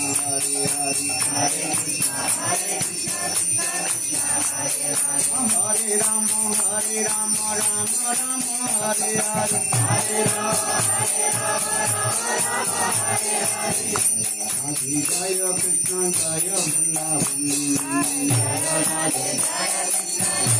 Hare Ram, Hare Ram, Ram Ram, Hare Hare. Hare Hare Hare Hare Hare Hare Hare Hare. Jaya Krishna, Jaya Vrindavan. Jaya Krishna, Jaya Vrindavan.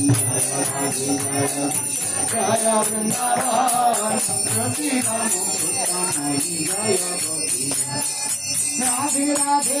Hai Jaya Radhe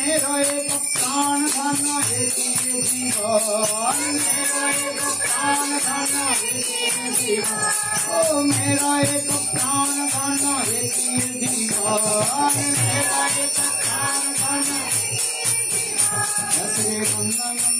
ने रोए प्राण धना हे तेरे जीवन ने रोए प्राण धना हे तेरे जीवन ओ मेरा एक प्राण धना हे तेरे जीवन मेरा एक प्राण धना हे तेरे जीवन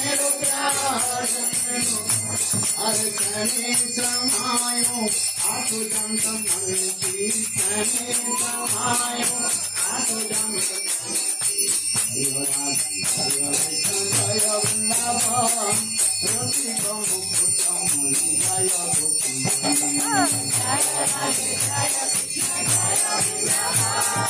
मेरो प्यारा अरे कने समायो आतो दम दम मन की कने समायो आतो दम योरा योरा योरा वल्लभा रोटी को मुकुटा मुनि जायो गोकुल जय जय जय जय जय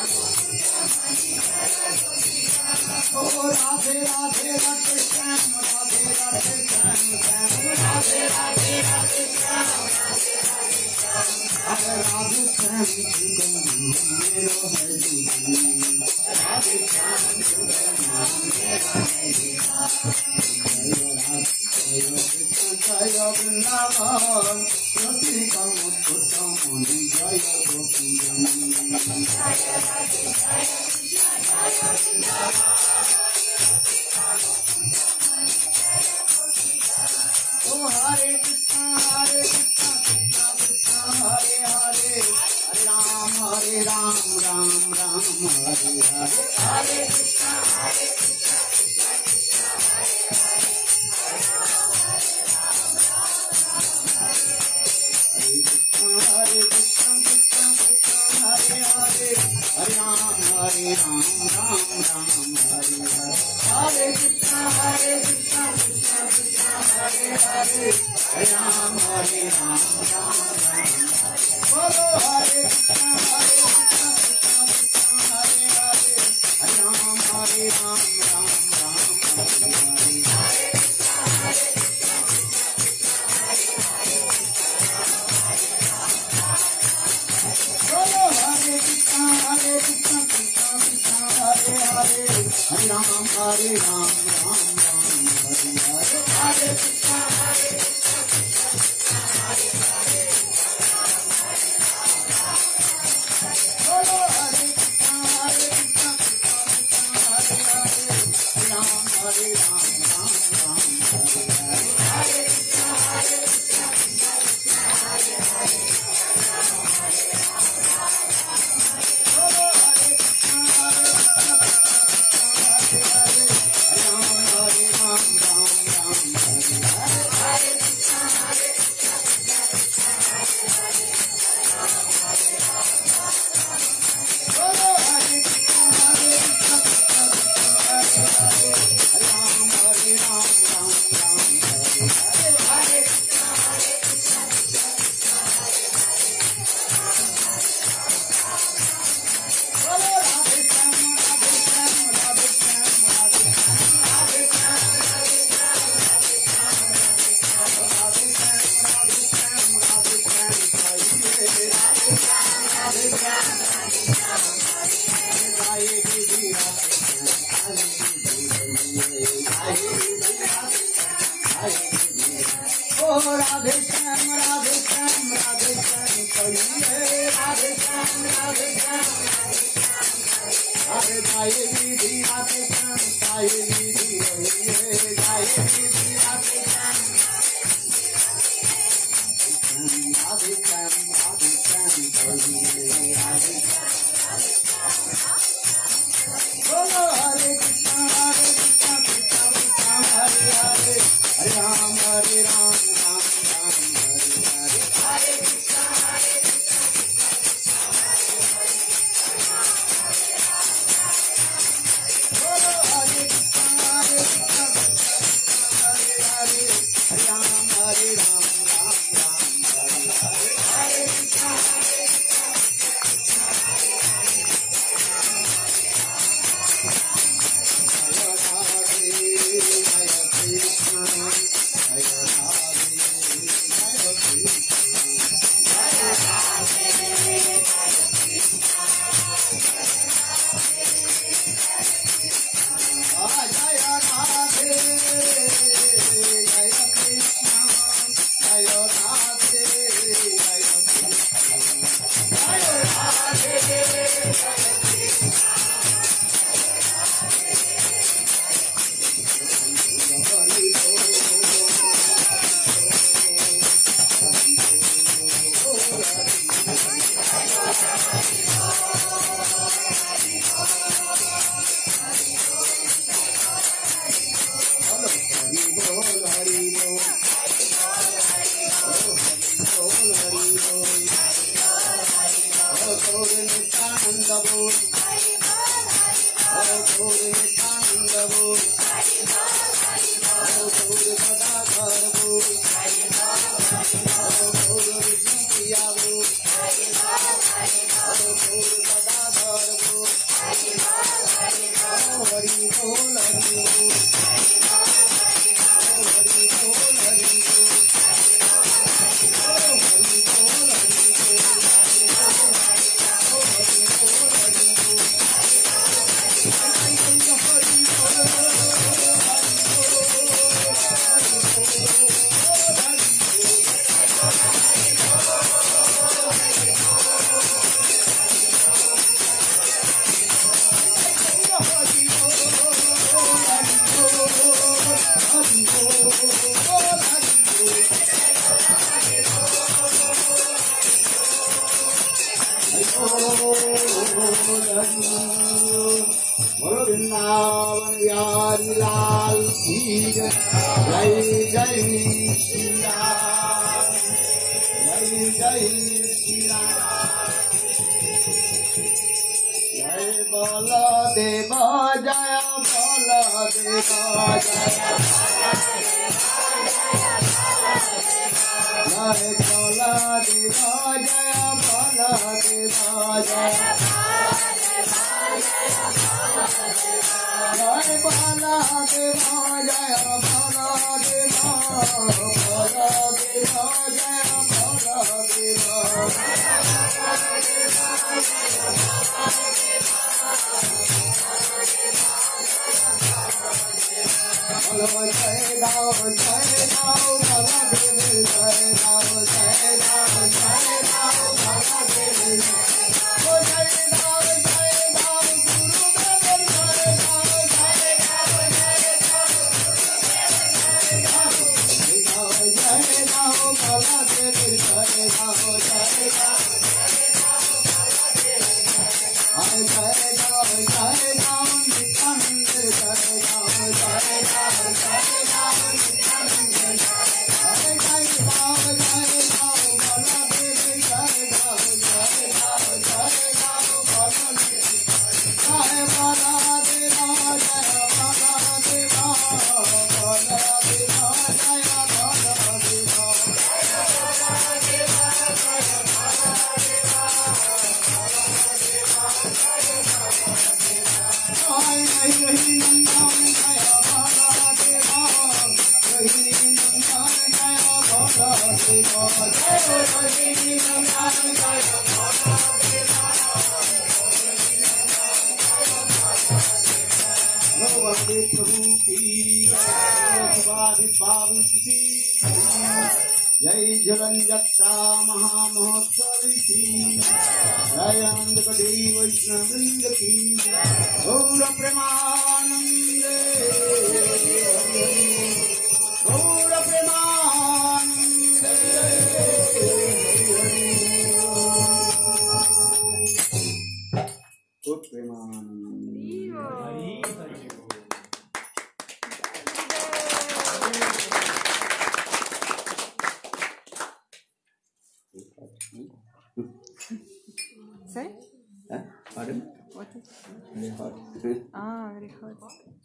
ओ राधे राधे राधे श्याम राधे राधे Shyam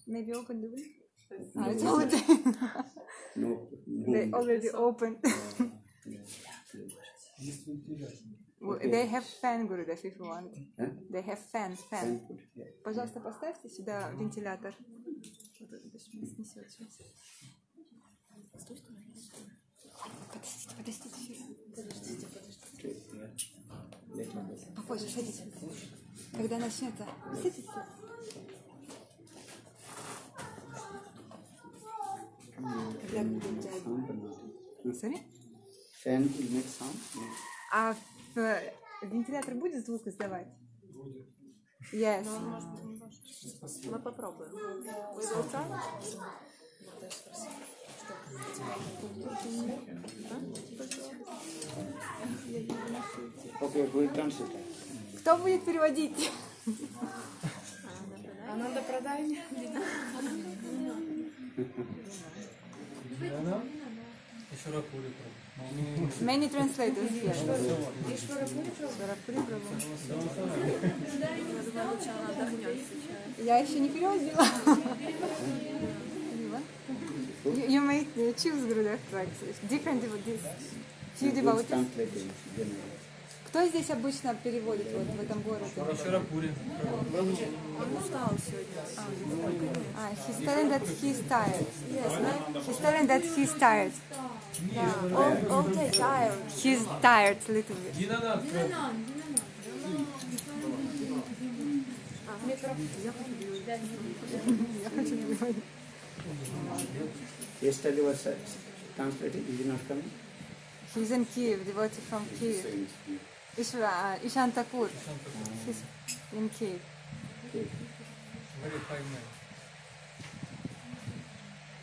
Maybe open the window. Ah, it's open. No. they already opened. Well, they have fan, Gurudev, if you want. Huh? They have fan. Yeah. Пожалуйста, поставьте сюда вентилятор. Подождите, подождите. Подождите, подождите. Попозже, садитесь. Когда начнется. Садитесь. Sorry? Fan will make sound? А в, э, вентилятор будет звук издавать? Yes. Мы попробуем. We will try. Who will translate? Кто будет переводить? А надо продать. Many translators here. Сначала отдохнем сейчас. Я еще не переводила. You, you may uh, choose Gurudev like different devotees. Few devotees. Кто здесь обычно переводит вот в этом городе? Он устал сегодня. Ah, he's telling that he's tired. He's telling that he's tired. Yeah. All, all day tired. He's tired a little bit. Я хочу переводить. Yesterday was uh, translated, is not coming? He's in Kiev, devotee from Kiev. إيش إيشان تكور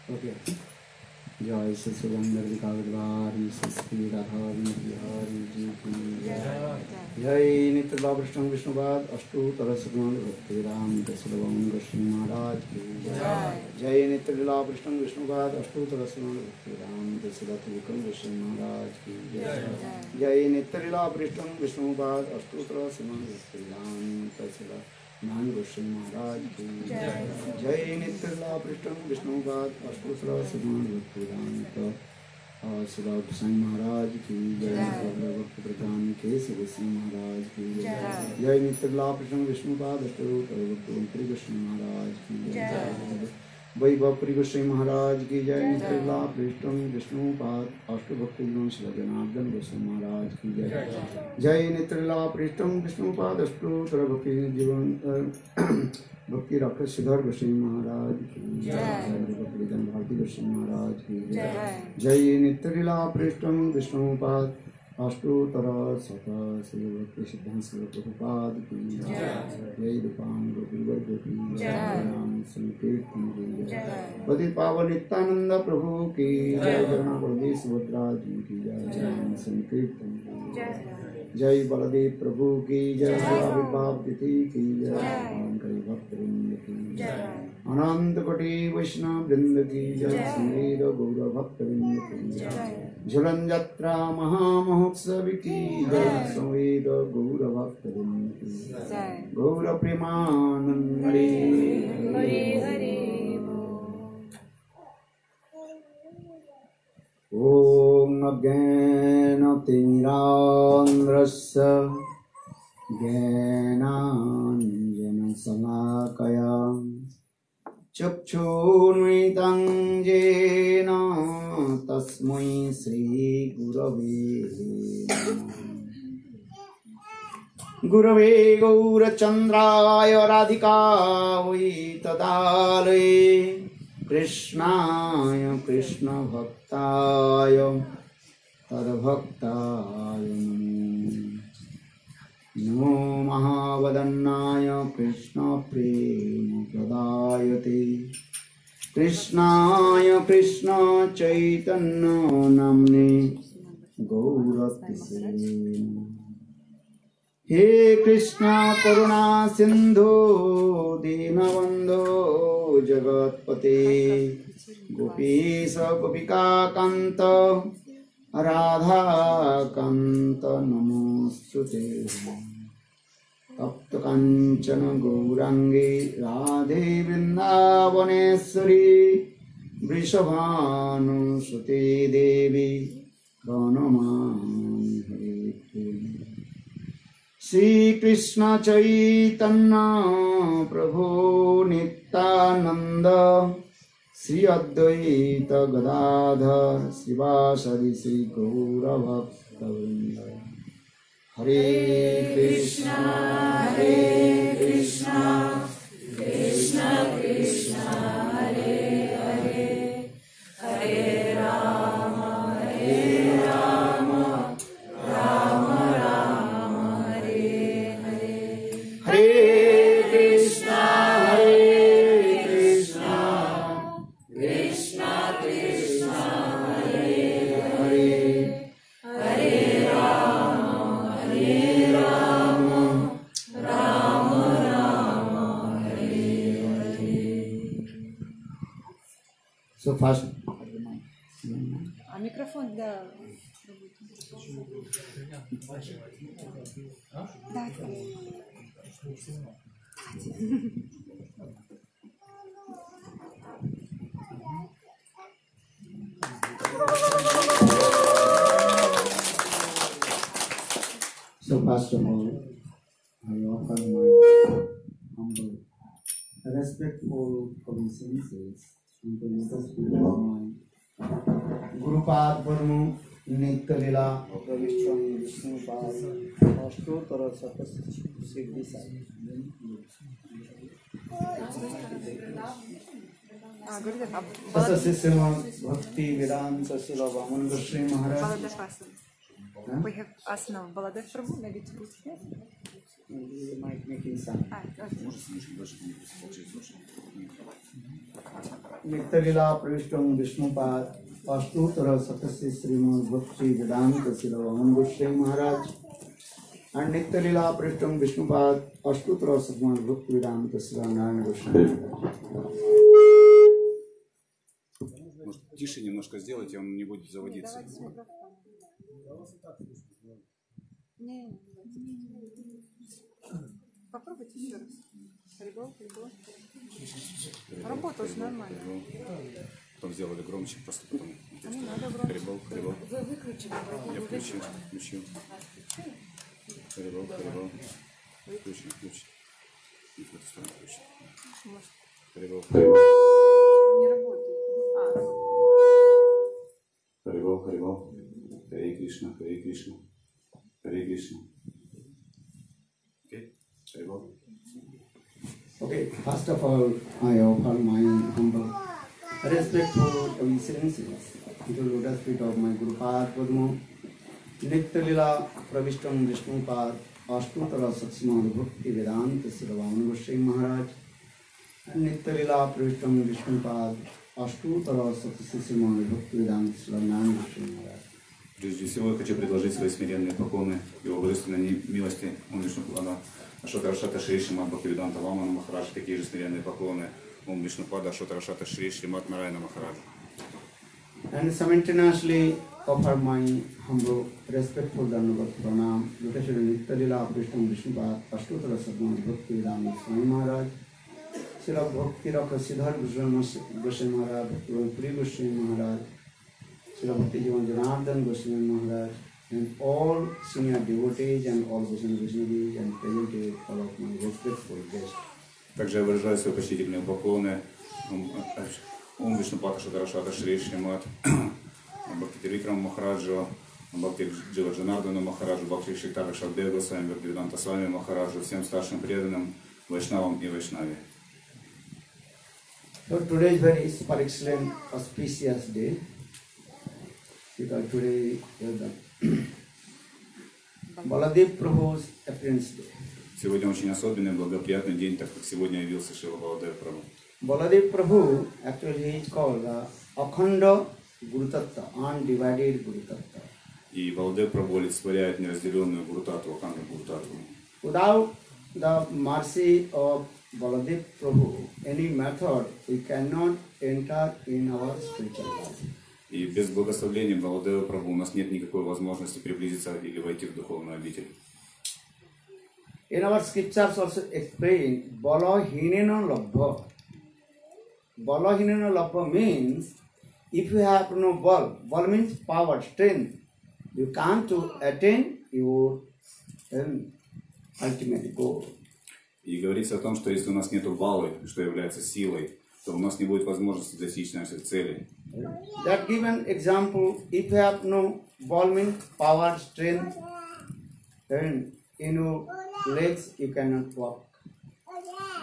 Okay. जय श्री सुगंधर विकाग्रवारी श्री राधा बिहारी जी की जय। नित्यदा कृष्ण विष्णुवाद अष्टो तरस गुण भक्ति राम दसलवम कृष्ण महाराज की जय। नित्यलीला कृष्ण विष्णुवाद अष्टो तरस गुण भक्ति राम दशरथ विक्रम कृष्ण महाराज की जय। जय नित्यलीला कृष्ण विष्णुवाद अष्टो तरस गुण भक्ति राम दशरथ महान महाराज की जय। नित्य पृष्ठम विष्णुवाद अष्टोसरा सुमान वेदांत और महाराज की जय। भक्त प्रधान महाराज की जय। नित्य पृष्ठम विष्णुपाद अष्टरूप भक्त गोस्वामी महाराज की जय। वैभव श्री गोसाई महाराज की जय। नित्य लाभ कृष्ण विष्णुपाद अष्टभक्ति श्री जनार्दन गोसाई महाराज की जय। जय नित्य लाभ कृष्ण विष्णुपाद अष्टोत्तर भक्ति जीवन भक्ति राक्षस सिद्धार गोस्वामी महाराज की जय। भारती गोस्वामी महाराज की जय। जय। नित्य लीला पृष्ठम विष्णुपाद अष्टोत्तर शत श्री सिद्धांत प्रभुपाद की जय रूपान गोपीवर गोपी संकीर्तन की जय पति पावन नित्यानंद प्रभु की जय जगन्नाथ बलदेव सुभद्रा जी की जय जय राम संकीर्तन जय जय बलदेव प्रभु की जय आविर्भाव तिथि की जय भक्त की जय अनंत कोटि वैष्णव वृंद की जय संगीत गौर भक्त वृंद झुलन जत्रा महामहोत्सव की जय संवेद गौर भक्त गौर प्रेमानंद अज्ञानतिमिरान्ध्रस्य ज्ञानाञ्जनशलाकया चक्षुन्मितं येन तस्मै श्रीगुरवे गुरवे गौरचन्द्राय राधिकायै तदालये कृष्णाय कृष्णभक्ताय तद्भक्ताय नमो महावदन्नाय कृष्णप्रेमप्रदायते। कृष्णाय कृष्णचैतन्य नाम्ने गौरतिसे नमः। हे कृष्ण करुणा सिंधु दीनबंधो जगत्पते। गोपीश गोपिका রাধাকান্ত নমস্তুতে তপ্ত কাঞ্চন গৌরাঙ্গী রাধে বৃন্দাবনেশ্বরী বৃষভানু বৃষভানুসুতে দেবী বনমান শ্রীকৃষ্ণ চৈতন্য প্রভু নিত্যানন্দ श्री अद्वैत गदाधर शिवासरि श्री गौरभक्तवृंद हरे कृष्ण हरे कृष्ण कृष्ण कृष्ण, हरे हरे Hare. So first of all, I offer my humble respectful obeisances to the leaders of my Guru Pad नित्यलीला प्रविष्टम विष्णुपाद अष्टोत्तर सिद्धि साई शिष्य भक्ति वेदांत शिला वामन श्री Maharaj We have us now, Baladev Prabhu, maybe to put here. Maybe we might make him sound. Nityalila Pravishtam Vishnupada अष्टोत्तर सतस्य श्रीमद भक्ति वेदांत शिरोमन गोस्वामी महाराज and Nitya Lila Prishtam Vishnupad Ashtotra Satman Bhakti Vedanta Siddhanarayan Goswami Может, тише немножко сделайте, он не будет заводиться. Давайте с микрофоном. Не, Попробуйте еще раз. Ребол, ребол. Работал же нормально. Потом сделали громче, просто потом. А. Хребол, хребол. Вы выключили, Я включил, включил. Хребол, хребол. Включи, включи. И в эту сторону включи. Может, Хребол, хребол. не работает. А. Харибол, Харибол. Харе Кришна, Харе Кришна. Харе Кришна. Окей? Okay, first of all, I offer my humble respectful obeisances to the lotus feet of my Guru Pad Padma, Nitya Lila Pravishtam Vishnupad, Ashtutara Satsmad Bhakti Vedanta Siddhavan Goswami Maharaj, and Nitya Lila Pravishtam Vishnupad, Ashtutara Satsmad Bhakti Vedanta Siddhavan Goswami Maharaj. Прежде всего, я хочу предложить свои смиренные поклоны Его Божественной ни- милости Ом Вишнупада Ашота Рашата Шри Шимат Бхактивиданта Вамана Махарадж, такие же смиренные поклоны Om Vishnupad अशोत Shri Shrimad Narayan Maharaj and some internationally offer my हम respectful धन्यवाद प्रणाम लोकेश्वर नित्य लीला अपृष्ट विष्णु पाद अष्टोत्तर सदमा भक्ति राम स्वामी महाराज श्री भक्ति रख सिद्धर गोस्वामी महाराज भक्ति प्री Goswami Maharaj Shri Bhakti Jivan Janardan Goswami Maharaj and all senior devotees and all Goswami Goswami and presented all of my respectful guest Также я выражаю свои почтительные поклоны Ом Ом Вишнупада Ашота Рашата Шри Шримат Бхакти Викрам Махараджу Бхакти Джива Джанардану Махараджу, Бхакти Шиктара Шадбега Свами, Бхакти Веданта Свами Махараджу, всем старшим преданным, Вайшнавам и Вайшнаве. So today is very super excellent, auspicious day because today is the Baladev Prabhu's appearance day. Сегодня очень особенный, благоприятный день, так как сегодня явился Шила Баладев Прабhu. Baladev Prabhu actually is called the Akhanda Guru Tattva, undivided Guru Tattva. И Баладев Прабhu олицетворяет неразделенную Гурутатву, Аканду Гурутатву. Without the mercy of Baladev Prabhu, any method we cannot enter in our spiritual life. И без благословения Баладева Прабhu у нас нет никакой возможности приблизиться или войти в духовную обитель. In our scriptures also explain Bala Hinena Labha. Bala Hinena Labha means if you have no ball, ball means power, strength, you can't to attain your um, ultimate goal. И говорится о том, что если у нас нет баллы, что является силой, то у нас не будет возможности достичь наших целей. That given example, if you have no ball means power, strength, and in your legs you cannot walk.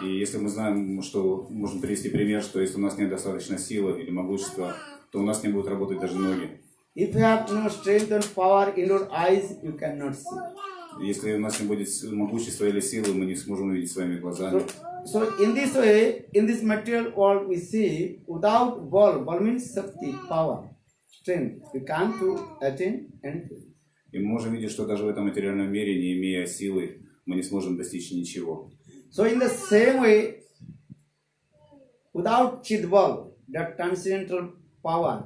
И если мы знаем, что можем привести пример, что если у нас нет достаточно силы или могущества, то у нас не будут работать даже ноги. If you have no strength and power in your eyes, you cannot see. Если у нас не будет могущества или силы, мы не сможем увидеть своими глазами. So, so in this way, in this material world, we see without ball, ball means Shakti, power, strength, we can't to attain anything. И мы можем видеть, что даже в этом материальном мире, не имея силы, мы не сможем достичь ничего. So in the same way, without Chid ball, that transcendental power,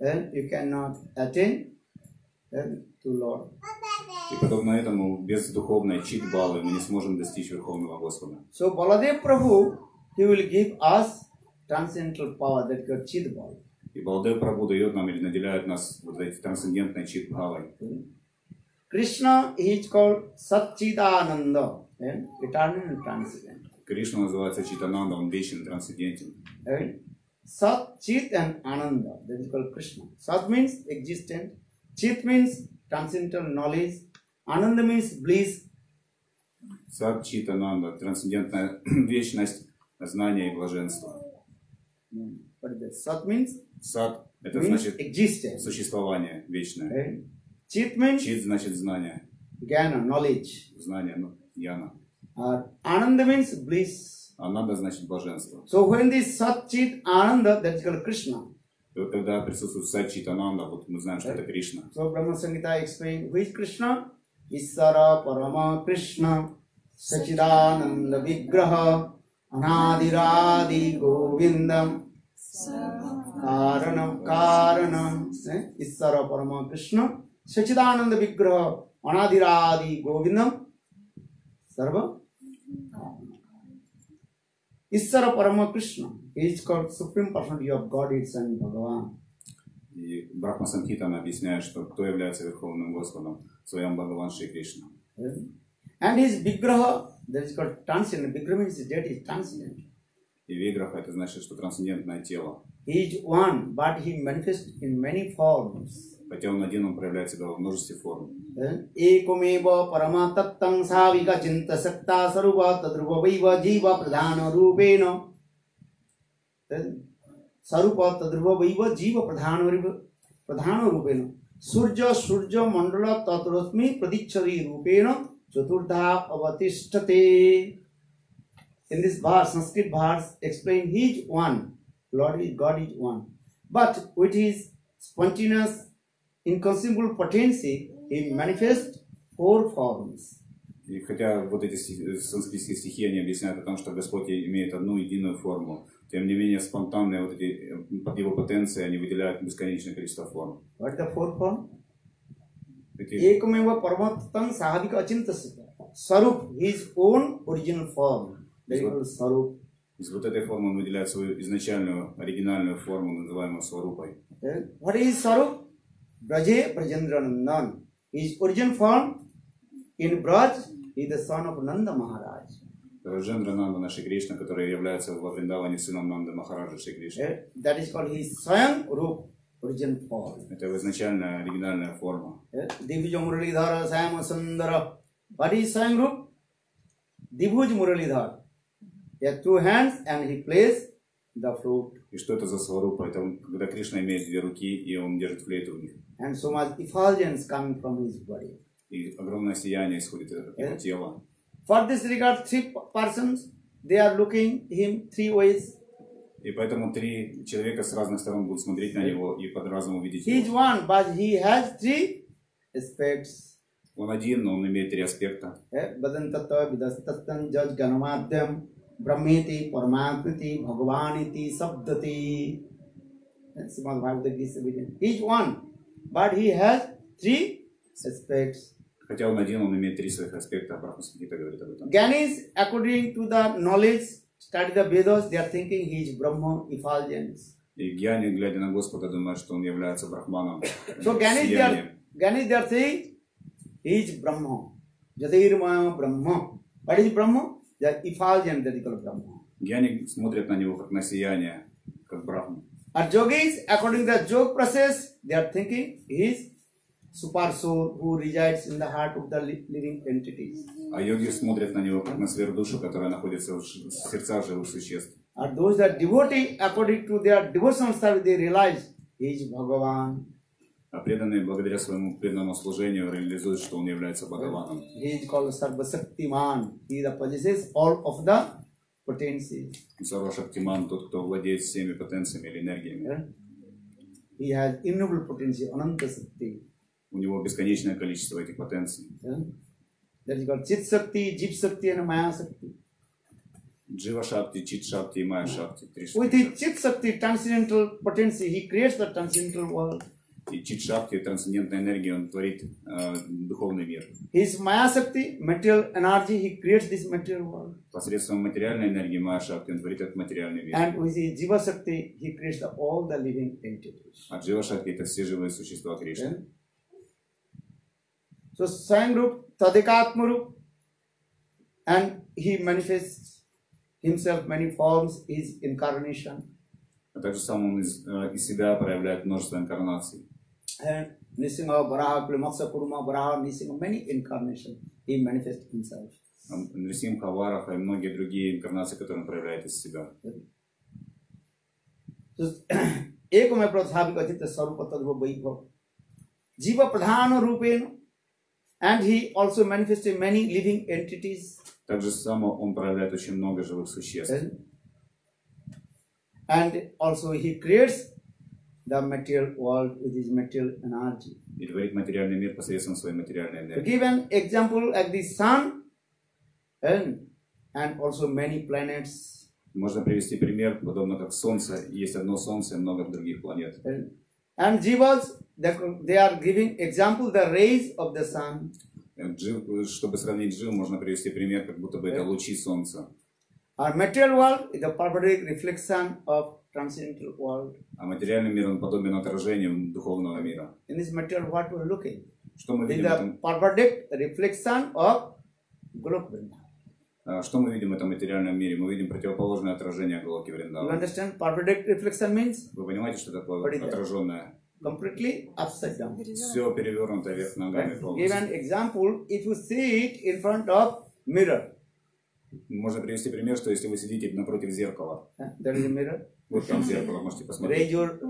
then you cannot attain then to Lord. И подобно этому, без духовной чит-балы мы не сможем достичь Верховного Господа. So Baladev Prabhu, he will give us transcendental power that got Chid ball. И Балдев Прабhu дает нам или наделяет нас вот этой трансцендентной чит-балой. Krishna is called Satchidananda, and eternal and transcendent. Кришна называется Читананда, он вечен, трансцендентен. And Sat, Chit and Ananda, that is called Krishna. Sat means existent, Chit means transcendental knowledge, Ananda means bliss, Сад Читананда, трансцендентная вечность, знание и блаженство. Sat means, Сад – это means значит existence. существование вечное. And Chit means Чит значит знание, Jnana, knowledge. знание, ну, яна. Uh, Ananda means bliss. Ананда значит блаженство. So when this Sat, Chit, Ananda, that is called Krishna. И вот когда присутствует Сад Читананда, вот мы знаем, что это Кришна. So Brahma Samhita explain who is Krishna? Isara Parama Krishna Sachidananda Vigraha Anadiradi Govindam Karanam Karanam eh? Isara Parama Krishna Sachidananda Vigraha Anadiradi Govindam Sarva Isara Parama Krishna he is called Supreme Personality of God itself Bhagavan И Брахма Самхитан объясняет, что кто является Верховным Господом, своем Бхагаван Шри Кришна. And his Vigraha, that is called transcendent. Vigraha means dead is transcendent. И Виграха это значит, что трансцендентное тело. He is one, but he manifests in many forms. Хотя он один, он проявляет себя во множестве форм. एकमेव परमातत्तं साविकचिन्तसक्ता स्वरूप तद्रुवैव जीव प्रधानरूपेण स्वरूप तद्रुवैव जीव प्रधान प्रधानरूपेण सूर्य सूर्य मण्डल तत्रस्मि प्रदीक्षति रूपेण चतुर्धा अवतिष्ठते In this verse, Sanskrit verse explain He is one, Lord is God is one, but with His spontaneous Inconceivable potency in manifest four forms. И хотя вот эти стихи, э, санскритские стихи, они объясняют о том, что Господь имеет одну единую форму, тем не менее спонтанные вот эти э, его потенции, они выделяют бесконечное количество форм. What the four form? Ekmeva Parmatang Sahavika Achintasita. Sarup, his own original form. Sarup. Из вот этой формы он выделяет свою изначальную, оригинальную форму, называемую Сварупой. What is Sarup? Braje Brajendra Nandan. His original form in Braj is the son of Nanda Maharaj. Раджендра Нанда, нашей Кришна, который является во Вриндаване сыном Нанды Махараджа Шри Кришны. Okay? That is called his Swayam Rup, original form. Это его изначальная, оригинальная форма. Divuj Muralidhara Sayama Sundara. What is Swayam Rup? Divuj Muralidhara. He has two hands and he plays the flute. И что это за сварупа? Это он- когда Кришна имеет две руки, и он держит флейту в них. And so much effulgence coming from his body. И огромное сияние исходит из его Yeah. тела. For this regard, three p- persons, they are looking him three ways. И поэтому три человека с разных сторон будут смотреть на него и по-разному видеть He is его. one, but he has three aspects. Он один, но он имеет три аспекта. Badan tattva vidastattan jaj ganamadhyam brahmeti paramakriti bhagavaniti sabdati. But he has three aspects. Хотя он один, он имеет три своих аспекта. Брахма Самхита говорит об этом. Gyanis, according to the knowledge, study the Vedas, they are thinking he is Brahma effulgence. И Гьяни, глядя на Господа, думает, что он является брахманом. So Gyanis, they are, Gyanis, they are saying he is Brahma. Jatirmaya Brahma. What is Brahma? The effulgence that is called Brahma. Гьяни смотрят на него как на сияние, как брахму. And yogis, according to the yoga process, they are thinking he is super soul who resides in the heart of the li- living entities. А йоги смотрят на него как на сверхдушу, которая находится в ш- в сердцах живых существ. And those that devotee, according to their devotional service, they realize he is Bhagavan. А преданные благодаря своему преданному служению реализуют, что он является Бхагаваном. He is called Sarvasaktiman. He that possesses all of the potencies. Сарва Шактиман, тот, кто владеет всеми потенциями или энергиями. Yeah? He has innumerable potency, Ananta Sakti. У него бесконечное количество этих потенций. Yeah? That is called Chit Sakti, Jeep Sakti, and Maya Sakti. Джива Шакти, Чит Шакти и Майя Шакти. With his Chit Sakti, transcendental potency, he creates the transcendental world. И Чит Шакти, трансцендентная энергия, он творит э, духовный мир. His Maya Sakti, material energy, he creates this material world. Посредством материальной энергии Майя Шакти он творит этот материальный мир. And with his Jiva Sakti, he creates the, all the living entities. А Джива Шакти это все живые существа Yeah? Кришны. So Swayam Tadekatmarup, and he manifests himself many forms, his incarnation. А также сам он из, э, из себя проявляет множество инкарнаций. And Nisimha, Varaha, Klimatsa, Kuruma, Varaha, Nisimha, many incarnations, he manifests himself. Нрисим, Хавараха и многие другие инкарнации, которые он проявляет из себя. So, एकमेव प्रस्थापिक अचित स्वरूप तद्व वैभव जीव प्रधान रूपेण and he also manifests in many living entities Также само он проявляет очень много живых существ. and also he creates the material world with his material energy. и творит материальный мир посредством своей материальной To энергии. give an example like the sun and, and also many planets Можно привести пример, подобно как Солнце, есть одно Солнце и много других планет. and, jivas they, they are giving example the rays of the sun Джив, чтобы сравнить Джив, можно привести пример, как будто бы это лучи Солнца. our material world is the perfect reflection of transcendental world А материальный мир, он подобен отражению духовного мира. in this material what we're looking Что мы видим the perfect reflection of Golok Vrindavan. а, что мы видим в этом материальном мире? Мы видим противоположное отражение Галоки You Вриндавана. understand? Perfect reflection means Вы понимаете, что такое отраженное? completely upside down. Все перевернуто вверх ногами Give полностью. an example, if you see it in front of mirror, Можно привести пример, что если вы сидите напротив зеркала, there is a mirror, вот там зеркало, можете raise посмотреть. your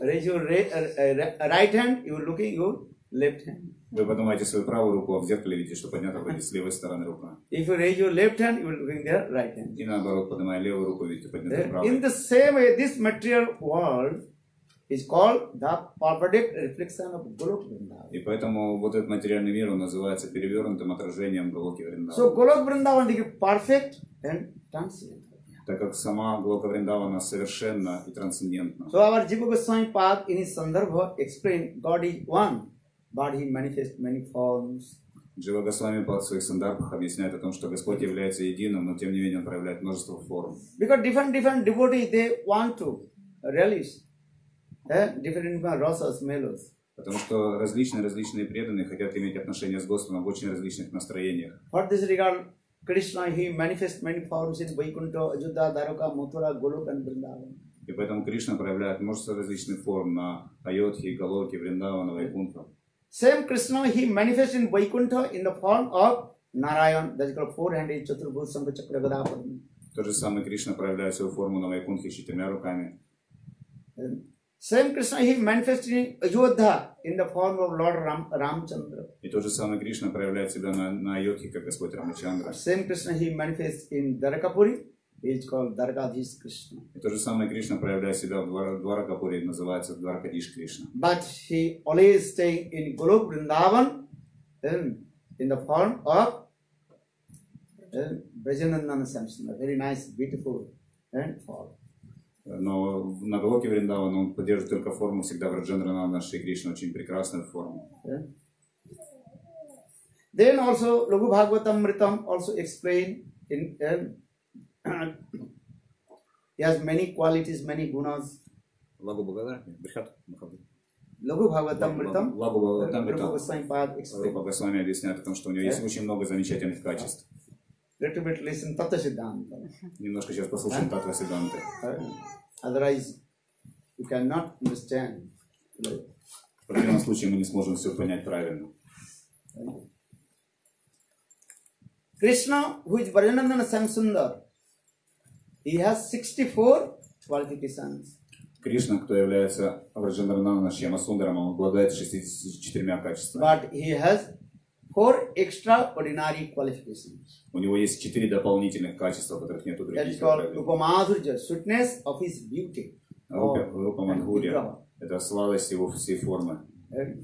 raise your uh, uh, right hand, you looking your left hand. Вы поднимаете свою правую руку, а в зеркале видите, что поднята будет с левой стороны рука. If you raise your left hand, you are looking their right hand. И наоборот, поднимая левую руку, видите, поднята правая. In the same way, this material world is called the perfect reflection of Golok Vrindavan. И поэтому вот этот материальный мир, он называется перевернутым отражением Галоки So Вриндавана. Golok Vrindavan is perfect and transcendental. Так как сама Галока Вриндавана совершенна и трансцендентна. So our Jiva Goswami Pad in his Sandarbha explained God is one, but he manifests many forms. Джива Госвами в своих сандарбах объясняет о том, что Господь является единым, но тем не менее Он проявляет множество форм. Because different different devotees they want to relish eh, different different rasas, mellows. Потому что различные-различные преданные хотят иметь отношения с Господом в очень различных настроениях. For this regard, Krishna he manifests many forms in Vaikuntha, Ajudha, Dwaraka, Mathura, Golok and Vrindavan. И поэтому Кришна проявляет множество различных форм на Айодхе, Галоке, Вриндавана, Вайкунтха. Same Krishna he manifests in Vaikuntha in the form of Narayan, that is called four-handed Chaturbhuj Sangha Chakra Gada Padma. Тот же самый Кришна проявляет свою форму на Вайкунтхе с четырьмя руками. And Same Krishna he manifests in Ayodhya in the form of Lord Ram, Ramchandra. И тот же самый Кришна проявляет себя на, на Айодхе, как Господь Рамачандра. Same Krishna he manifests in Dwarakapuri, he is called Dwarkadhish Krishna. И тот же самый Кришна проявляет себя в Двара- Дваракапуре, называется Дваракадиш Кришна. But he always staying in Golok Vrindavan in, in the form of uh, Brajanandana Samsona. Very nice, beautiful and form. Но на Галоке Вриндавана он поддерживает только форму всегда Враджендрананда Шри Кришна, очень прекрасную форму. Yeah. Then also Lagu Bhagavatam Mritam also explain in uh, he has many qualities, many gunas. Лагу Бхагаватам, Брихат Lagu Bhagavatam Mritam, Pad explain. Рупа Госвами объясняет о том, что у него есть очень много замечательных качеств. Little bit listen Tata Siddhanta. Немножко сейчас послушаем Татва Сиданты. Uh, Otherwise, you cannot understand. В противном случае мы не сможем все понять правильно. Krishna, who is Brajanandana Samsundar, he has 64 qualifications. Кришна, кто является Враджендрананда Шьяма Сундаром, он обладает 64 качествами. But he has four extraordinary qualifications. У него есть четыре дополнительных качества, которых нет у That is других. called правильно. Upamadhurja, sweetness of his beauty. Рупа, or- Рупа and Мадхурья Vigraha. – это сладость его всей формы. Right?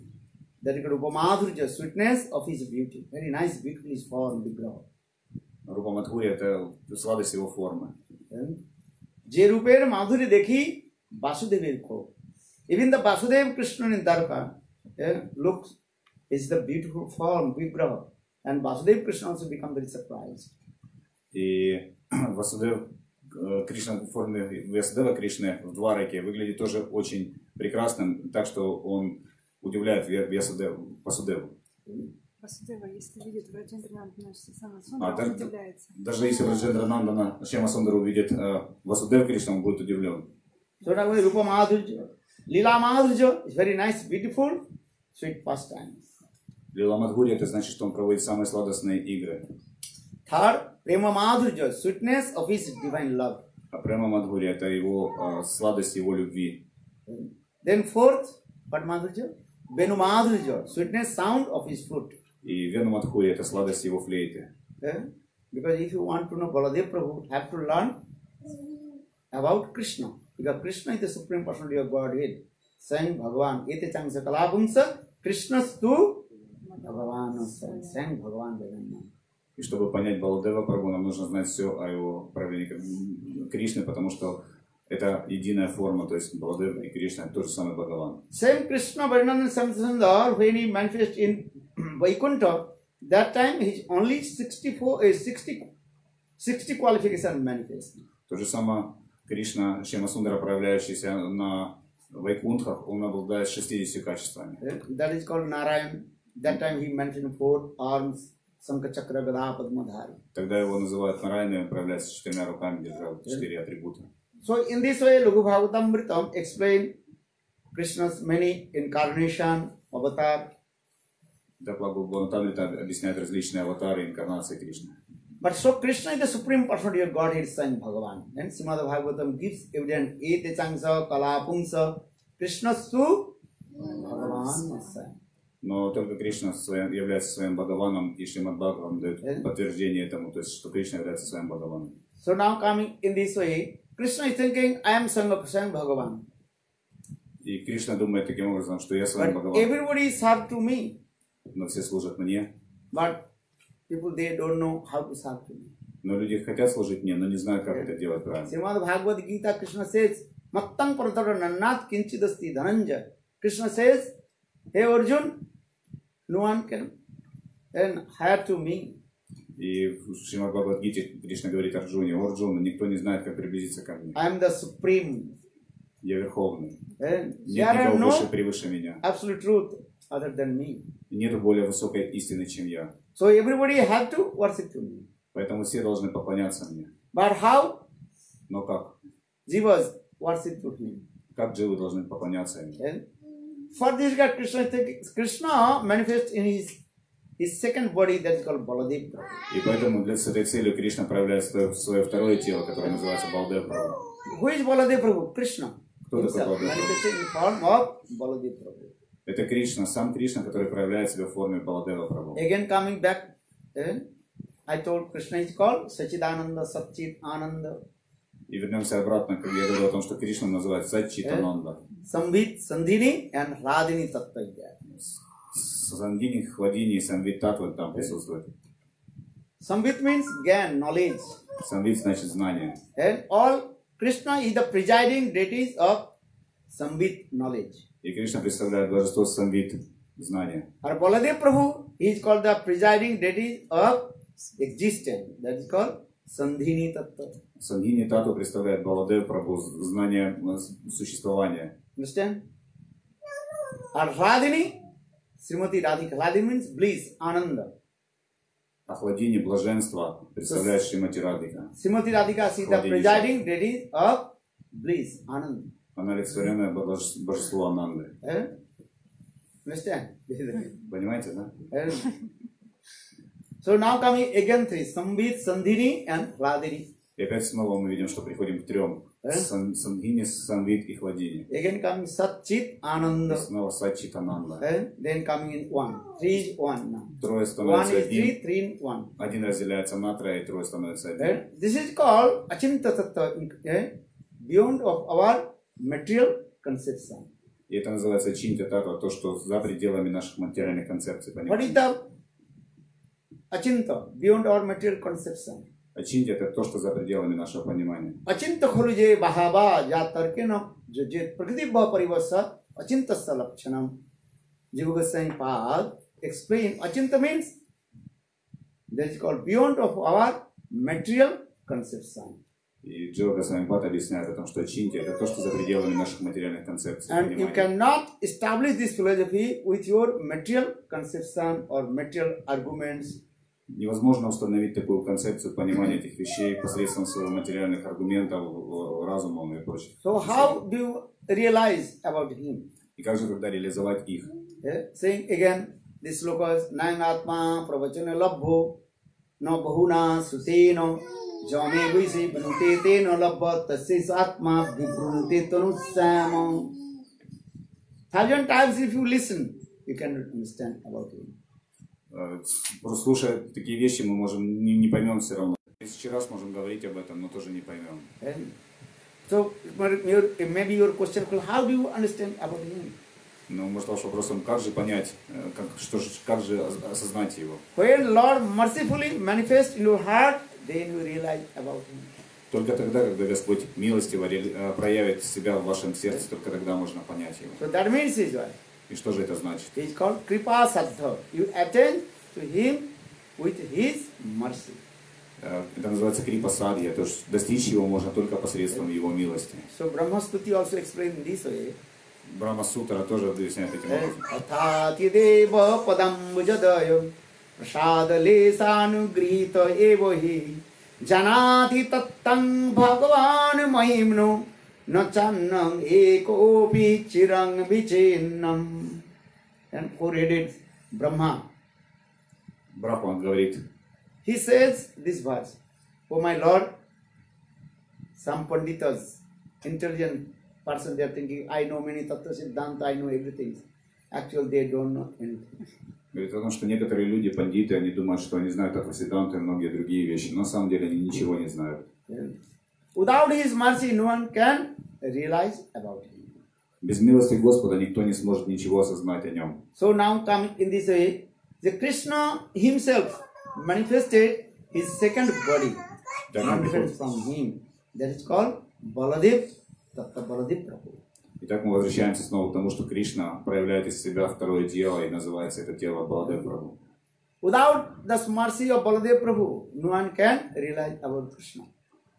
That is called Upamadhurja, sweetness of his beauty. Very nice, beautiful his form, Vigraha. Рупа Мадхурья – это сладость его формы. Right? যে রূপের মাধুরী দেখি বাসুদেবের ক্ষোভ Even the Vasudev Krishna in Dwarka looks is the beautiful form, Vigraha. And Vasudev Krishna also become very surprised. И Васудев э, Кришна в форме Васудева Кришны в Двараке выглядит тоже очень прекрасным, так что он удивляет Васудеву. Васудева, если видит Враджендрананда Сана А, Сундара, он удивляется. Даже если Раджендра Нандана Шьяма Сундар увидит э, Васудев Кришна, он будет удивлен. So now Rupa Madhurja. Lila Madhurja is very nice, beautiful, sweet pastime. Лила Мадхури это значит, что он проводит самые сладостные игры. Third, Prema Madhurja, sweetness of his divine love. А Према Мадхури это его э, сладость его любви. Then fourth, what Madhurja? Venu Madhurja, sweetness sound of his flute. И Вену Мадхури это сладость его флейты. Eh? Because if you want to know Baladev Prabhu, have to learn about Krishna. Because Krishna is the supreme personality of Godhead. Saying Bhagavan, ete changsa kalapumsa, Krishnastu Bhagavan Jagannath. И чтобы понять Баладева Прабху, нам нужно знать все о его правлении Кр- Кришны, потому что это единая форма, то есть Баладев и Кришна это тот же самый Бхагаван. Same Krishna Varnana Samsandar, when he manifest in Vaikuntha, that time he only 64, uh, 60, 60 qualification manifest. То же самое Кришна Шема Сундара, проявляющийся на Вайкунтхах, он обладает 60 качествами. That is called Narayan. That time he mentioned four arms, Sankha Chakra Gada Padmadhari. Тогда его называют Нарайной, он проявляется четырьмя руками, держал четыре атрибута. So in this way, Laghu Bhagavatamritam explain Krishna's many incarnation, avatar. Так Бхагаватамрита объясняет различные аватары, инкарнации Кришны. But so Krishna is the supreme personality of Godhead, Son Bhagavan. Then Srimad Bhagavatam gives evidence, Ete Changsa Kalapungsa, Krishna Su Bhagavan Son. Но только Кришна своим, является своим Бхагаваном, и Шримад Бхагаван дает Э? подтверждение этому, то есть, что Кришна является своим Бхагаваном. So now coming in this way, Krishna is thinking, I am Son Bhagavan. И Кришна думает таким образом, что я с вами Бхагаван, everybody is served to me. но все служат мне. But people, they don't know how to serve to me. Но люди хотят служить мне, но не знают, как это делать правильно. Srimad Bhagavad Gita, Krishna says, Paratara Nannat Kinchidasti Dhananja. Krishna says, Hey Arjun, no one can then hire to me. И в Шримад Бхагавадгите Кришна говорит Арджуне, «О, Арджуна, никто не знает, как приблизиться ко мне. I am the supreme. Я верховный. Нет никого выше, no превыше меня. absolute truth other than me. И нет более высокой истины, чем я. So everybody have to worship to me. Поэтому все должны поклоняться мне. But how? Но как? Jivas worship to him. Как дживы должны поклоняться ему? And for this God, Krishna, Krishna manifests in his his second body that is called Baladev Prabhu. И поэтому для, с этой целью Кришна проявляет свое, свое второе тело, которое называется Балдев. Who is Baladev Prabhu? Krishna. Кто такой Prabhu. Это Кришна, сам Кришна, который проявляет себя в форме Баладева Прабhu. Again coming back, eh, I told Krishna is called Sachidananda, Satchit Ananda, И вернемся обратно, как я говорил о том, что Кришна называют Сачитананда. Sambhit, Sandhini and Radhini Tattva. is there. Сангини, Хладини и Самвит Татва там присутствует. Sambhit means Gyan, knowledge. Самвит значит знание. And all Krishna is the presiding deity of Sambhit knowledge. И Кришна представляет божество Самвит, знание. Or Baladev Prabhu, he is called the presiding deity of existence. That is called Sandhini Tattva. Сангини Тату представляет Баладев Прабhu, знание э, существования. Understand? Radhini, Srimati Radhika. Radhini means bliss, Ananda. А Хладини, блаженство, представляет Шримати Радхика. Srimati Radhika is the presiding deity of bliss, Ananda. Она олицетворенное боже- божество Ананды. Eh? Understand? Понимаете, да? Eh? so now coming again three, Sambhit, Sandhini and Radhini. И опять снова мы видим, что приходим к трем. Э? Сан- Сангини, Самвит и Хладини. Again coming Satchit, И Ananda. снова Сачитананда. Eh? Then coming in one. Three is one now. Трое One становится is одним. three, three one. Один разделяется на трое, и трое становится одним. Eh? This is called Achinta Tattva, beyond of our material conception. И это называется чинтя татва, то, что за пределами наших материальных концепций. What is Понимаете? the Achinta, beyond our material conception? Очинь это то, что за пределами нашего понимания. Очинта хулиже бахаба я таркена джет прагдиба париваса очинта салапчанам. Jivagasain Pad explain Achinta means that is called beyond of our material conception. И Джива Госвамипад объясняет о том, что чинти это то, что за пределами наших материальных концепций. And you cannot establish this philosophy with your material conception or material arguments Невозможно установить такую концепцию понимания этих вещей посредством своих материальных аргументов, э, разумом и прочее. so how do you realize about him И как же тогда реализовать их? Yeah, saying again, this slokas Nayangatma Pravachana Labho No Bahuna Suteno Jame Visi Banute Te No Labha Tasis Atma Vibrunte Tanu Samo Thousand times if you listen, you can understand about him. Э, Просто слушая такие вещи, мы можем не, не поймем все равно. Тысячи раз можем говорить об этом, но тоже не поймем. So your, maybe your question, how do you understand about him? Ну, может, ваш вопрос, он, как же понять, э, как, что, же- как же ос- осознать его? When Lord mercifully manifests in your heart, then you realize about him. Только тогда, когда Господь милостиво э, проявит себя в вашем сердце, только тогда можно понять его. So that means is what? И что же это значит? He called Kripa Saddha. You attend to him with his mercy. Э, это называется Крипа Садья, то есть достичь его можно только посредством его милости. So Brahma Stuti also explained this way. Брахма Сутра тоже объясняет этим образом. Э, Атати дева падам бужадаю прасад лесану грита эвохи жанати таттан бхагаван маимну न चान्नं एकोऽपि चिरं विचिन्नम् And four-headed Brahma, Брахман говорит, he says this verse, Oh my Lord, some panditas, intelligent person, they are thinking, I know many tattva siddhanta, I know everything. Actually, they don't know anything. говорит о том, что некоторые люди, пандиты, они думают, что они знают Атвасиданты и многие другие вещи, но на самом деле они ничего не знают. Without His mercy, no one can realize about Him. Без милости Господа никто не сможет ничего осознать о нем. So now come in this way, the Krishna Himself manifested His second body, different from Him. That is called Baladev, Tatta Baladev Prabhu. Итак, мы возвращаемся снова к тому, что Кришна проявляет из себя второе тело, и называется это тело Баладев Прабhu. Without the mercy of Baladev Prabhu, no one can realize about Krishna.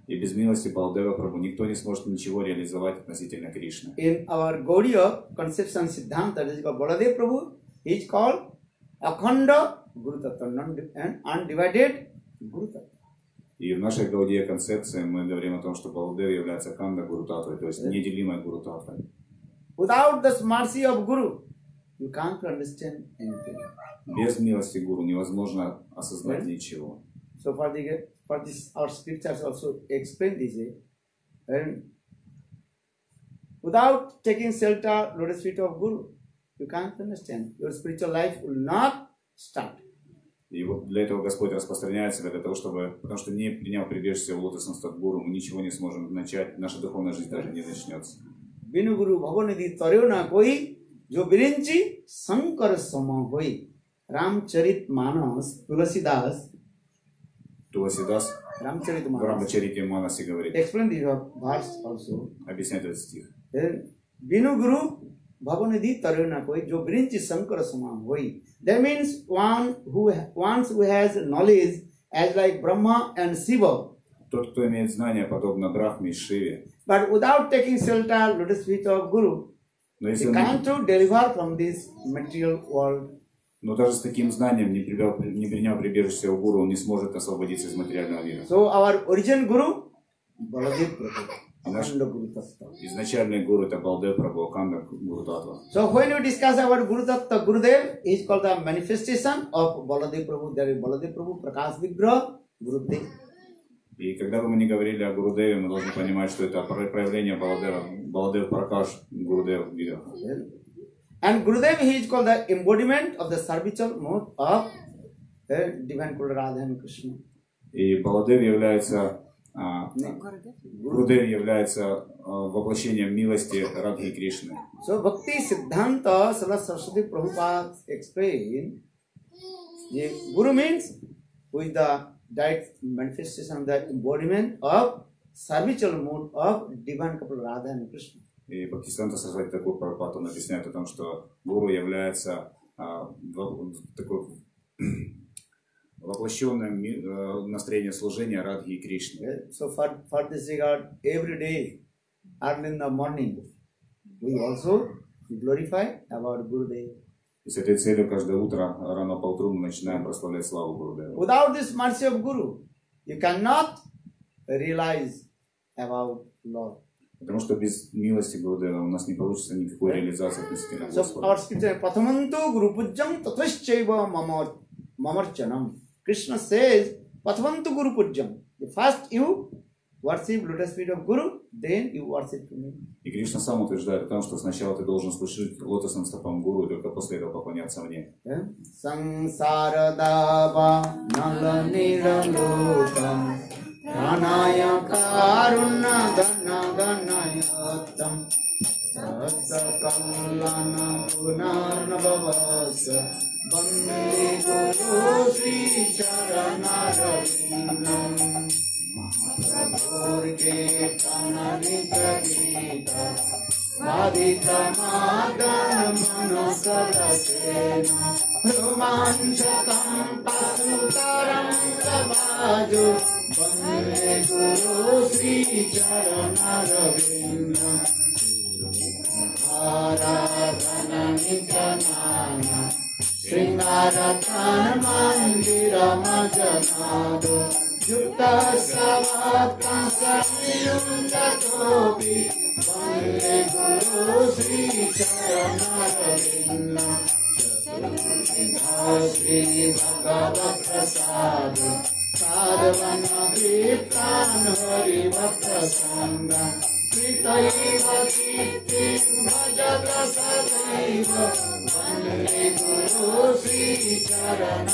И без милости Баладева Прабhu никто не сможет ничего реализовать относительно Кришны. In our Gaudiya conception Siddhanta, that is called Baladev Prabhu, he is called Akhanda Guru Tattva, and undivided Guru Tattva. И в нашей Гаудия концепции мы говорим о том, что Баладев является Канда Гуру Татвой, то есть неделимой Гуру Татвой. Without the mercy of Guru, you can't understand anything. Без милости Гуру невозможно осознать ничего. So for the for this our scriptures also explain this way. And without taking shelter, lotus feet of Guru, you can't understand. Your spiritual life will not start. И вот для этого Господь распространяет себя, для того, чтобы, потому что не приняв прибежище в лотосном стат Гуру, мы ничего не сможем начать, наша духовная жизнь даже не начнется. बिनु गुरु भवनिधि तर्यो न कोही जो बिरिंची शंकर सम होई रामचरित मानस तुलसीदास Туласидас रामचरित в मानस Рамачарите Манасе говорит, explain this verse also объясняет этот стих. Then, बिनु गुरु भवनिधि तर्यो न कोही जो बिरिंची शंकर सम होई that means one who once who has knowledge as like Brahma and Shiva Тот, кто имеет знания, подобно Брахме и Шиве, but without taking shelter lotus feet of Guru но если he он, can't to deliver from this material world но даже с таким знанием, не, прибяв- не приняв прибежище у Гуру, он не сможет освободиться из материального мира. So our origin guru, Baladev Prabhu. Изначальный Гуру это Балдев Прабhu, Канда Гуру Татва. So when we discuss about Guru Tattva, Gurudev is called the manifestation of Baladev Prabhu. There is Baladev Prabhu, Prakash Vigraha, Gurudev. И когда бы мы не говорили о Гурудеве, мы должны понимать, что это про- проявление Баладева, Баладев Пракаш, Гурудев Видаха. And Gurudev, he is called the embodiment of the servitual mode of the divine Lord Radha and Krishna. И Баладев является, а, Гурудев является а, воплощением милости Радхи Кришны. So Bhakti Siddhanta Sala Saraswati Prabhupada explain the Guru means who is the direct manifestation, the embodiment of servitual mode of divine couple Radha and Krishna. И Сарасвати такой Прабхупад, он объясняет о том, что Гуру является а, такой воплощенным э, настроение служения Радхи и Кришны. Yeah, So for, for this regard, every day, early in the morning, we also glorify our Gurudev. И с этой целью каждое утро рано по утру мы начинаем прославлять славу Гурудева. Without this mercy of Guru, you cannot realize about Lord. Mamarchanam. Krishna says, Pathamanto Guru Pujjam. First you worship lotus feet of Guru, then you worship to me. И Кришна сам утверждает о том, что сначала ты должен служить лотосным стопам Гуру, и только после этого поклоняться мне. Yeah? Samsaradava गणाय कारुण्य गण गणयोत्तम सत्कमलन पुनर्नवस वंदे गुरु श्रीचरणरविन्दम्। महाप्रभोर्केतननितगीत वादितमागमनसरसेन प्लुमाञ्चकम् पसुतरम् सभाजो वंदे गुरु श्रीचरणरविन्दम् आराधननिकनाम शृङ्गारतानमन्दिरमजनादो युक्तसवाप्तसंयुञ्जतोऽपि वंदे गुरु श्री चरण श्रीचरणरविन्दम् श्रीभगवत्प्रसाद साधवन विप्रान् हरिवप्रसङ्ग कृतैव कीर्तिं भजत सदैव वन्दे गुरु श्रीचरणरविन्दम्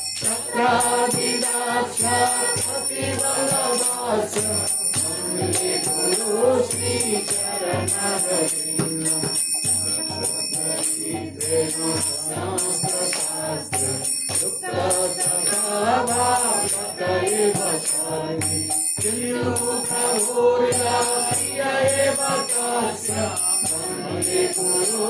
शत्राभिलाक्ष कपिवलवास वंदे गुरु श्रीचरणहरिन्द्रशास्त्रशास्त्र सुप्तसखाभागतये वसामि प्रभोया प्रिय एव वंदे गुरु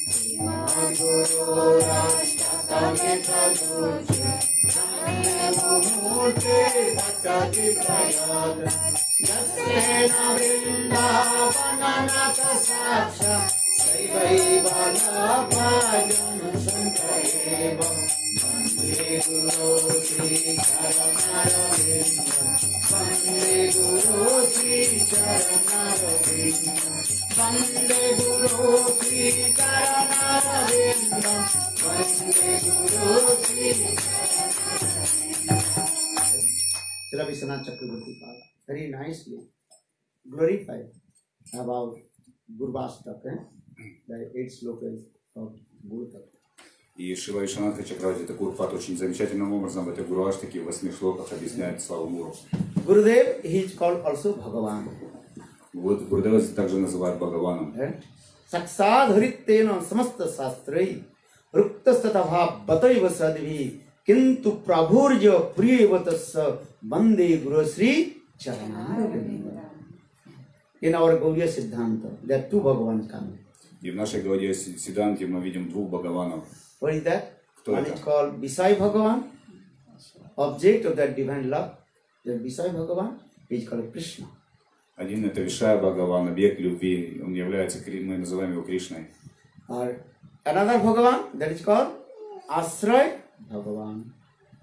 मुहूर्ते भक्तिप्रयात दत्तेन वृन्दावननत साक्षात् शैवैवलापायं शङ्करेव वंदे गुरो श्रीचरणरविन्द वंदे गुरो श्रीचरणरविन्द Vande Guru Shri Charanaravindam, Vande Guru Shri Srila Vishwanath Chakravarti Pala very nicely glorified about Gurvastak, eh? the eight slokas of Guru Tattva. И Шива Вишванатха Чакравати Такурпат очень замечательным образом в этой Гуруаштаке в восьми шлоках объясняет славу Гуру. Gurudev, he is called also Bhagavan. Вот Гурдева также называют Бхагаваном. eh? साक्षाधरितेन समस्त शास्त्रै रुक्तस्तथा भाव बतैव सद्भि किन्तु प्रभुर्ज प्रियव तस्य वन्दे गुरु श्री चरणारविन्दम्. In our Gauriya Siddhanta, there are two Bhagavan coming. И в нашей Гаудия Сиданте мы видим двух Бхагаванов. What is that? Кто One это? is called Visai Bhagavan, object of that divine love. The Visai Bhagavan is called Krishna. Один это Вишая Бхагаван, объект любви, он является, Кри- мы называем его Кришной. Another Bhagavan that is called Asray Bhagavan.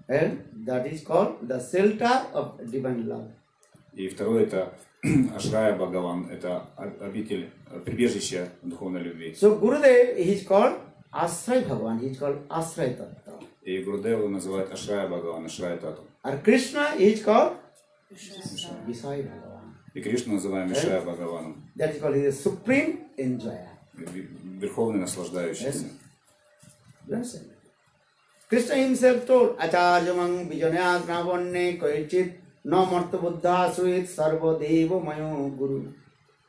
And that is called the shelter of divine love. И второй это Ашрая Бхагаван, это обитель, э, прибежище духовной любви. So Gurudev he is called Asray Bhagavan, he is called Asray Tattva. И Гурдеву называют Ашрая Бхагаван, Ашрая Тату. Or Krishna he is called Visai Bhagavan. И Кришну называем Вишая Бхагаваном, That is called he is the supreme enjoyer. ви- верховный наслаждающийся. Krishna himself told Acharyamang Vijanaya Gravanye Koichit No Marta Buddha Suit Sarva Deva Mayo Guru.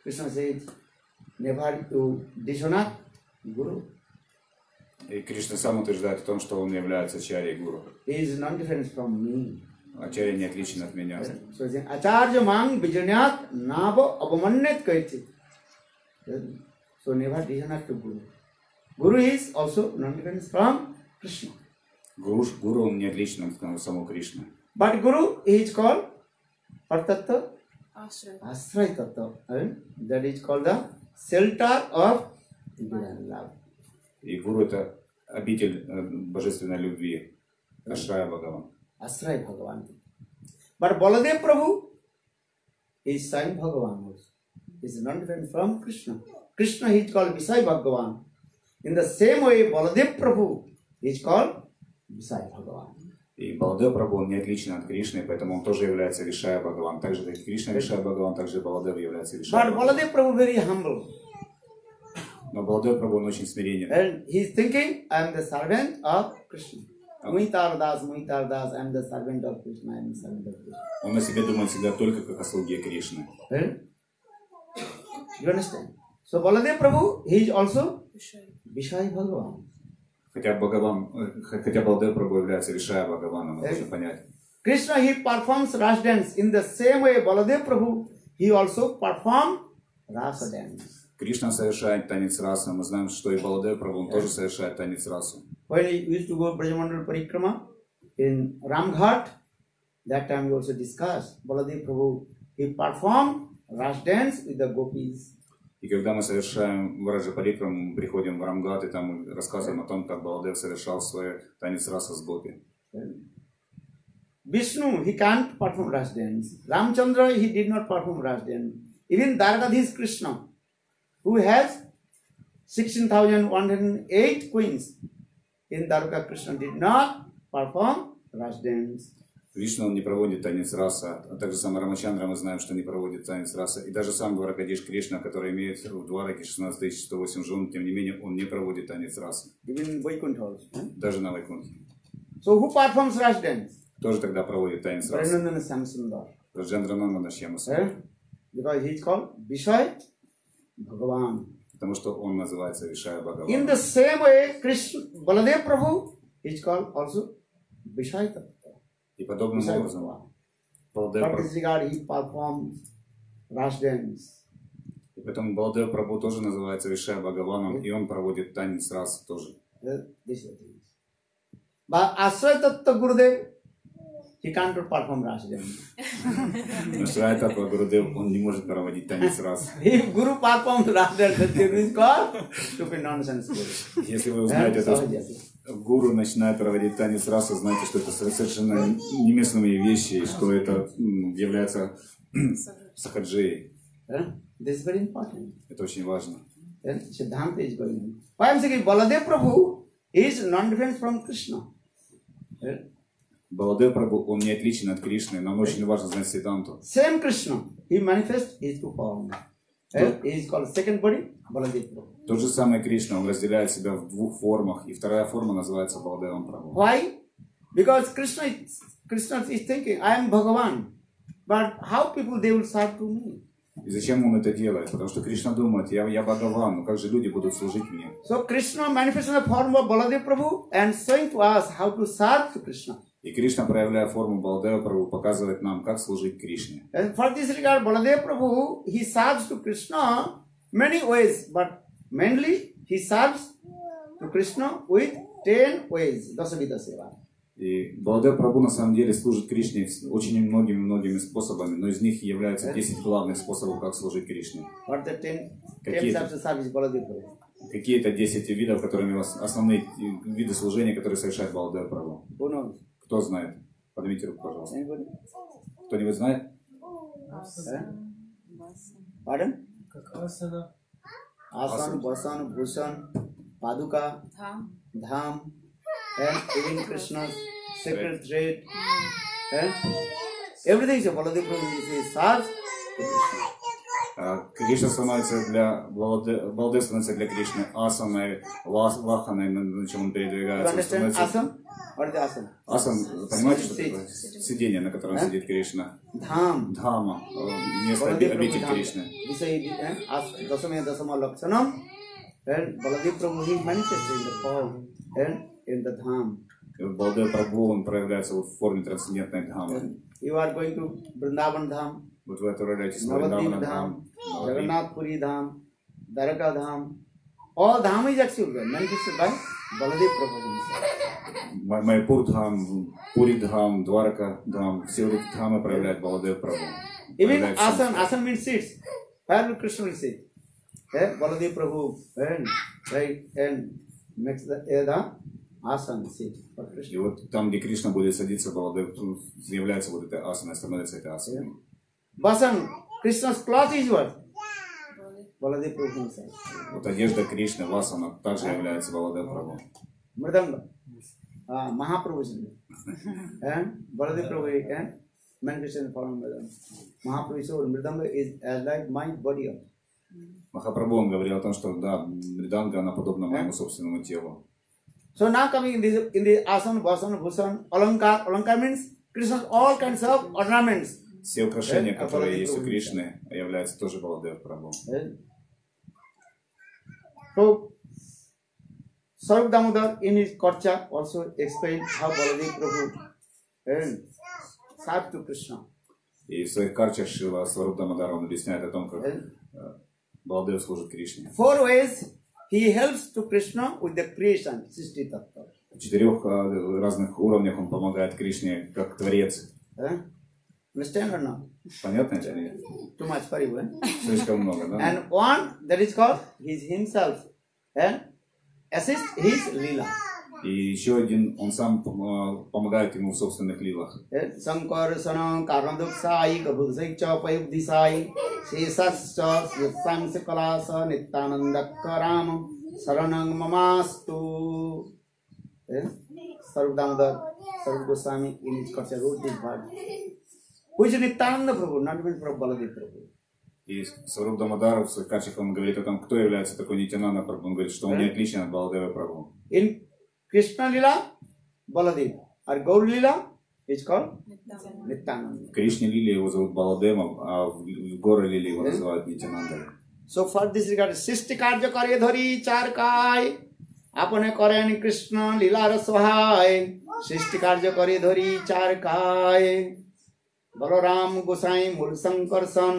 Krishna says, never you dishonor Guru. И Кришна сам утверждает о том, что он является Ачарьей Гуру. He is non different from me. Ачарья не отличен от меня. So he says, Acharyamang Vijanayat Nava Abamanyat Koichit. So never dishonor to Guru. Guru is also non different from Krishna. Гуру, гуру он не отличен от самого Кришны. But Guru is called what tattva? Ashray. Ashray tattva. And that is called the shelter of divine love. И гуру это обитель э, божественной любви. Ашрая Бхагаван. Ashray Bhagavan. But Baladev Prabhu is Sai Bhagavan also. Is not different from Krishna. Krishna is called Visai Bhagavan. In the same way, Baladev Prabhu is called Visai Bhagavan. И Баладев Прабhu, он не отличен от Кришны, поэтому он тоже является Вишая Бхагаван. Так же, как Кришна Вишая Бхагаван, также и Баладев является Вишая But Бхагаван. Baladev Prabhu very humble. Но Баладев Прабhu, он очень смиренен. And he is thinking, I am the servant of Krishna. Muitar Das, Muitar Das, I am the servant of Krishna, I am the servant of Krishna. Он на себе думает всегда только как о слуге Кришны. And you understand? So Baladev Prabhu, he is also Ashray. Vishai Bhagavan. Хотя Бхагаван, э, х- хотя Баладев Прабhu является Вишая Бхагаваном, мы Э. должны понять. Krishna, he performs Ras dance. In the same way, Baladev Prabhu, he also perform Rasa dance. Кришна совершает танец раса. Мы знаем, что и Баладев Прабhu, он тоже совершает танец расу. When he used to go Brajamandal Parikrama in Ramghat, that time we also discussed, Baladev Prabhu, he performed Ras dance with the gopis. И когда мы совершаем Враджа Парикраму, приходим в Рамгат, и там мы рассказываем о том, как Баладев совершал свой танец раса с Гопи. Vishnu, he can't perform Ras dance. Ramchandra, he did not perform Ras dance. Even Dargadhi's Krishna, who has 16,108 queens in Dwarka, Krishna did not perform Ras dance. Вишну он не проводит танец раса, а также сам Рамачандра мы знаем, что не проводит танец раса. И даже сам Дваракадиш Кришна, который имеет в Двараке 16 108 жен, тем не менее он не проводит танец расы. Даже на Вайкунхе. So who performs Ras dance? Тоже тогда проводит танец расы. Pranandana Samsundar. Раджандра Нанда Нашьямаса. Eh? Because he is called Vishai Bhagavan. Потому что он называется Вишая In Бхагаван. the same way, Krishna, Baladev Prabhu is called also Vishai Tattva. И подобным Vishai образом Bhagavan. Баладев But Прабhu- this regard, he performs Ras dance. И поэтому Балдев Прабhu тоже называется Вишая Бхагаваном, и он проводит танец рас тоже. Uh. But Asray Tattva Gurudev, he can't perform. Но Шрай Татва Гурудев, он не может проводить танец рас. If Guru performs dance, that is called stupid nonsense Guru. Если вы Eh? узнаете, это гуру начинает проводить танец раса, знайте, что это совершенно немыслимые вещи, и что это является сахаджией. Eh? This is very important. Это очень важно. Siddhanta is going on. Why I'm saying Baladev Prabhu is non-different from Krishna. Eh? Баладев Прабhu, он не отличен от Кришны, нам очень важно знать Сиданту. Same Krishna, he manifests his two forms. Eh? He is called second body, Baladev Prabhu. Тот же самый Кришна, он разделяет себя в двух формах, и вторая форма называется Баладевом Прабhu. Why? Because Krishna is, Krishna is thinking, I am Bhagavan. But how people they will serve to me? И зачем он это делает? Потому что Кришна думает, я, я Бхагаван, но как же люди будут служить мне? So Krishna manifests in the form of Baladev Prabhu and showing to us how to serve to Krishna. И Кришна, проявляя форму Балдева Прабhu, показывает нам, как служить Кришне. For this regard, Baladev Prabhu, he serves to Krishna many ways, but mainly he serves to Krishna with ten ways, Dasavidha Seva. И Балдев Прабhu на самом деле служит Кришне очень многими-многими способами, но из них являются 10 главных способов, как служить Кришне. Ten Какие types of service Baladev Prabhu? Какие-то 10 видов, которыми основные виды служения, которые совершает Балдев Прабhu. Who knows? Кто знает? Поднимите руку, пожалуйста. Anybody? Кто-нибудь знает? Eh? Pardon? Asana. Asan, Vasan, Bhushan, Paduka, Tham. Dham, and even Krishna's sacred thread. And everything is a Baladev Prabhu is serves to Krishna. А, Кришна становится для Балде- Балдев становится для Кришны асаной, ваханой, на чем он передвигается. Становится- asam? Асан, понимаете, что такое? Сиденье, на котором сидит Кришна. Dham. Дхама, э, место Baladev оби- Prabhu обитель Dham. Кришны. And Baladev Prabhu he manifested in the form and in the Dham. Балдев Прабhu, он проявляется в форме трансцендентной Дхамы. You are going to Vrindavan Dham, Вот вы отправляетесь на Navadvip Вриндавана Dham, Дхам, Jagannath Puri Dham, Dwaraka Dham. All Dham is actually manifested by Baladev Prabhu himself. Ма- Майпур Дхам, Пури Дхам, Дварака Дхам, все вот эти дхамы проявляют Баладев Прабhu. Even Проявляет asan, сам себя. asan means seats. Where will Krishna will sit? Eh? Baladev Prabhu and right and makes the, eh, the asan seat for И Krishna. вот там, где Кришна будет садиться, Баладев тут является вот этой асаной, становится этой асаной. Basan, Krishna's cloth is what? Baladev Prabhu himself. Вот одежда Кришны, Васана, также является Баладев Прабhu. Mridanga. Uh, Mahaprabhu is in it. And Baladev Prabhu and manifestation following Mridanga. Mahaprabhu is over. Mridanga is as like my body. also. Махапрабху он говорил о том, что да, Мриданга, она подобна моему собственному телу. So now coming in this in the asana, vasana, bhusan, alankar. Alankar means Krishna's all kinds of ornaments. Все украшения, Да, которые есть у. Кришны, являются тоже Баладев Прабху. Right? So Sarup Damodar in his Karcha also explained how Baladev Prabhu and served to Krishna. И в своих карчах Шила Сваруб Дамадар он объясняет о том, как Right? Баладев служит Кришне. Four ways he helps to Krishna with the creation, Sisti Tattva. В четырех разных уровнях он помогает Кришне как творец. Understand or not? Too much for you, eh? and one that is called his himself and assist his lila. И еще один, он сам помогает ему в собственных лилах. Sankar sanam karanduk sai kabhusai cha payubdi sai shesas cha sam sikala sa nityananda karam saranang mamastu. Sarv Damodar, Sarv Goswami in his culture wrote this verse. which is Nityananda Prabhu not even Prabhu Baladev Prabhu И Сваруб Дамадар в своих карчах он говорит о том, кто является такой Нитянанда Прабху. Он говорит, что он не отличен от Баладева Прабху. in Krishna Lila Baladev or Gaur Lila is called Nityananda В Кришне Лили его зовут Баладемом, а в, в Горе Лили его называют Нитянандой. So for this regard, সৃষ্টি কার্য করে ধরি চার কায় আপনে করেন কৃষ্ণ লীলার সহায় সৃষ্টি কার্য করে ধরি চার কায় বলরাম গোসাই মূল সংকর্ষণ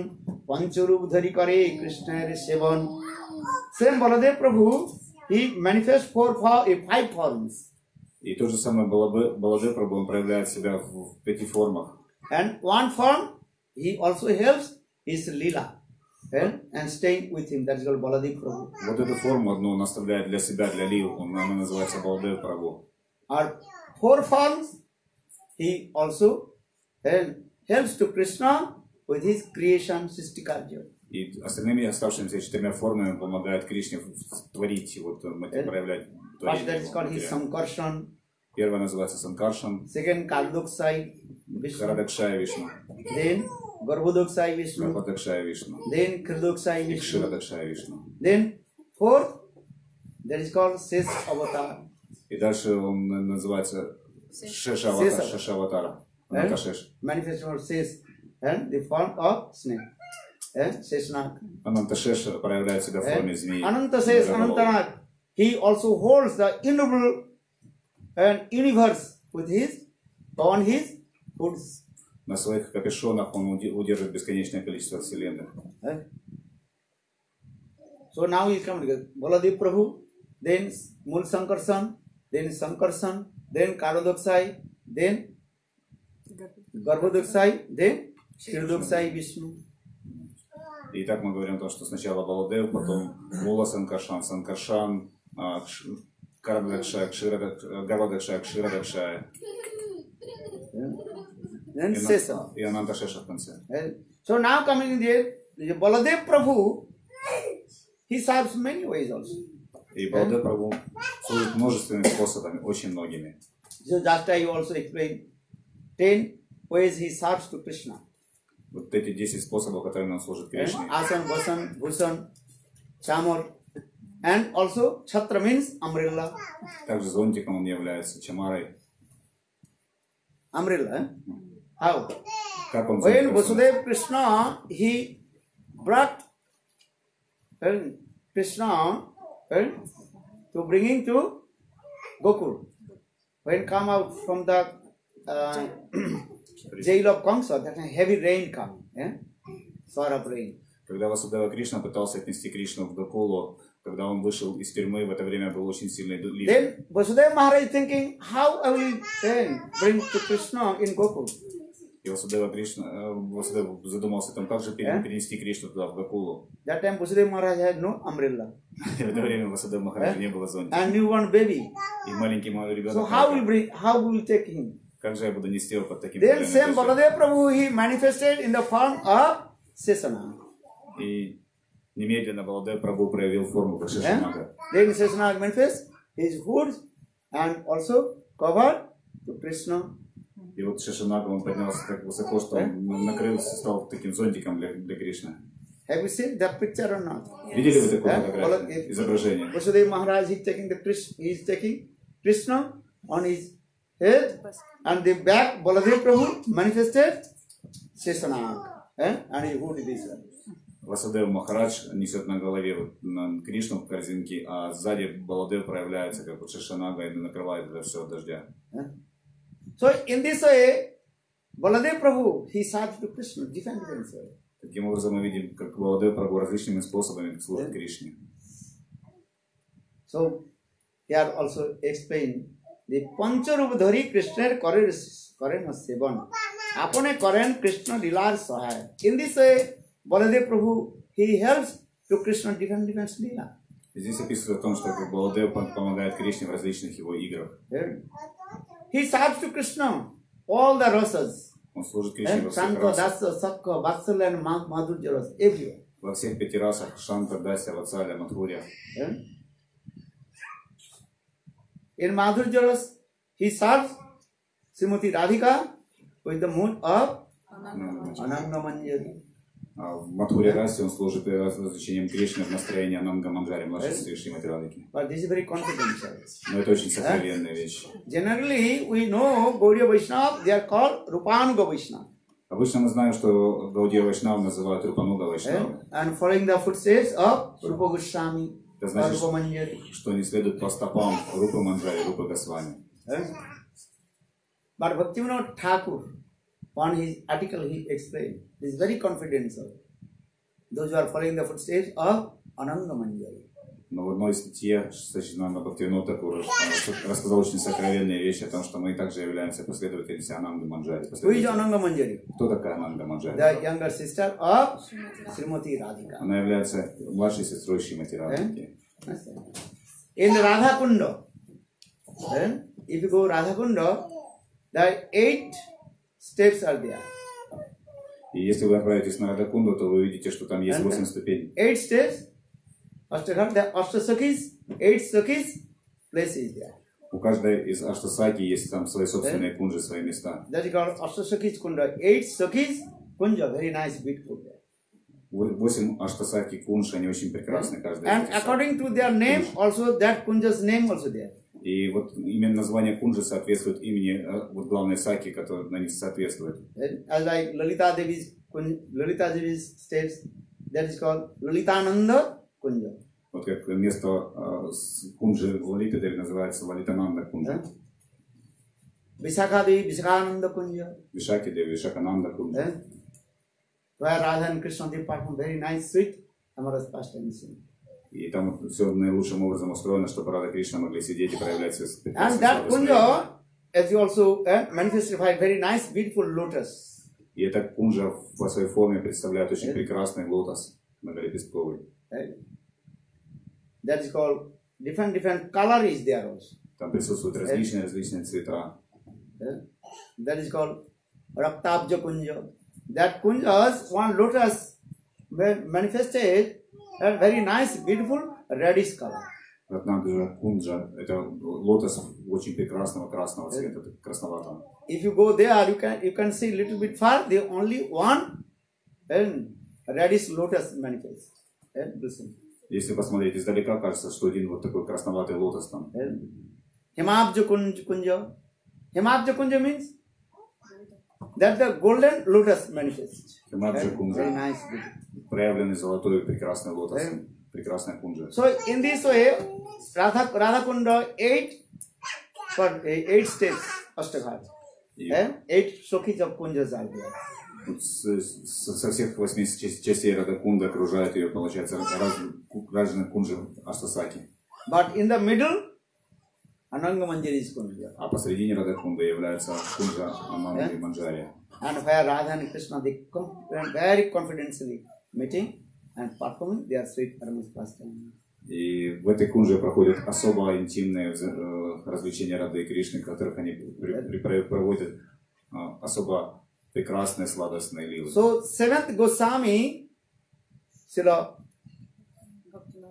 পঞ্চরূপ ধরি করে কৃষ্ণের সেবন সেম বলদেব প্রভু হি manifest four five forms И то же самое Балабе- Баладев Прабху, он проявляет себя в, в пяти формах. and one form he also helps his lila and, and staying with him that is called baladev prabhu Вот эту форму одну он оставляет для себя, для Лил. Он, она называется Баладев Прабху. or four forms, he also then Helps to Krishna with his creation Sistikarya. И остальными оставшимися четырьмя формами помогает Кришне творить, вот, э, мати- проявлять First творение that is его called his внутри. Sankarshan, Первое называется Санкаршан, second Kaldoksai Vishnu, Карадакшая Вишну, then Garbhodoksai Vishnu, Гападакшая Вишну, then Kridoksai и Vishnu, Кширадакшая Вишну. then fourth that is called Sis Avatar. И дальше он э, называется Шеша Аватар, Сеса. Шеша Аватара. Eh? Анаташеш. Manifestation of Sis and the form of snake. Eh? Sesnak. Ананташеш проявляет себя в форме And змеи. Ananta says, Многоголовый. Anantanath, he also holds the innumerable and universe with his, on his hoods. На своих капюшонах он уди- удерживает бесконечное количество вселенных. Eh? So now he come together. Baladev Prabhu, then Mul Sankarsan, then Sankarsan, then Karodoksai, then Garbhodoksai, then Shridoksai Vishnu. И так мы говорим о том, что сначала Баладев, потом Мула Санкаршан, Санкаршан, а, Кш- Карадакшая, Кширадак- Гавадакшая, Кширадакшая Then Sesa. и Ананташеша в конце. Eh? So now coming there, the Baladev Prabhu, he serves many ways also. И Баладев Прабху служит множественными способами, очень многими. So just I also explained ten ways he serves to Krishna. Вот эти 10 способов, которыми он служит Eh? Кришне. Asan, Vasan, Bhusan, Chamar, and also Chhatra means umbrella. Также зонтиком он является, Чамарой. Umbrella. Eh? How? Как он When зонтиком становится? Vasudev Krishna, he brought eh, Krishna eh, to bringing to Gokul. When come out from the uh, jail of Kamsa, that heavy rain come, eh? Sword of rain. Когда Васудева Кришна пытался отнести Кришну в Гакулу, Когда он вышел из тюрьмы, в это время был очень сильный ливень. Then Vasudeva Maharaj thinking, how I will then bring to Krishna in Gokul. И Васудева, Кришна, э, Васудева задумался о том, как же перенести Кришну туда, в Гакулу. That time Vasudeva Maharaj had no umbrella в это время Васудева Махараджа не было зонтика. and newborn baby. И маленький мой So ребенок. how will bring, how will take him? Как же я буду нести под таким Then same дождем? Baladev Prabhu he manifested in the form of Sesana. И немедленно Баладев Прабhu проявил форму? Шишимага. Then Sesana manifest his hood and also covered to Krishna. И вот Шишимага, он поднялся так высоко, что он накрылся, стал таким зонтиком для, для Кришны. Have you seen that picture or not? Видели вы такое фотографию, Bala- изображение? Vasudeva Maharaj is taking the Krishna, he is taking Krishna on his and the back Baladev Prabhu manifested Sesana. Eh? And he hood this one. Васудев Махарадж несет на голове на Кришну в корзинке, а сзади Баладев проявляется как вот Шишанага и накрывает это все от дождя. So in this way, Baladev Prabhu, he served to Krishna, different different way. Таким образом мы видим, как Баладев Прабhu различными способами служит Кришне. So here also explain the Pancharubdhari Krishna Karan Sevan. Upon a Karan Krishna Lilar Sahaya. In this way, Baladev Prabhu, he helps to Krishna. Здесь описывается о том, что Баладев помогает Кришне в различных его играх. He serves to Krishna all the rasas. Он служит Кришне во всех расах. Santo, Dasa, Sakka, Vatsala Madhurya rasa. Во всех пяти расах Шанта, Дася, Вацаля, Мадхурья. In Madhurya ras he serves Srimati Radhika with the mood of Ananga Manjari А в Мадхуре Расе он служит развлечением Кришны в настроении Ананга Манджари, младшей сестры Шримати Радхики. But this is very confidential. Но это очень сокровенная вещь. Generally, we know Gaudiya Vaishnava, they are called Rupanuga Vaishnava. Обычно мы знаем, что Гаудия Вайшнав называют Рупануга eh? Вайшнавы, And following the footsteps of Rupa Goswami Да or значит, Rupa Manjari. что не следует по стопам Рупы Манджари, Рупы Госвами. eh? But Bhaktivinoda Thakur, on his article, he explained, this is very confidential. Those who are following the footsteps of Ananga Manjari. Но в одной статье Сачинанда Бхактивинод Такур рассказал очень сокровенные вещи о том, что мы также являемся последователями Ананды Манджари. Manjari? Кто такая Ананда Манджари? The younger sister of Srimati Radhika. Она является младшей сестрой Шримати Радхики. In Radha Kunda, then if you go Radha Kunda, the eight steps are there. И если вы отправитесь на Радакунду, то вы увидите, что там есть Да. 8 ступеней. Eight steps. Eight Sakis, place is there. У каждой из Аштасаки есть там свои собственные кунжи, свои места. That is called Ashtasakis Kunda. Eight Sakis Kunja, very nice, there. Во- Восемь Аштасаки кунж, они очень прекрасны, каждый And according to their name, also that Kunja's name also there. И вот именно название кунжи соответствует имени э, вот главной саки, которая на них соответствует. As like Lalita Devi's Lalita Devi's steps, that is called Lalitananda Kunja. Вот как место э, с кунжи Лалиты Деви называется Лалитананда кунжа. Vishakha Devi, Vishakhananda Kunja. Вишаки Деви, Вишакананда кунжа. Eh? Where Radha and Krishna they perform very nice, sweet, amorous pastimes. И там все наилучшим образом устроено, чтобы Рада Кришна могли сидеть и проявлять свои And that Kunja, as you also eh, manifested by very nice, beautiful lotus. И эта кунжа по своей форме представляет очень прекрасный лотос многолепестковый. eh? That is called different different color is there also. Там присутствуют различные различные цвета. eh? That is called Raktabja Kunja. That Kunja's one lotus ma- manifested a very nice, beautiful reddish color. Ратнабджа кунджа – это лотос очень прекрасного красного цвета, красноватого. If you go there, you can you can see little bit far. The only one and reddish lotus manifest. Eh, listen. Если посмотреть издалека, кажется, что один вот такой красноватый лотос там. Eh? Himabja kunj, kunja. Himabja kunja means that the golden lotus manifest. Химаджа Eh, Very кунджа nice. beautiful. – проявленный золотой прекрасный лотос, Э. прекрасная кунджа. So in this way, Radha Radha Kunda eight for eh, eight steps Ashtaghat. И Eh? Eight Sokhis of Kunjas are there. Вот с- с- со всех восьми част- частей Радакунда окружают ее, получается, раз, разные кунжи Астасаки. But in the middle, Ananga Manjari is Kunja. А посредине Радакунда является кунжа Аманга и Манджари. And where Radha and Krishna, they com- very confidentially meeting and performing their sweet Paramas pastime. И в этой кунже проходят особо интимные э, развлечения Рады и Кришны, которых они при- при- при- проводят э, особо прекрасные сладостные ливы. So, seventh Goswami, Srila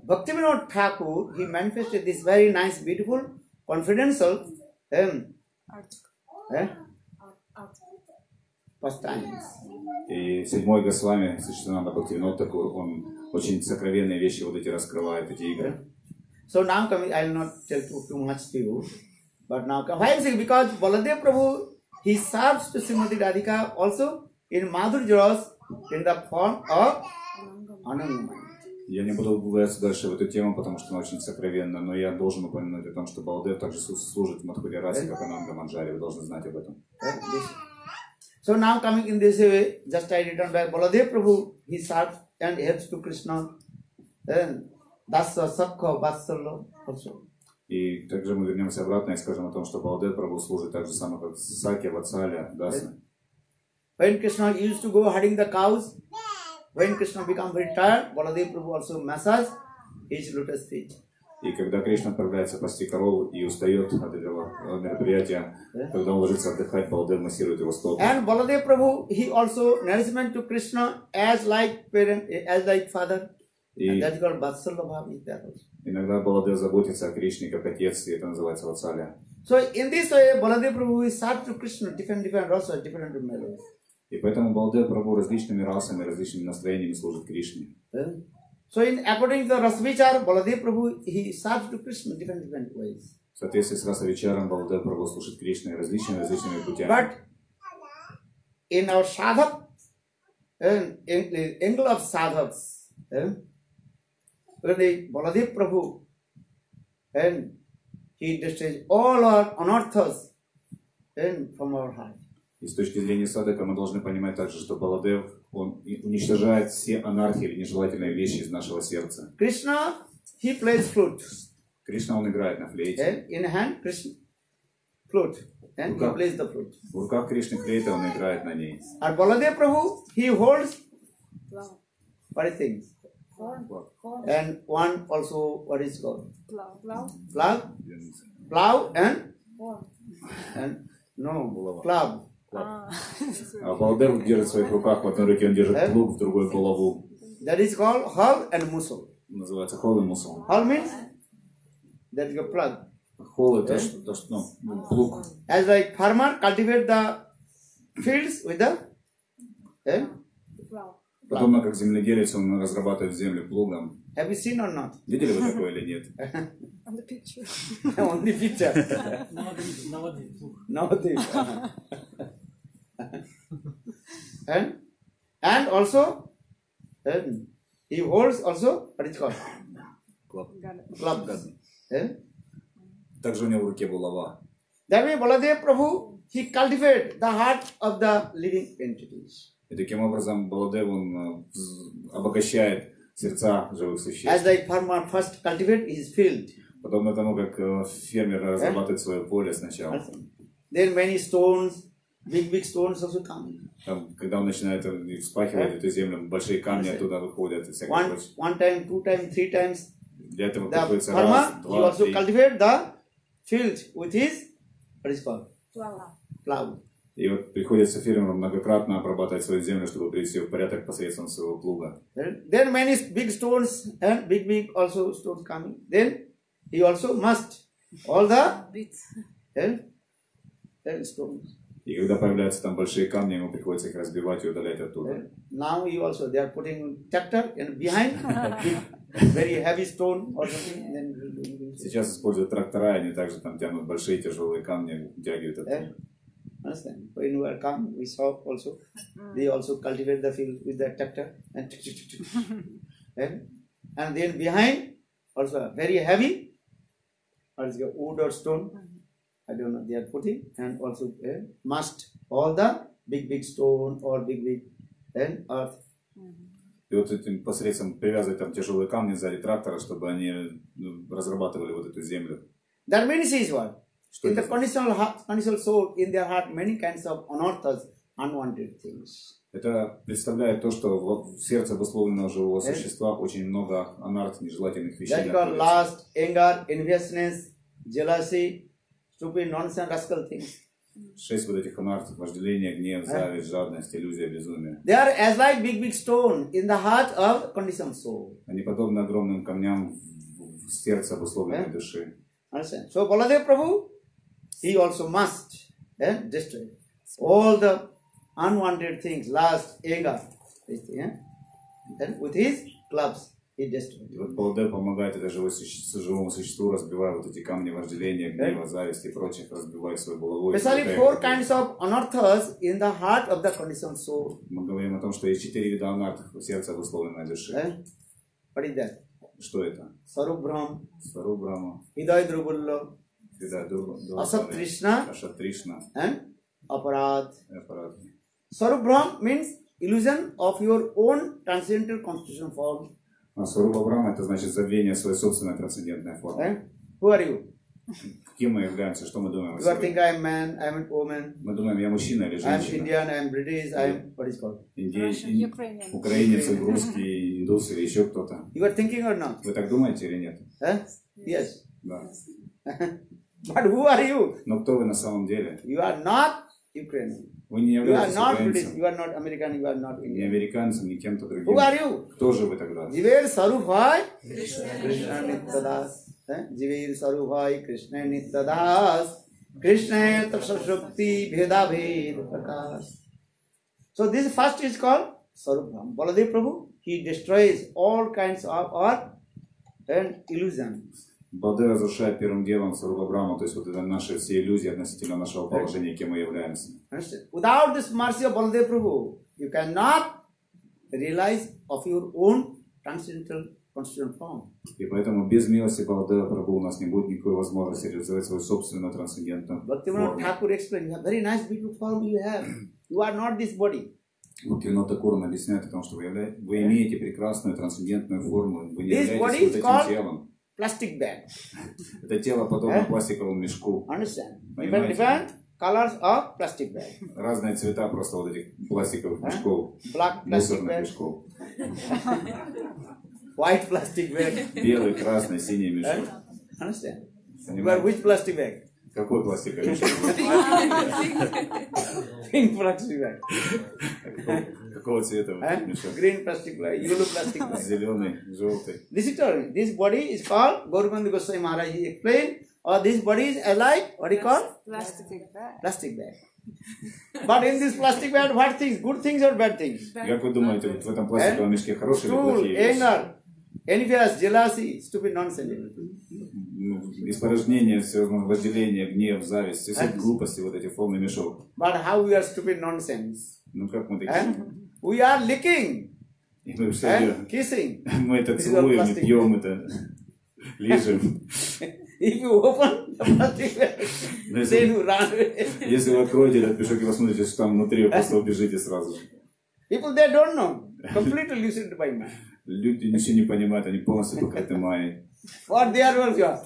Bhaktivinoda Thakur, he manifested this very nice, beautiful, confidential um, eh, pastimes. И седьмой Госвами, Сачитананда Бхактивинод Такур, он очень сокровенные вещи вот эти раскрывает, эти игры. So now coming, I will not tell too, too much to you, but now come. Why I'm saying because Baladev Prabhu he serves to Srimati Radhika also in Madhur Jaras in the form of Anangamani. Я не буду углубляться дальше в эту тему, потому что она очень сокровенна, но я должен упомянуть о том, что Балдев также слу- служит в Мадхуре Расе, как Ананга Манджари, вы должны знать об этом. Eh, this- So now coming in this way, just I return back. Baladev Prabhu he serves and helps to Krishna. Then Dasa Sakha Vatsalya also. И также мы вернемся обратно и скажем о том, что Балдев Прабhu служит так же самое, как Саки, Вацаля, Дасна. When Krishna used to go herding the cows, when Krishna become very tired, Baladev Prabhu also massage his lotus feet. И когда Кришна отправляется пасти корову и устает от этого э, мероприятия, когда он ложится отдыхать, Балдев массирует его стопы. And Baladev Prabhu, he also nourishment to Krishna as like parent, as like father. And И that's called Vatsalya Bhav is there also. Иногда Балдев заботится о Кришне как отец, и это называется Вацаля. So in this way, Baladev Prabhu is served to Krishna, different different rasa, different melodies. И поэтому Балдев Прабhu различными расами, различными настроениями служит Кришне. Eh? So in according to the Rasvichar, Baladev Prabhu he serves to Krishna different different ways. В соответствии с Расавичаром Балдев Прабhu служит Кришне различными различными путями. But in our sadhak, in, in the angle of sadhaks, eh, the Baladev Prabhu and he destroys all our anarthas and from our heart. И с точки зрения садака мы должны понимать также, что Баладев, он уничтожает все анархии или нежелательные вещи из нашего сердца. Krishna, he plays flute. Кришна, он играет на флейте. Eh? In hand, Krishna, flute. And he plays the flute. В руках Кришны флейта, он играет на ней. And Baladev Prabhu, he holds five things. And one also, what is called? Plow. Plow and? And no, club. А Баладев держит в своих руках, в одной руке он держит Eh? плуг, в другой булаву. That is called hull and muscle. Называется хол и мусол. Hull means that is a plug. Хол это что, то, что, ну, плуг. As like farmer cultivate the fields with the eh? Подобно как земледелец, он разрабатывает землю плугом. Have you seen or not? Видели вы такое или нет? On the picture. On the picture. Nowadays. and and also and he holds also what is called club. Eh? Также у него в руке булава. That way Baladev Prabhu he cultivate the heart of the living entities. И таким образом Баладев, он э, обогащает сердца живых As существ. the farmer first cultivate his field. Подобно тому, как э, фермер разрабатывает свое поле сначала. Then many stones, big big stones also come. Там, когда он начинает вспахивать эту землю, большие камни оттуда выходят и всякое One one time, two time, three times. Для этого приходится раз, he два, also три. cultivate the field with his what is called plow. И вот приходится фермеру многократно обрабатывать свою землю, чтобы привести ее в порядок посредством своего плуга. Then many big stones and big big also stones coming. Then he also must all the then, then stones. И когда появляются там большие камни, ему приходится их разбивать и удалять оттуда. Now he also they are putting tractor and behind very heavy stone or something. Then. Сейчас используют трактора, и они также там тянут большие тяжелые камни, утягивают Eh? это. Understand? When we are come, we saw also they also cultivate the field with the tractor and and, and then behind also very heavy or is it wood or stone I don't know they are putting and also eh, must all the big big stone or big big then earth. И вот этим посредством привязывать там тяжелые камни сзади трактора, чтобы они ну, разрабатывали вот эту землю. That means is what? In the conditional heart, conditional soul, in their heart, many kinds of unearthas, unwanted things. Это представляет то, что в сердце обусловленного живого существа очень много анарт, нежелательных вещей. That lust, anger, enviousness, jealousy, stupid, nonsense, rascal things. Шесть вот этих анарт, вожделение, гнев, зависть, жадность, иллюзия, безумие. They are as like big big stone in the heart of conditioned soul. Они подобны огромным камням в сердце обусловленной души. Understand? So Baladev Prabhu, he also must eh, destroy all the unwanted things, lust, anger, this thing, eh? Then with his clubs, he destroyed. И вот Балдер помогает это живое живому существу, разбивая вот эти камни вожделения, гнева, зависти и прочих, разбивая своей головой. Especially four kinds of unearthas in the heart of the conditioned soul. Мы говорим о том, что есть четыре вида анарт в сердце обусловленной души. Eh? What is that? Что это? Sarup Brahm, Свару Брама, Asat Trishna, Ашат Тришна, and Aparad. Аппарат. Sarup Brahm means illusion of your own transcendental constitutional form. А Сваруба Брама это значит забвение своей собственной трансцендентной формы. Eh? Who are you? Кем мы являемся, что мы думаем You are себе? think I am man, I am a woman, Мы думаем, я мужчина или I am женщина, Indian, I am British, I am what is called. индей, Russian, Ukrainian. украинец, русский, индус или еще кто-то. You are thinking or not? Вы так думаете или нет? Eh? Yes. Да. But who are you? Но кто вы на самом деле? You are not Ukrainian. Вы не You are являетесь not British. украинцем, You are not American. You are not не Indian. американцем, ни кем-то другим. Who are you? Кто же вы тогда? Jiver Sarubhai Krishna Nityadas. Eh? Jiver Sarubhai Krishna Nityadas. Krishna Tasashakti Bheda Bhed Prakash. So this first is called Sarubham. Baladev Prabhu, he destroys all kinds of or and illusions. Балде разрушает первым делом Саруба Брама, то есть вот это наши все иллюзии относительно нашего положения, кем мы являемся. Without this mercy of Baladev Prabhu, you cannot realize of your own transcendental constitutional form. И поэтому без милости Балдева Прабhu у нас не будет никакой возможности реализовать свою собственную трансцендентную форму. Thakur explained, very nice beautiful form you have. You are not this body. Бхактивинод Такур объясняет о том, что вы, явля- вы имеете прекрасную трансцендентную форму, вы не являетесь вот этим телом. Plastic bag. Это тело подобно Eh? пластиковому мешку. Understand? Different, Понимаете? different colors of plastic bag. Разные цвета просто вот этих пластиковых мешков, Black plastic мусорных bag, мешков. white plastic bag. Белый, красный, синий Eh? мешок. Understand? You are Понимаете? which plastic bag? Какой пластиковый мешок? Pink plastic bag. Какого- Какого цвета Eh? мешок? Green plastic bag, yellow plastic bag. Зеленый, желтый. This is all. This body is called Gaurukanda Goswami Maharaj. He explained, or this body is alike, what do you call? Plastic bag. Plastic bag. But in this plastic bag, what things? Good things or bad things? Как вы думаете, вот в этом пластиковом мешке хорошие или Stool, плохие вещи? anger, envious, jealousy, stupid nonsense. Ну, Испорожнение, всевозможные вожделение, гнев, зависть, все эти глупости, вот эти полный мешок. But how we are stupid nonsense? Ну как мы такие? And we are licking И мы все and kissing. мы это целуем, пьем это, лижем. If you open the plastic bag, This then you run away. Если вы откроете этот мешок и посмотрите, что там внутри, вы просто убежите сразу же. People they don't know. Completely lucid by man. Люди ничего не понимают, они полностью покрыты майей. What they are working on?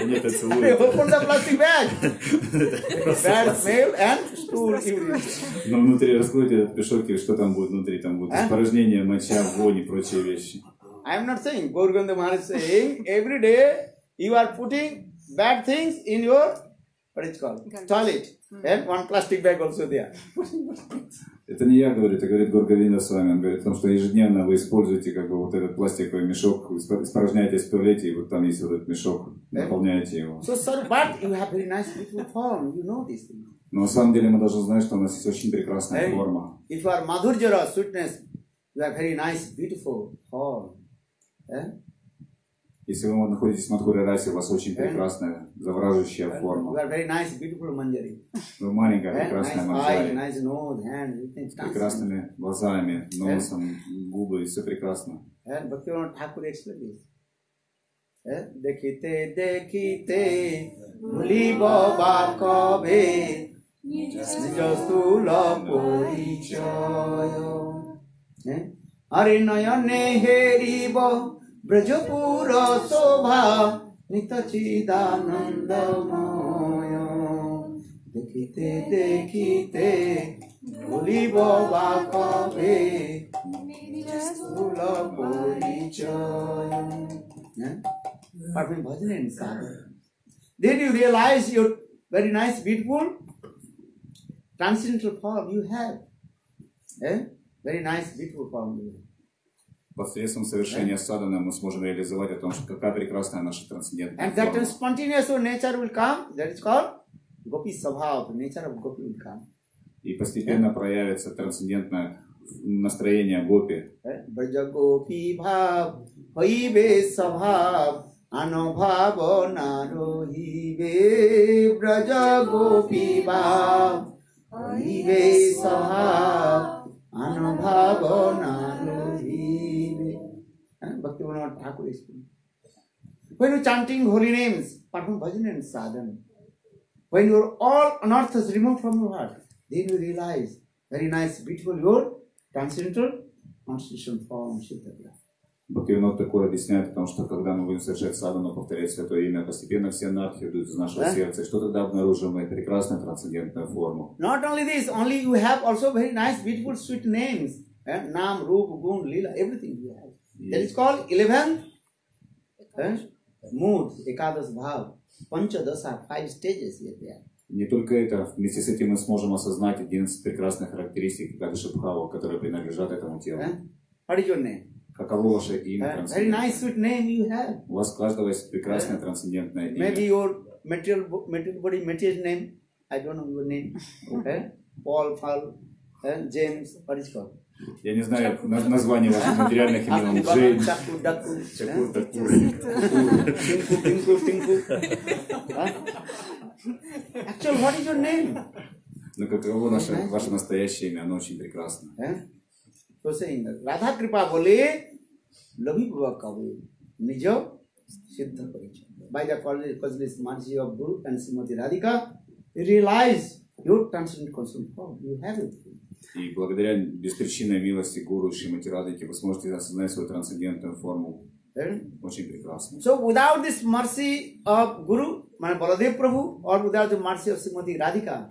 Они это целуют. open the plastic bag. Bad smell and stool. Но внутри раскройте этот мешок, и что там будет внутри? Там будет А? испорожнение, моча, вонь и прочие вещи. I am not saying. Gaurganda Maharaj is saying every day you are putting bad things in your what is called toilet and one plastic bag also there. Это не я говорю, это говорит Горговина с вами. Он говорит о том, что ежедневно вы используете как бы вот этот пластиковый мешок, вы испражняетесь в туалете, и вот там есть вот этот мешок, наполняете его. So sir, but you have very nice beautiful form. You know this thing. Но на самом деле мы должны знать, что у нас есть очень прекрасная Hey. форма. If you are madhurjara, sweetness, you have very nice beautiful form. Eh? Если вы находитесь в Мадхуре Расе, у вас очень прекрасная, завораживающая You форма. are very nice beautiful manjari. Вы маленькая, Eh? прекрасная Nice eye, манджари, nice nose, hand, everything. с прекрасными глазами, носом, губы, все прекрасно. And Bhaktivinoda Thakur explained this. Eh? দেখিতে দেখিতে ভুলিব বা কবে নিজ স্থূল পরিচয় হ্যাঁ? আরে নয়নে হেরিব ব্রজপুর শোভা নিত চিদানন্দময় দেখিতে দেখিতে ভুলিব বা কবে নিজ স্থূল পরিচয় হ্যাঁ? পারবেন ভজনেন sir Then you realize your very nice, beautiful, transcendental form you have. Eh? Very nice, beautiful form you have. Посредством совершения садханы мы сможем реализовать о том, что какая прекрасная наша трансцендентная And that spontaneous nature will come, that is called Gopi Sabhav, nature of Gopi will come. И постепенно проявится трансцендентное настроение гопи. Eh? Braja Gopi Bhav, Haive Sabhav, Anubhav Narohive, Braja Gopi Bhav, Haive Bhakti Vinod Thakur is speaking. When you're chanting holy names, perform bhajan and sadhana. When you're all unearths removed from your heart, then you realize very nice, beautiful your transcendental constitutional form, Shittagya. Бхактивинод Такур объясняет о том, что когда мы будем совершать садану, повторять святое имя, постепенно все анархии идут из нашего Да? сердца. И что тогда обнаружим мы? Прекрасную трансцендентную форму. Not only this, only you have also very nice, beautiful, sweet names. Eh? Nam, Rup, Gun, Lila, everything you have. That is called 11 eh? mood, Ekadas Bhav, Panchadasa, five stages here there. Не только это, вместе с этим мы сможем осознать 11 прекрасных характеристик Гадыши Бхава, которые принадлежат этому телу. Eh? What is your name? Каково ваше имя Eh? Very трансцендентное? nice, sweet name you have. У вас каждого есть прекрасное трансцендентное Maybe имя. your material, material body, material name, I don't know your name. Okay? Paul, Paul, eh? James, what is called? Я не знаю на- название ваших материальных имен. Джейн, Чакур, eh? Tinku. Huh? Actually, what is your name? Но каково наше, ваше настоящее имя? Оно очень прекрасно. Eh? So saying, Radha Kripa bole, Lavi Baba Kavi, Nijo, Siddha Paricha. By the causeless mercy of Guru and Srimati Radhika, you realize your transcendent constant form. You have it. И благодаря беспричинной милости Гуру и Шримати вы сможете осознать свою трансцендентную форму. Очень прекрасно. So without this mercy of Guru, my Baladev Prabhu, or without the mercy of Srimati Radhika,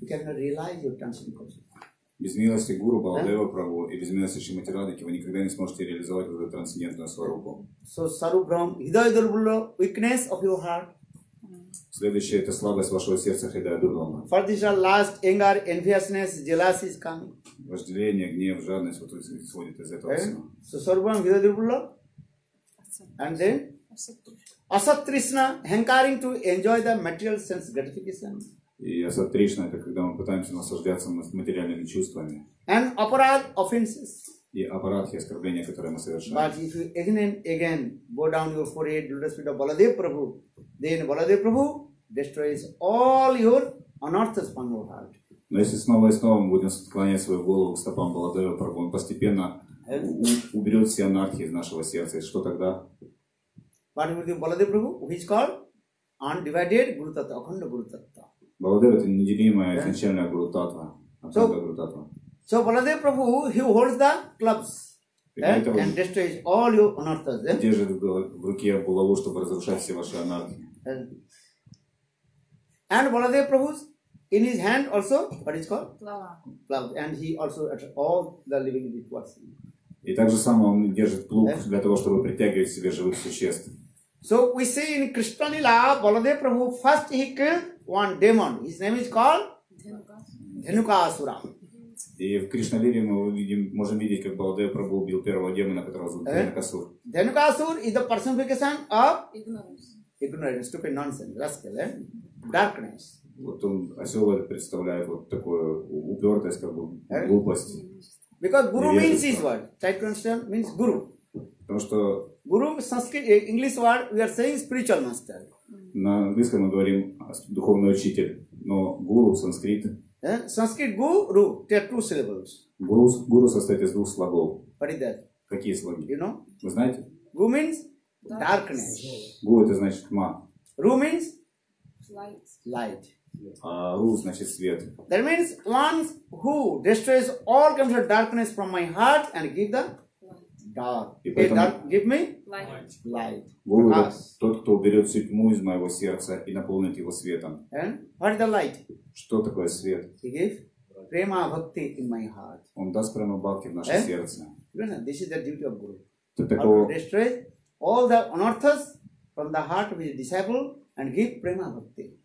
you cannot realize your transcendent constant. Без милости Гуру, Баладева Прабhu и без милости Шримати Радхики вы никогда не сможете реализовать эту трансцендентную сварупу. So Sarubram, Hidaya Durbullo, weakness of your heart. Следующее – это слабость вашего сердца Хидая Дурдома. For this are last anger, enviousness, jealousy is coming. Вожделение, гнев, жадность вот исходит из этого всего. So Sarubram, Hidaya Durbullo. And then Asat Trishna, hankering to enjoy the material sense gratification. И Асад Тришна – это когда мы пытаемся наслаждаться ма- материальными чувствами. And aparad offenses. И аппаратхи, оскорбления, которые мы совершаем. But if you again and again go down your forehead, feet of Baladev Prabhu, then Baladev Prabhu destroys all your unearths from your heart. Но если снова и снова мы будем склонять свою голову к стопам Баладева Прабhu, он постепенно у- уберет все анархии из нашего сердца. И что тогда? Baladev Prabhu, which is called undivided Guru Tattva, Akhanda Guru Tattva. Баладев – это неделимая изначальная Гуру Татва. Абсолютная Гуру Татва. So Baladev Prabhu, he holds the clubs И eh, поэтому and destroys all your unearths. eh? держит в гол- в руке булаву, чтобы разрушать все ваши анархии. Eh. And Baladev Prabhu, in his hand also, what is called? Club. And he also attract all the living beings towards him. И так же само он держит плуг для того, чтобы притягивать к себе живых существ. So we see in Krishna Lila, Baladev Prabhu, first he killed one demon. His name is called Dhenukasura. И в Кришналире мы увидим, можем видеть, как Баладев Прабhu убил первого демона, которого зовут Э? Дhenukasur. Dhenukasur is the personification of ignorance, stupid nonsense, rascal, eh? darkness. Вот он, осел представляет вот такую упертость, как бы Э? глупость. Because Guru means his word. Try to understand means Guru. Потому что Guru, Sanskrit, eh, English word, we are saying spiritual master. на английском мы говорим духовный учитель, но гуру, санскрит, Eh? Sanskrit Guru, there are two syllables. гуру, гуру состоит из двух слогов. What is that? Какие слоги? You know? Вы знаете? Gu means darkness. Гу это значит тьма, Ru means Light. light. А ру значит свет. That means one who destroys all comes of darkness from my heart and give the dark. И Okay, поэтому- dark give me Light. light. Тот, кто уберет всю тьму из моего сердца и наполнит его светом. And what is the light? Что такое свет? He gives prema bhakti in my heart. Он даст прямо бхакти в наше Eh? сердце. You know, this is the duty of Guru. To такого, destroy all the anarthas from the heart of his disciple and give prema bhakti.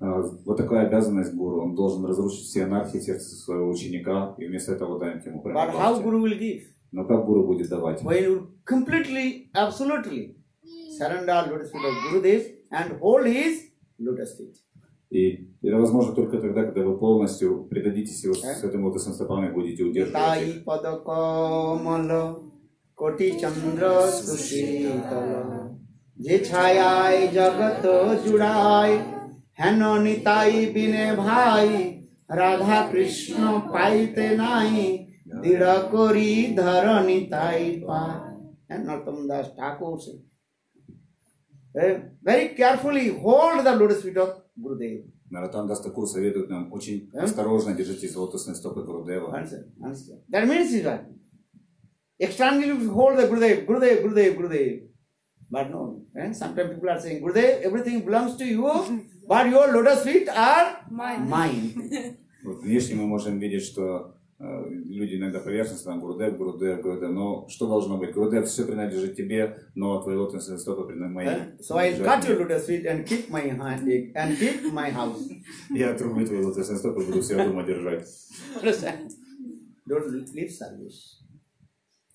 а, вот такая обязанность гуру. Он должен разрушить все анархии в сердце своего ученика и вместо этого дать ему прямо But how. Guru will give? Но как Гуру будет давать? When you completely, absolutely surrender lotus feet of Gurudev and hold his lotus feet. И это возможно только тогда, когда вы полностью предадитесь его с этому лотосом стопам и будете удерживать. कोटि चंद्र सुशीतल जे छायाय जगत जुड़ाय हेन निताई बिने भाई राधा कृष्ण पाइते नाही दृढ़ करी धरणी ताई पार नरोत्तम दास ठाकुर से very carefully hold the lotus feet of Gurudev. Наротан Дас Такур советует нам очень осторожно держите золотостные стопы Гурудева. That means is what? Externally we hold the Gurudev, Gurudev, Gurudev, Gurudev. But no, and sometimes people are saying, Gurudev, everything belongs to you, but your lotus feet are mine. mine. Вот внешне мы можем видеть, что люди иногда поверхностно, там, Гурудев, Гурудев, Гурудев, но что должно быть? Гурудев, все принадлежит тебе, но твои лотосные стопы принадлежат? So I'll cut your lotus feet and keep my hand and keep my house. Я отрублю твои лотосные стопы и буду себя дома держать. Understand? Don't leave service.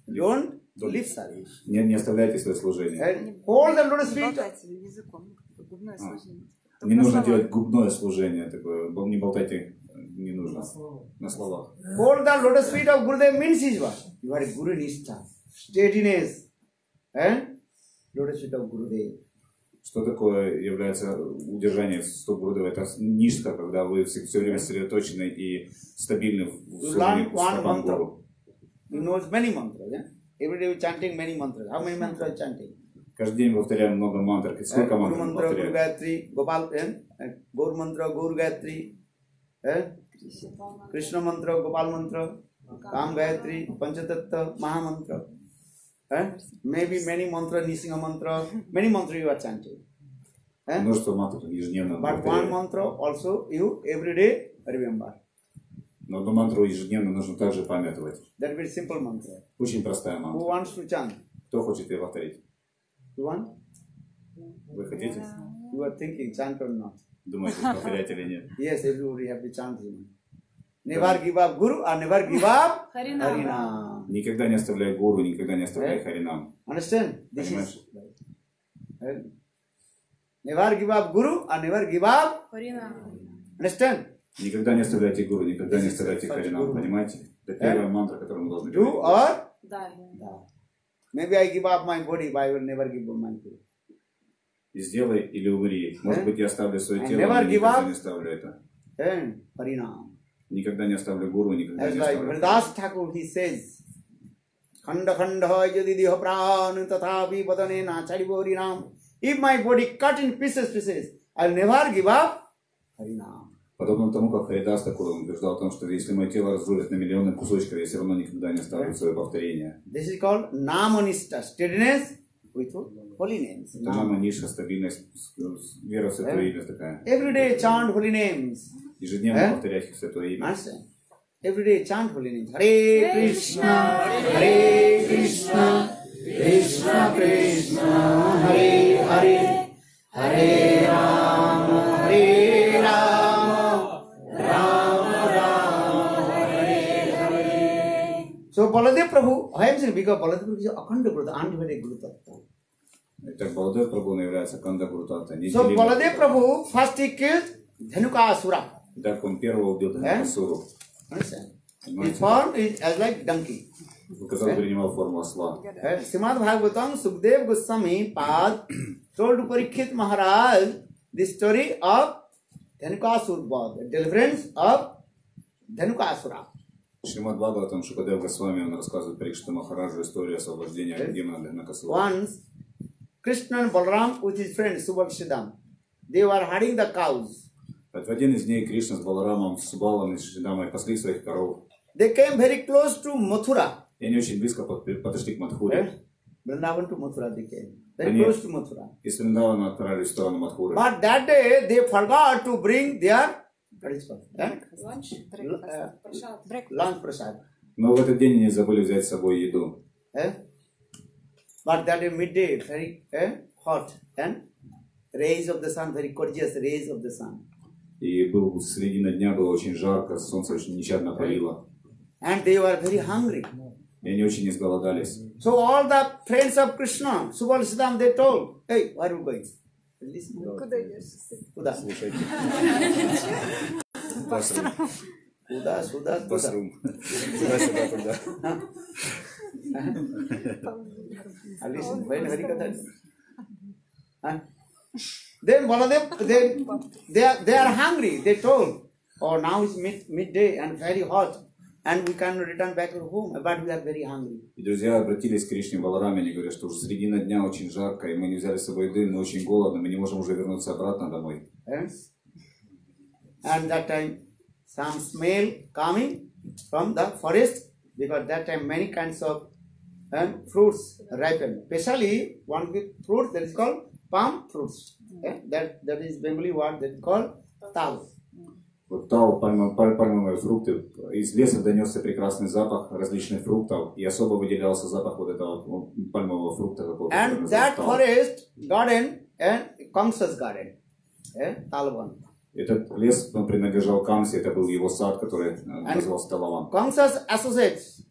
Don't leave service. Не, не оставляйте свое служение. And hold the. Это губное А. сложение. Не нужно делать губное служение такое. Не болтайте, э, не нужно. На словах. Hold the lotus feet of Gurudev means is what? You are a Guru Nishtha, steadiness, and lotus feet of Gurudev. Что такое является удержание стоп Гурудева? Это нишка, когда вы все, все время сосредоточены и стабильны в стопам. Гуру. You know many mantras, yeah? Every day you chanting many mantras. How many mantras you chanting? Каждый день повторяем много мантр. Eh? Сколько мантр повторяем? Gayatri, Gopal, eh? Eh, Gaur mantra, Gaur Gayatri, eh? Mantra, Gopal mantra, Kam Gayatri, Panchatattva, Maha mantra. Eh? Maybe many mantra, Nisinga mantra, many mantra you are chanting. Eh? Множество мантр ежедневно But one mantra also you every day remember. Но одну мантру ежедневно нужно также памятовать. That very simple mantra. Очень простая Who мантра. wants to chant? Кто хочет ее повторить? You want? Вы хотите? You are thinking chant or not? Думаете, повторять или нет? Yes, everybody have to chant him. Never give up Guru or never give up Харинам. Harinam. Никогда не оставляй гуру, никогда не оставляй Eh? харинам. Understand? This Very is right. Never give up Guru or never give up. Харинам. Understand? Никогда не оставляйте гуру, никогда не оставляйте Such харинам, guru. понимаете? Это первая мантра, которую мы должны Do говорить. or Да. die. Maybe I give up my body, but I will never give up my Guru. И сделай или умри. Может Eh? быть, я оставлю свое I тело, never но give никогда up. не оставлю это. Then Harinam. Никогда не оставлю гуру, никогда As не like оставлю. Vridas Thakur, he says, খণ্ড খণ্ড হয় যদি দেহ প্রাণ তথাপি বদনে না ছাড়িব হরিনাম If my body cut in pieces, pieces, I'll never give up Harinam. Подобно тому, как Харидас Такур он утверждал о том, что если мое тело разрулят на миллионы кусочков, я все равно никогда не оставлю свое повторение. This is called Namonista, steadiness with holy names. Это нама ниша, стабильность, с- с- вера в святое Eh? имя такая. Every day chant holy names. Ежедневно Eh? повторять святое имя. Understand? Every day chant holy names. Hare Krishna, Hare Krishna, Krishna Krishna, Hare Hare, Hare Rama, Hare Rama, Rama Rama, Hare Hare. So Baladev Prabhu, I am saying because Baladev Prabhu is Akhanda Guru, the undivided Guru Tattva. Итак, Баладев Прабхуна является Канда Гурутата. So Baladev Prabhu first he killed Dhanukasura. Итак, он первого убил Дханакасуру. Understand? His Понимаете? form is as like donkey. Который принимал форму осла. Uh, Srimad Bhagavatam Sukdev Goswami Pad told to Parikshit Maharaj the story of Dhanukasur Vada, the deliverance of Dhanukasura. Шримад Бхагаватам Шукадев Госвами, он рассказывает Парикшита Махараджу историю освобождения от демона Дханакасура. Once Krishna and Balram with his friend Subhakshidam, they were herding the cows. В один из дней Кришна с Баларамом, с Балом и Шридамой пасли своих коров. They came very close to Mathura. И они очень близко под- подошли к Eh? Мадхуре. Vrindavan to Mathura they came. Very Они- close to Mathura. И с Вриндавана отправились в сторону Мадхуры. But that day they forgot to bring their what is called, eh? Lunch? Uh, Breakfast. lunch prasad. Но в этот день они забыли взять с собой еду. Eh? But that day midday very eh, hot and rays of the sun very gorgeous rays of the sun. И был середина дня, было очень жарко, солнце очень нещадно палило. And they were very hungry. И они очень изголодались. So all the friends of Krishna, Subal Siddham, they told, hey, where are you going? Listen, Куда идешь? Куда? Слушайте. Басрум. Куда, сюда, куда? Басрум. Туда-сюда, Ah, listen, when Harikatha. Huh? Then Baladev, they, they, are, they are hungry. They told, oh, now it's mid, midday and very hot, and we can return back to home, but we are very hungry. И друзья обратились к Кришне Балараме, они говорят, что уже середина дня очень жарко, и мы не взяли с собой еды, мы очень голодны, мы не можем уже вернуться обратно домой. Yes? And that time, some smell coming from the forest, because that time many kinds of um, fruits ripen. Especially one big fruit that is called palm fruits. Eh? That, that is Bengali word that is called tal. Вот тау, пальма- паль- пальмовые фрукты, из леса донесся прекрасный запах различных фруктов, и особо выделялся запах вот этого вот пальмового фрукта какого-то. который And называется that тау. forest garden and Kamsa's garden. Eh? Talvan. Этот лес он принадлежал Камсе, это был его сад, который э, назывался Талаван. Kamsa's associates,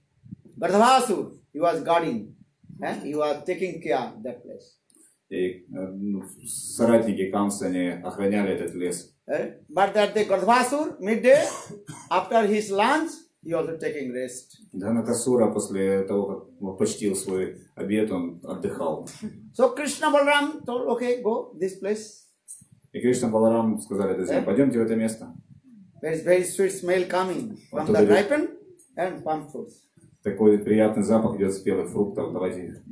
Gardhavasur, he was guarding. Eh? He was taking care of that place. И э, ну, соратники Камса, они охраняли этот лес. Eh? But that the Gardhavasur, midday, after his lunch, he also taking rest. Дханакасура после того, как почтил свой обед, он отдыхал. So Krishna Balaram told, okay, go this place. И Кришна Баларам сказали друзьям, пойдемте в это место. There is very sweet smell coming from the ripened and palm fruits. Такой приятный запах идет спелых фруктов, давайте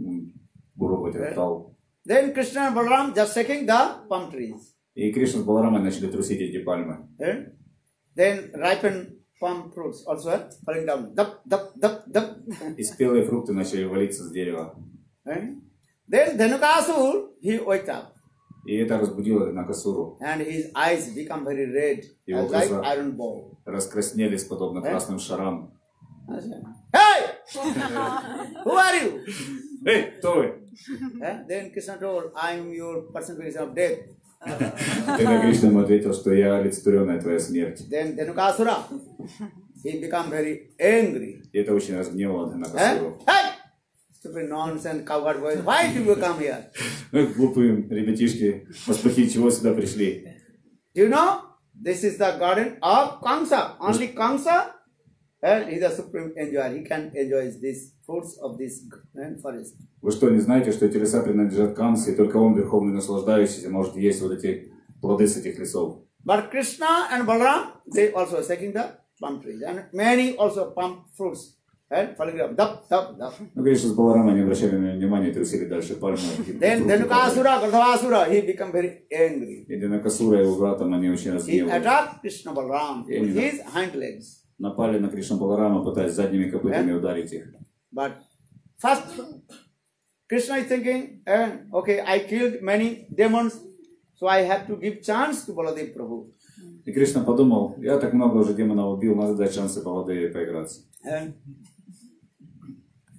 попробовать этот тал. Then Krishna and Balaram just shaking the palm trees. И Кришна с Баларамой начали трусить эти пальмы. Then ripened palm fruits also falling down. Dup, dup, dup, dup. И спелые фрукты начали валиться с дерева. Then Dhanukasur, he waked up И это разбудило Накасуру. and his eyes become very red, Его as like глаза. iron ball. Раскраснелись подобно красным шарам. I said, Hey! Who are you? Эй, кто вы? Eh? Then Krishna told, I am your personification of death. Тогда Кришна ему ответил, что я олицетворенная твоя смерть. Then Dhanukasura, he become very angry. И это очень разгневало? Накасуру. Hey! Stupid nonsense, coward boy. Why did you come here? Эх, глупые ребятишки, пастухи, чего сюда пришли? Do you know? This is the garden of Kamsa. Only Kamsa and he is the supreme enjoyer. He can enjoy these fruits of this eh, forest. Вы что, не знаете, что эти леса принадлежат Камсе, и только он, верховный наслаждающийся, может есть вот эти плоды с этих лесов? But Krishna and Balaram, they also taking the palm trees. And many also palm fruits. And. Ну, конечно, с Баларамой не обращали на него внимания, трусили дальше пальмы. Then. Dhanukasura, Gardhavasura, he become very angry. И и его братом они очень He разгневались. attacked Krishna Balaram with his hind legs. Напали на Кришна Баларама, пытаясь задними копытами ударить их. But first, Krishna is thinking, eh, okay, I killed many demons, so I have to give chance to Baladev Prabhu. И Кришна подумал, я так много уже демонов убил, надо дать шансы Баладеве поиграться. Eh?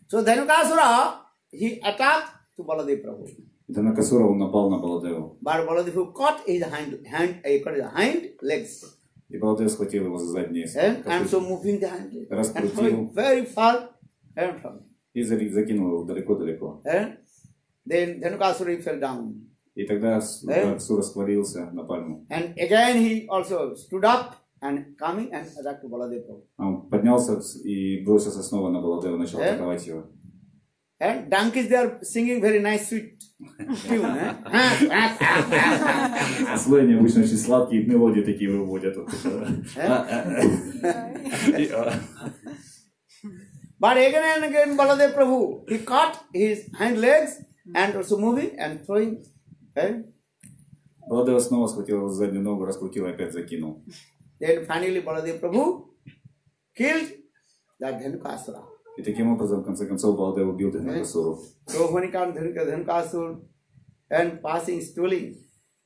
So Dhanukasura, he attacked to Baladev Prabhu. И Динакасура он напал на Баладеву. But Baladev Prabhu caught his hind, hand, eh, caught his hind legs. И Баладев схватил его за задние eh, and копыта so moving the hand legs. And Раскрутил. throwing very far and from. и за- закинул его далеко-далеко. Eh? Then Dhanukasura fell down. И тогда С- Э? Динакасура свалился на пальму. And again he also stood up And coming and attacked Baladev Prabhu. Он поднялся и бросился снова на Баладева, начал Э? атаковать его. And donkeys, they are singing very nice, sweet tune. Eh? А слои обычно очень сладкие мелодии такие выводят. Это. И, а, but again and again, Baladev Prabhu, he caught his hind legs and also moving and throwing. Eh? Баладева снова схватил его за заднюю ногу, раскрутил и опять закинул. Then finally Baladev Prabhu killed that Dhanukasura. И таким образом, в конце концов, Баладев убил Дханакасуру. So when he comes Dhanukasura and passing stooling,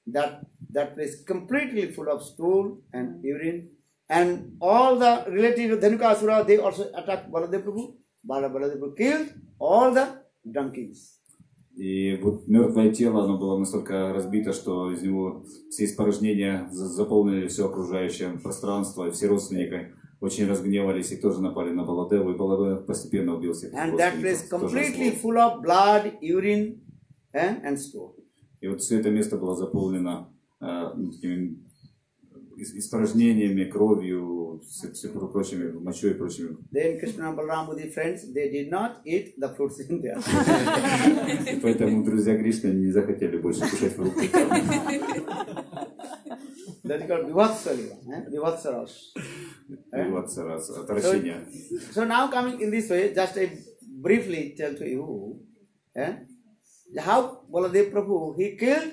that that place completely full of stool and urine. And all the relatives of Dhanukasura, they also attacked Baladev Prabhu. Bala Baladev Prabhu killed all the donkeys. И вот мертвое тело, оно было настолько разбито, что из него все испорожнения за- заполнили все окружающее пространство, и все родственники очень разгневались и тоже напали на Баладеву, и Баладев постепенно убил всех And that place completely full of blood, urine, and, and stool. И вот все это место было заполнено э, испражнениями, кровью, все, все прочими, мочой и прочими. Then Krishna and Balaram with their friends, they did not eat the fruits in there. И поэтому друзья Кришны не захотели больше кушать фрукты. that is called Vivatsaliva, eh? Vivatsaras. И вот раз, отвращение. So now coming in this way, just I briefly tell to you eh, how Baladev Prabhu he killed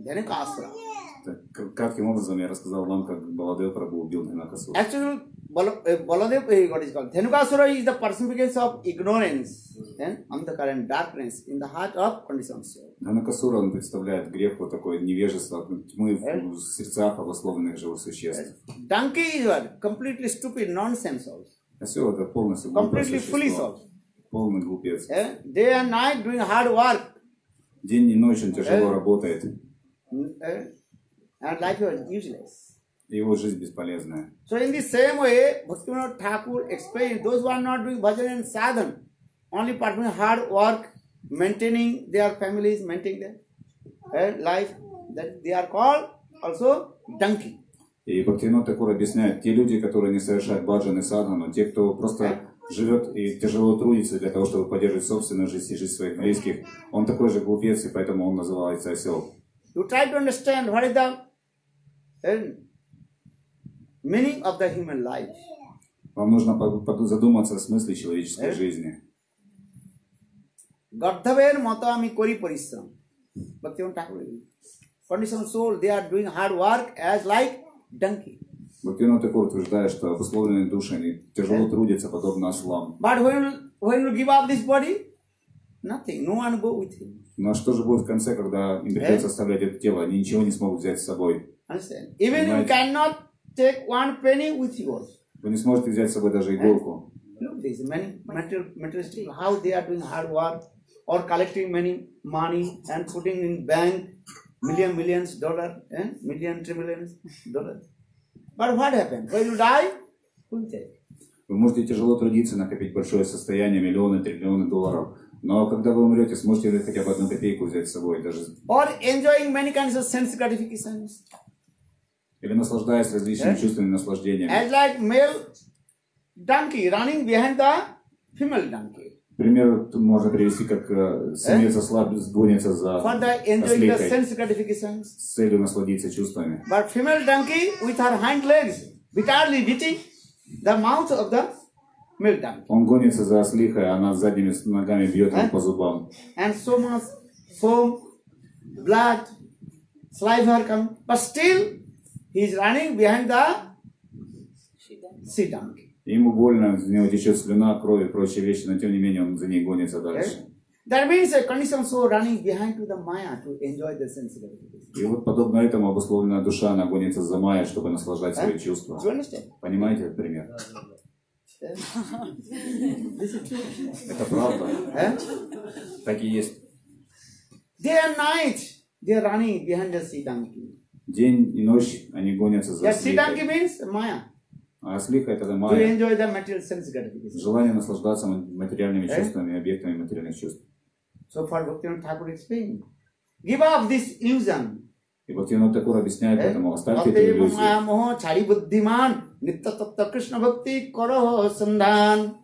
Dhanukasura. Так, к- Кратким образом я рассказал вам, как Баладев Прабhu убил Дханакасуру. Actually, Bala- eh, Baladev, eh, what is called Dhanukasura is the personification of ignorance and undercurrent darkness in the heart of conditioned soul. Дханакасура, он представляет грех вот такое невежество, тьмы в сердцах обусловленных живых существ. Donkey is what? Completely stupid nonsense also. Осел это полностью глупое существо. Полный глупец. Eh? Day and night doing hard work. День и ночь он Э? тяжело работает. Eh, And life was useless. Его жизнь бесполезная. So in the same way, Bhaktivinoda Thakur explained those who are not doing bhajan and sadhan, only performing hard work, maintaining their families, maintaining their eh, life, that they are called also donkey. И Бхактивинод Такур объясняет, те люди, которые не совершают баджан и садхану, те, кто просто живет и тяжело трудится для того, чтобы поддерживать собственную жизнь и жизнь своих близких, он такой же глупец, и поэтому он называется осел. You try to understand what is the eh, meaning of the human life. Вам нужно под- под- задуматься о смысле человеческой Э? жизни. গর্ধবের মতো আমি করি পরিশ্রম ভক্তিমন Thakur condition soul they are doing hard work as like ডাঙ্কি Бхактивинод Такур утверждает, что обусловленные души они тяжело трудятся, подобно ослам. But when when you give up this body, nothing. No one go with him. Но что же будет в конце, когда им придется Э? оставлять это тело? Они ничего не смогут взять с собой. Understand? Even you cannot take one penny with you. Вы не сможете взять с собой даже иголку. Look, this many material materialistic how they are doing hard work or collecting many money and putting in bank million millions dollar, eh? million trillions dollar. But what happened? When you die, who will take? Вы можете тяжело трудиться, накопить большое состояние, миллионы, триллионы долларов. Но когда вы умрете, сможете ли хотя бы одну копейку взять с собой, даже Or enjoying many kinds of sense gratifications. Или наслаждаясь различными Э? чувственными наслаждениями. As like male donkey running behind the female donkey. Пример можно привести, как э, самец осла гонится за For the enjoying the осликой sense gratifications. с целью насладиться чувствами. But female donkey with her hind legs bitterly beating the mouth of the male donkey. Он гонится за ослихой, а она задними ногами бьет его Э? по зубам. And so much foam, blood, saliva come. But still he is running behind the she donkey. Ему больно, из него течет слюна, кровь и прочие вещи, но тем не менее он за ней гонится дальше. That means a condition so running behind to the Maya to enjoy the sense. И вот подобно этому обусловленная душа, она гонится за Майей, чтобы наслаждать свои Э? чувства. Понимаете этот пример? Это правда. Eh? Так и есть. Day and night they are running behind the sea donkey. День и ночь они гонятся за слихой. means Maya. А слиха это To майя, enjoy the material sense gratification. желание наслаждаться материальными Э? чувствами, объектами материальных чувств. So far Bhaktivinoda Thakur explained. Give up this illusion. И Бхактивинод Такур объясняет этому, оставьте эту Bhakti иллюзию. Maya Moho Chari Buddhiman Nitya Tattva Krishna Bhakti Karo Sandhan.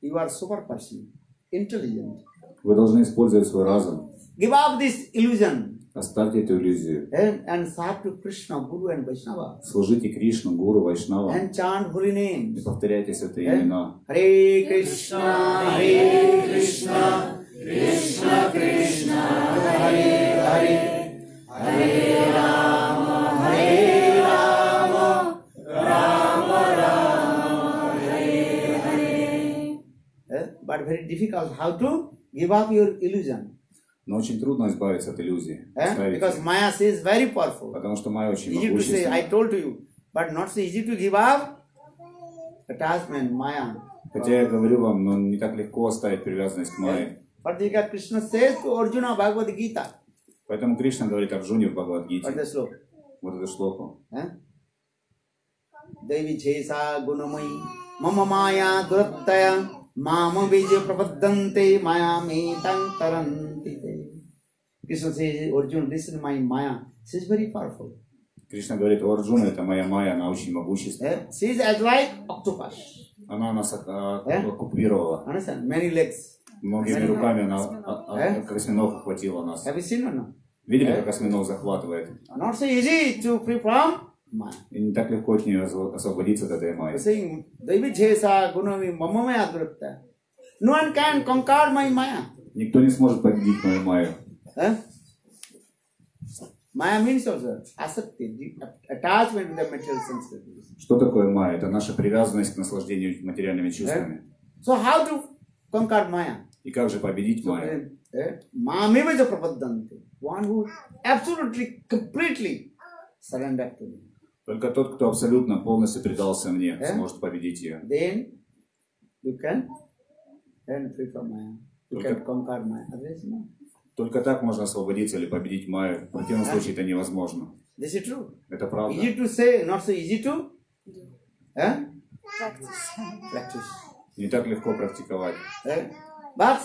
You are super person, intelligent. Вы должны использовать свой разум. Give up this illusion. Оставьте эту иллюзию. and, and serve to Krishna, Guru and Vaishnava Служите Кришну, Гуру, Вайшнава. and chant holy И names. повторяйте святые Eh? имена. Hare Krishna, Hare Krishna, Krishna Krishna, Hare Hare, Eh, But very difficult how to give up your illusion. Но очень трудно избавиться от иллюзии. Eh? Because. Maya says very powerful. Потому что Майя очень Easy to say, I told to you, but not so easy to give up. Attachment, Maya. Хотя я говорю вам, но не так легко оставить привязанность к Майе. God Krishna says to Arjuna Bhagavad Gita. Поэтому Кришна говорит Арджуне в Бхагавадгите, вот эту шлоку. Eh? Devi Chesa Gunamai Mama Maya Durattaya Mama Vijay Prabhaddante Maya Me Krishna says, Arjuna, is my Maya. She is very powerful. Кришна говорит, о Арджуна, это моя Майя, она очень могущественна. Eh? She is as like octopus. Она нас а, оккупировала. Understand? Many legs. Многими руками она, а- а- как осьминог охватила нас. Have you seen or no? Видели, как осьминог захватывает? Not so easy to free from. И не так легко от нее осво- освободиться от этой Майи. Никто не сможет победить мою Майю. Huh? Maya means also asakti, attachment to the material sensibilities. Что такое Майя? Это наша привязанность к наслаждению материальными чувствами. So how to conquer Maya? И как же победить eh, Mameva ja prapadanti. One who absolutely, completely surrender to me. Только тот, кто абсолютно полностью предался мне, Э? сможет победить ее. Then you can then free from Maya. You Okay. can conquer Maya. Otherwise, no. Только так можно освободиться или победить Майю. В противном Э? случае это невозможно. This is true. Это правда. Easy to say, not so easy to eh? Practice. practice. Не так легко практиковать. Eh? But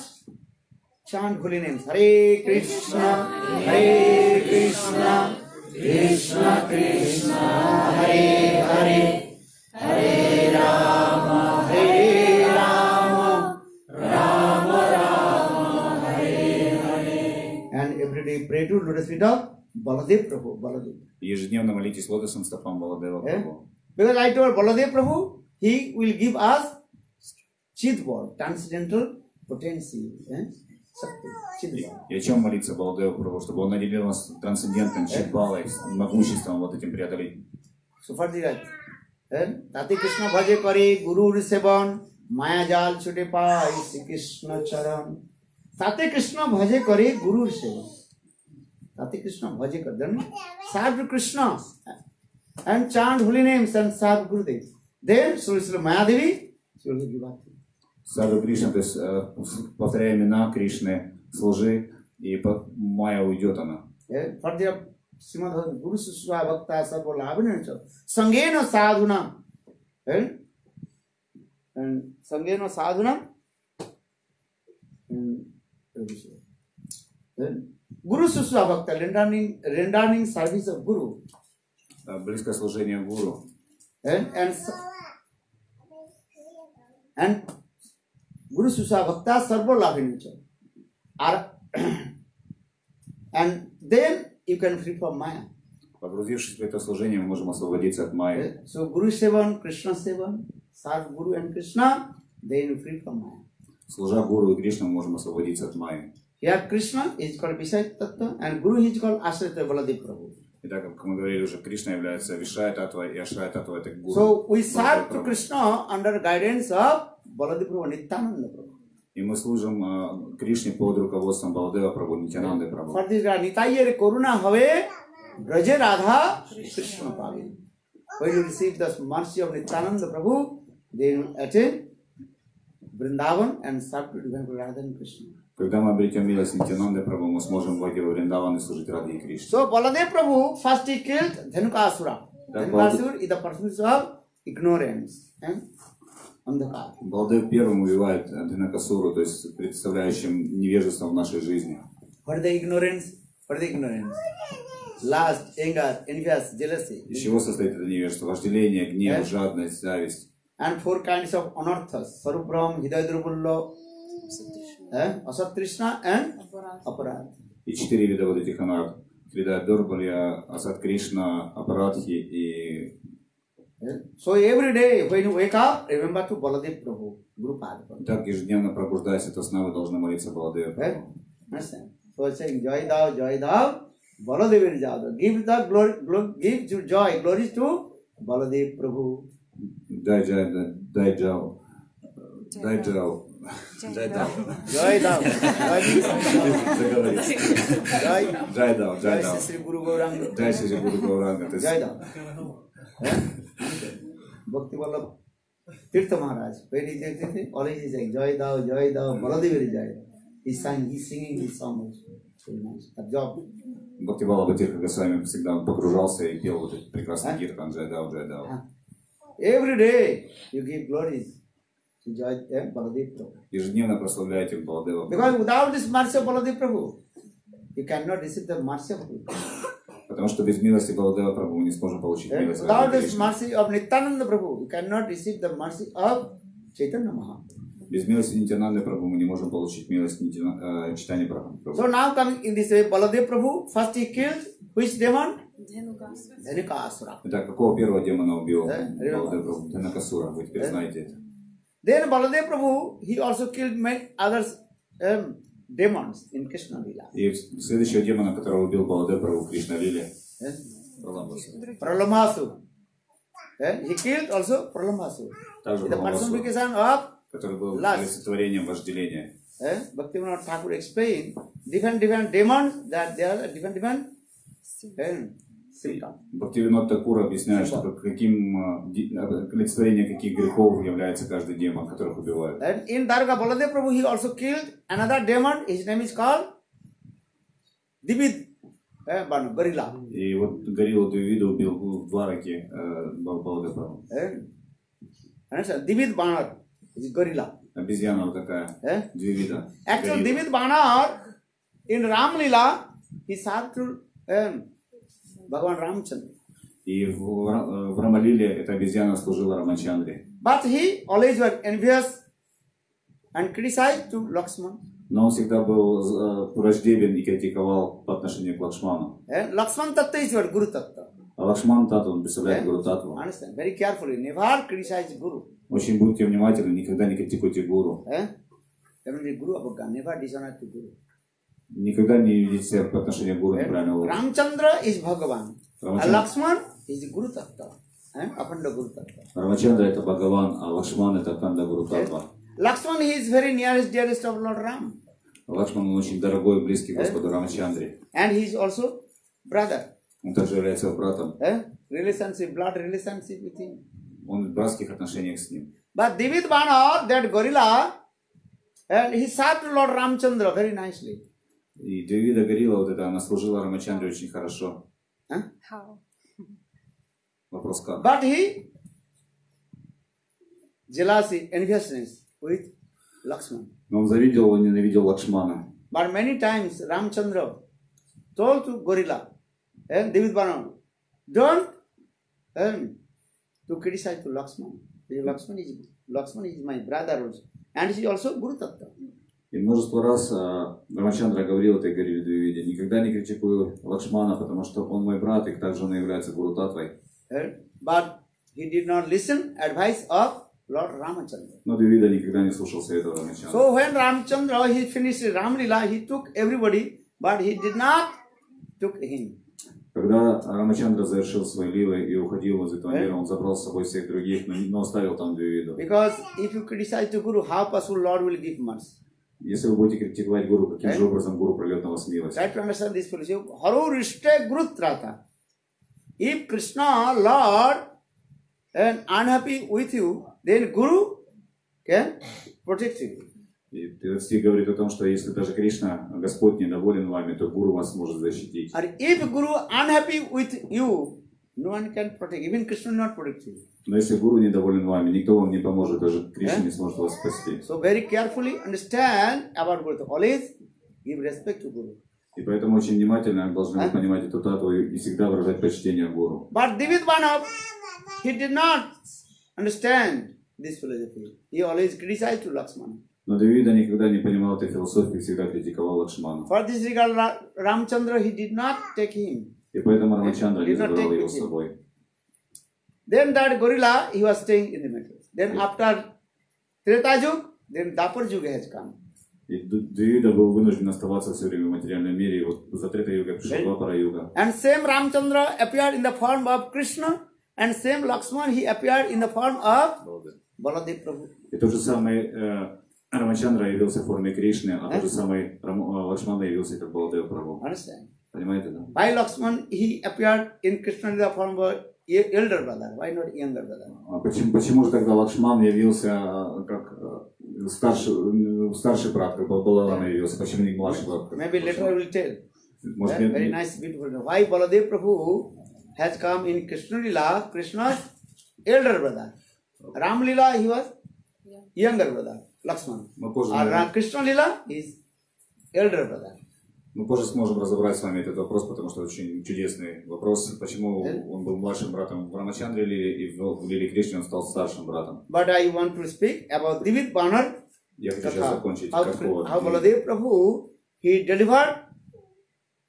chant holy names. Hare Krishna, Hare Krishna, Krishna Krishna, Hare Hare, Hare Rama, And every day pray to lotus feet of Baladev Prabhu, Baladev. Ежедневно молитесь лотосом стопам Баладева Eh? Прабху. Because I told Baladev Prabhu, he will give us Chit ball, transcendental potency. Eh? Shakti, Chit ball. И о чем молиться Баладеву Прабху? Чтобы он наделил нас трансцендентным читбалой, могуществом вот этим преодолеть. সুফার দিরাজ তাতে কৃষ্ণ ভজে করে গুরুর সেবন মায়া জাল ছুটে পায় শ্রীকৃষ্ণ চরণ তাতে কৃষ্ণ ভজে করে গুরুর সেবন Radhe Krishna, Bhaje Kadharma, serve Krishna and chant holy names and serve Gurudev. Then Sri Sri Mayadevi, Sri Sri Bhakti. Саду Кришна, то есть повторяя имена Кришны, служи, и Майя уйдет она. श्रीमद गुरु शिष्य भक्ता सर्व लाभ संगे न साधुना संगे न साधुना Guru rendering, rendering service of Guru. Э, Близкое служение Гуру. And, and, and Guru Bhakta Sarva Labhanancha. Are, and then you can free from Maya. Погрузившись в это служение, мы можем освободиться от Майи. So Guru Sevan, Krishna Sevan, serve Guru and Krishna, then you free from Maya. Служа Гуру и Кришне, мы можем освободиться от Майи. Here Krishna is called Vishay Tattva and Guru is called Ashrita Baladev Prabhu. Итак, как мы говорили уже, Кришна является Вишая Татва и Ашрая Татва это Гуру. So we Баладев serve to Прабху. Krishna under guidance of Baladev Prabhu, Nityananda Prabhu. И мы служим э, Кришне под руководством Баладева Прабhu, Нитянанды Прабhu. For this Nitayere Koruna Have Braja Radha Krishna Pavi. When you receive the mercy of Nityananda Prabhu, then you attain Vrindavan and serve to divine Radha and Krishna. Когда мы обретем милость Нитянанды Прабhu, мы сможем войти во Вриндаван и служить Ради и Кришне. So Baladev Prabhu first he killed Dhanukasura. Dhanukasura is the person of ignorance and andhakar. Балдев первым убивает Дхинакасуру, то есть представляющим невежество в нашей жизни. What is the ignorance? What is the ignorance? Lust, anger, envious, jealousy. Из чего состоит это невежество? Вожделение, гнев, Э? жадность, зависть. And four kinds of anarthas. Sarubram, Hidayadrubullo, eh? Asat Krishna and Aparad. И четыре вида вот этих анарт. Крида Дурбалья, Асад Кришна, Апарадхи и... eh? So every day when you wake up, remember to Baladev Prabhu, Guru Padma. Так, ежедневно пробуждаясь от сна, вы должны молиться Баладеву. Eh? Understand? So it's saying, Joy Thou, Joy Thou, Baladev Jada. Give the glory, glory give to joy, glory to Baladev Prabhu. Дай джай, дай джао. Дай джао. Джай дао. Joy Dao. Joy Заговорись. Joy. Джай дао, джай Joy дао. Sri Guru Gauranga. Джай Шри Гуру Гауранга. То есть Joy Dao. Bhakti Vallabh Tirtha Maharaj. When he did it, always he saying, Joy Dao, Joy Dao, Baladev Jai. He's singing, he's singing his song also. Very nice. A job. Бхактивала Батирха Госвами всегда погружался и пел вот этот прекрасный А? киртан Джай дао, джай дао. Every day you give glories to Joy eh, Baladev Prabhu. Ежедневно прославляйте Баладева. Because without this mercy of Baladev Prabhu, you cannot receive the mercy of Guru. Потому что без милости Баладева Прабху мы не сможем получить Eh, милость Without Радхи this Кришны. mercy of Nityananda Prabhu, you cannot receive the mercy of Chaitanya Mahaprabhu. Без милости Нитянанды Прабху мы не можем получить милость э, читания Прабху. So now coming in this way, Baladev Prabhu, first he killed which demon? Итак, какого первого демона убил Да, Баладев Прабху? Дhanakasura. Вы теперь знаете это. Then Baladev Prabhu, he also killed many others um, demons in Krishna Lila. И следующего демона, которого убил Баладев Прабху в Кришна Лиле, Eh? Праламбасу. Pralambhasu. Eh? He killed also Pralambhasu. Также The Праламбасу, personification of который был Last. олицетворением вожделения. eh? Bhaktivinoda Thakur explained different different demons that there are different different eh, symptoms. Бхактивинод Такур объясняет, что как- каким э, э, олицетворением каких грехов является каждый демон, которых убивают. And in Darga Baladev Prabhu, he also killed another demon. His name is called Divid eh, gorilla. И вот Гориллу Дуевида убил в Двараке э, Бал- Баладев? Divid Banar is gorilla. Обезьяна вот такая, Eh? Двивида. Actually, Горилла. Divid Banar in Ram Lila, he served to um, Bhagavan Ramchandra. И в, э, в Рамалиле эта обезьяна служила Рамачандре. But he always was envious and criticized to Lakshman. Но он всегда был э, враждебен и критиковал по отношению к Лакшману. Eh? Lakshman Tattva is your Guru Tattva. А Лакшман Тату, он представляет Eh? Гуру Татву. Understand? Very carefully. Never criticize Guru. Очень будьте внимательны, никогда не критикуйте Гуру. Eh? Definitely Guru Abhagga. Never dishonor to Guru. Никогда не ведите себя по отношению к Гуру Eh? неправильно. ложь. Ramchandra is Bhagavan. And Ramachandra, Lakshman is Guru Tattva. Eh? Akhanda Guru Tattva. Рамачандра это Бхагаван, а Лакшман это Канда Гуру Татва. Lakshman he is very nearest dearest of Lord Ram. Лакшман он очень дорогой и близкий Господу Рамачандре. And he is also brother. Он также является его братом. Eh? Relationship, blood relationship with him. Он в братских отношениях с ним. But Divid Banar, that gorilla, and he served Lord Ramchandra very nicely. И Девида Горилла, вот это, она служила Рамачандре очень хорошо. Huh? How? Вопрос как? But he jealousy, enviousness with Lakshman. Но он завидел, он ненавидел Лакшмана. But many times Ramchandra told to gorilla and David Banar, don't um, to criticize to Lakshman. Because Lakshman is Lakshman is my brother also. And he is also Guru Tattva. И множество раз а, Рамачандра говорил этой Горилле Девиде, никогда не критикую Лакшмана, потому что он мой брат, и также он является Гуру Татвой. Eh? But he did not listen advice of Lord Ramachandra. Но Девида никогда не слушал совета Рамачандра. So when Ramchandra he finished Ram Lila, he took everybody, but he did not took him. Когда Рамачандра завершил свои лилы и уходил из этого мира, он забрал с собой всех других, но, но оставил там Девиду. Because if you criticize the Guru, how possible Lord will give mercy? Если вы будете критиковать Гуру, каким Eh? же образом Гуру прольет на вас милость? Try to understand this philosophy. Haro rishte gurutrata. If Krishna, Lord, and unhappy with you, then Guru can protect you. И этот стих говорит о том, что если даже Кришна, Господь, недоволен вами, то Гуру вас может защитить. And if Guru unhappy with you, no one can protect. Even Krishna will not protect you. Но если Гуру недоволен вами, никто вам не поможет, даже Кришна Eh? не сможет вас спасти. So very carefully understand about Guru. Always give respect to Guru. И поэтому очень внимательно должны вы Eh? понимать эту тату и всегда выражать почтение Гуру. But Divid Banav, he did not understand this philosophy. He always criticized to Lakshmana. Но Давида никогда не понимал этой философии, всегда критиковал Лакшмана. For this regard, Ra- Ramchandra, he did not take him. И поэтому Рамачандра не Did not забрал take его with с him. собой. Then that gorilla, he was staying in the middle. Then after Treta Yug, then Dapur Yug has come. И И Ду- Девида был вынужден оставаться все время в материальном мире. И вот за Трета Юга пришел Двапара Юга. And same Ramchandra appeared in the form of Krishna, and same Lakshman he appeared in the form of Baladev Prabhu. И тот же самый э, Рамачандра явился в форме Кришны, а тот же самый Рам, э, Лакшмана явился как Баладева Прабху. Understand? Понимаете, да? Why Lakshman he appeared in Krishna in the form of e- elder brother? Why not younger brother? А почему, почему же тогда Лакшман явился э, как э, старший, э, старший брат, как Балалама явился? Почему не младший брат? как Maybe later I will tell. Может, Yeah, нет- very nice, beautiful. Why Baladev Prabhu has come in Krishna Lila, Krishna's elder brother. Ram Lila, he was younger brother, Lakshman. Мы позже, Or наверное, Ram Krishna Lila, is elder brother. Мы позже сможем разобрать с вами этот вопрос, потому что очень чудесный вопрос. Почему он был младшим братом в Рамачандре и в Лили Кришне он стал старшим братом? But I want to speak about Divid Banar Я хочу сейчас закончить How, какого how Baladev Prabhu, he delivered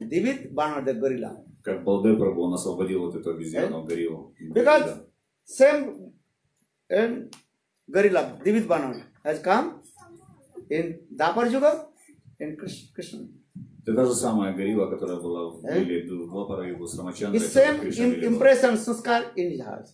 Divid Banar, the gorilla. как Балдев Прабху, он освободил вот эту обезьяну, гориллу. Because same and gorilla, Divid Banar, has come in Dapar Yuga in Krish- Krishna. Это та же самая горилла, которая была в Э? Лили Двапара Югу с Рамачандрой. His это same Кришна im- Лили была. impression, sanskar in his heart.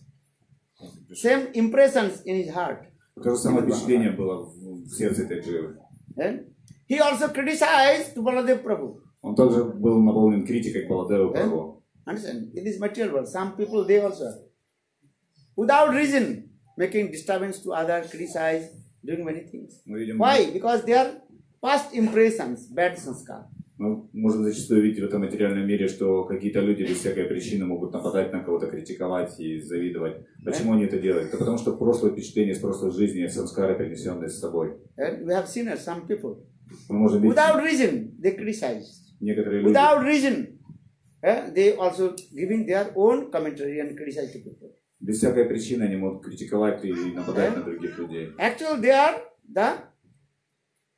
Same impressions in his heart. То же самое впечатление было в в сердце этой дживы. And he also criticized Baladev Prabhu. Он также был наполнен критикой к Баладеву Э? Прабху. Understand? In this material world, some people they also, without reason, making disturbance to others, criticize, doing many things. Мы видим, Why? Because they are past impressions, bad sanskar. Мы можем зачастую видеть в этом материальном мире, что какие-то люди без всякой причины могут нападать на кого-то, критиковать и завидовать. Почему они это делают? Это потому что прошлое впечатление из прошлой жизни, самскары, принесенные с собой. And we have seen some people. Мы можем видеть Without reason, they criticize. некоторые люди, Without reason, eh, they also giving their own commentary and criticize the people. без всякой причины они могут критиковать и нападать на других людей. Actually, they are the,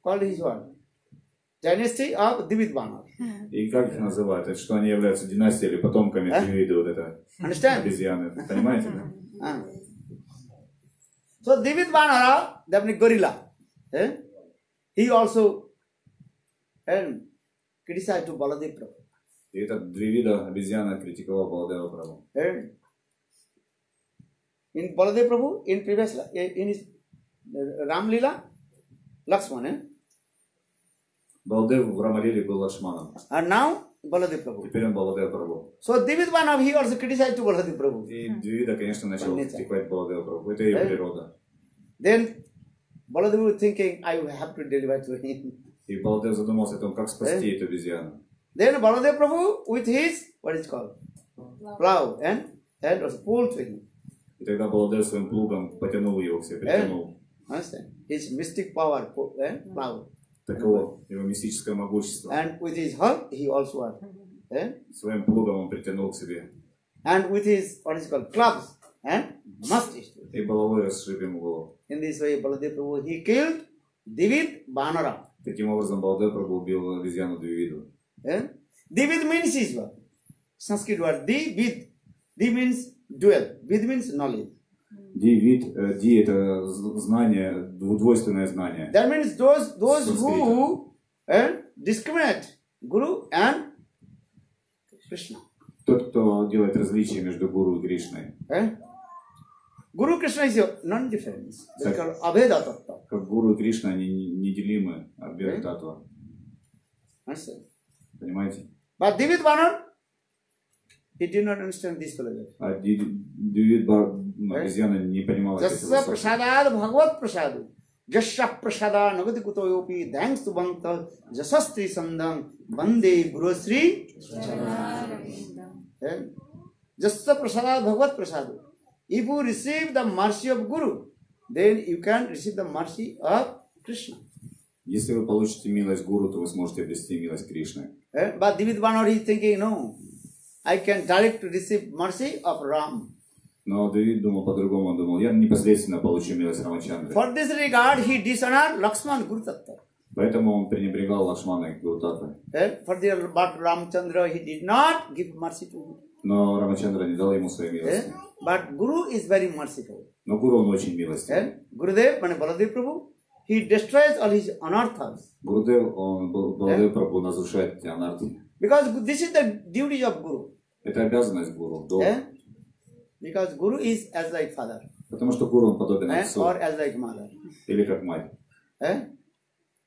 called his what? Dynasty of Divid Banar. И как их называют? Это что они являются династией или потомками А? Тимиды, вот это Understand? обезьяны. Понимаете? да? Ah. So Divid Banara, the gorilla, eh? he also and criticized to Baladev Prabhu. И этот две вида обезьяна критиковал Баладева Прабху. Eh? In Baladev Prabhu, in previous, eh, in his uh, Ram Lila, Lakshman, eh? Балдев в Рамалиле был Лашманом. and now Baladev Prabhu. Теперь он Баладев Прабху. So Divid Banav, he also criticized to Baladev Prabhu. И Двивида, конечно, начал Nature. критиковать Баладева Прабху. Это ее Э? природа. Then Baladev was thinking, I will have to deliver to him. И Баладев задумался о том, как спасти Э? эту обезьяну. Then Baladev Prabhu with his, what is called? Plow and, and was pulled to him. И тогда Баладев своим плугом потянул его к себе, притянул. Understand? His mystic power pu- and plow. Таково его мистическое могущество. And with his help, he also was. eh? Своим плугом он притянул к себе. And with his, what is called, clubs and mustache. И баловой расшиб ему голову. In this way, Baladev Prabhu, he killed Divid Banara. Таким образом, Баладев Прабху убил обезьяну Двивиду. Eh? Divid means is what? Sanskrit word. Divid. Di means dual. Vid means knowledge. Ди вид, э, ди это знание, двудвойственное знание. That means those those who eh, discriminate Guru and Krishna. Тот, кто делает различие между гуру и Кришной. Eh? Guru Krishna is non-difference. Abheda Tattva. Как гуру и Кришна, они не- неделимы Э? татва. Understand? Понимаете? But Divid Banar, he did not understand this philosophy. А Ди- Дивид Бар- ну, Э? обезьяна не понимала этой Jasya философии. prasadaad bhagavad prasadu. Jasya prasada nagati kutoyopi thanks to bhanta jasastri sandam bande guru sri Eh? Jasya prasadaad bhagavad prasadu. If you receive the mercy of Guru, then you can receive the mercy of Krishna. Если вы получите милость гуру, то вы сможете обрести милость Кришны. Eh? But Divid Banar is thinking, no, I can direct receive mercy of Ram. Но Давид думал по-другому, он думал, я непосредственно получу милость Рамачандры. For this regard, he dishonored Lakshman Guru Tattva. Поэтому он пренебрегал Лакшмана и? For the, but Ramchandra, he did not give mercy to him. Но Рамачандра не дал ему своей милости. But Guru is very merciful. Но Гуру он очень милостив. Gurudev, mane Baladev Prabhu, he destroys all his anarthas. Гурудев, он, Бал- Баладев Прабху разрушает эти анархии. Because this is the duty of Guru. Это обязанность гуру, долг. eh? Because Guru is as like father Потому что гуру он подобен eh? отцу or as like mother. или как мать. eh?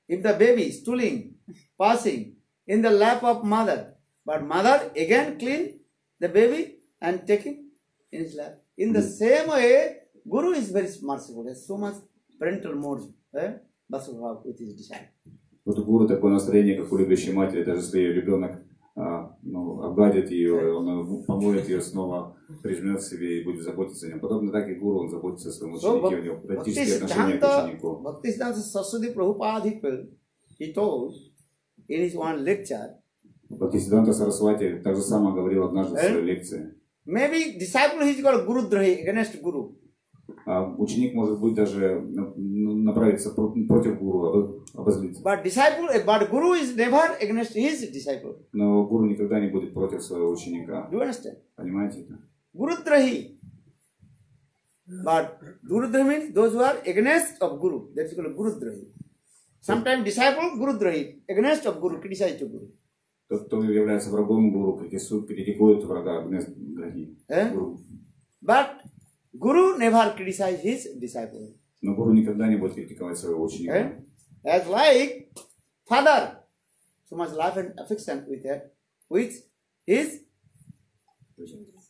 If the baby stooling, passing in the lap of mother, but mother again clean the baby and take him in his lap. In the same way, Guru is very merciful. Has so much parental mode. Eh? Vasubhav with his disciple. Вот у гуру такое настроение, как у любящей матери, даже если ее ребенок а, ну, обгадит ее, он помоет ее снова, прижмет себе и будет заботиться о нем. Подобно так и гуру, он заботится о своем So, ученике, у него практические отношения к ученику. He told- in his one lecture, Бхактисиданта Сарасвати так же самое говорил однажды в Э? своей лекции. maybe disciple he's got Guru Drahi against Guru. А ученик может быть даже на- направиться про- против гуру, обо- обозлиться. But disciple, but Guru is never against his disciple. Но гуру никогда не будет против своего ученика. Do you understand? Понимаете это? Guru Drahi. But Guru Drahi means those who are against of Guru. That's called Guru Drahi. Sometimes disciple Guru Drahi, against of Guru, criticize to Guru. Тот, кто является врагом гуру, критикует, критикует врага вместо враги. Э? Гуру. But Guru never criticize his disciple. Но гуру никогда не будет критиковать своего Eh? ученика. As like father, so much love and affection with her, with his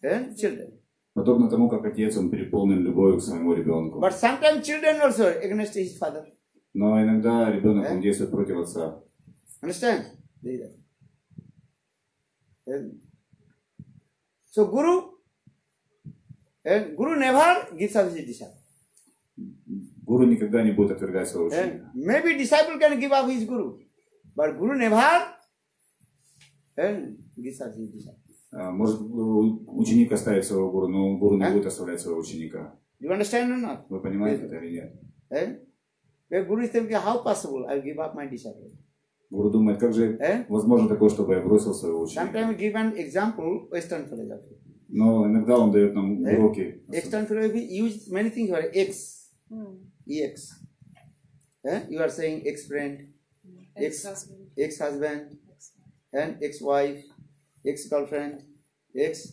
eh, children. Подобно тому, как отец, он переполнен любовью к своему ребенку. But sometimes children also against his father. Но иногда ребенок, Э? он действует против отца. Understand? And So Guru, and Guru never gives up his disciple. Гуру никогда не будет отвергать своего ученика. maybe disciple can give up his Guru, but Guru never and gives up his disciple. А, Может, ученик оставит своего гуру, но гуру не Э? будет оставлять своего ученика. You understand or not? Вы понимаете это или нет? Eh? Where Guru is thinking, how possible I give up my disciple? Гуру думает, как же Э? возможно такое, чтобы я бросил своего ученика. Sometimes give an example, Western philosophy. Но иногда он дает нам Э? уроки. Eastern philosophy use many things for X, EX. Eh? You are saying ex friend, ex Ex-husband. ex husband, and ex wife, ex girlfriend, ex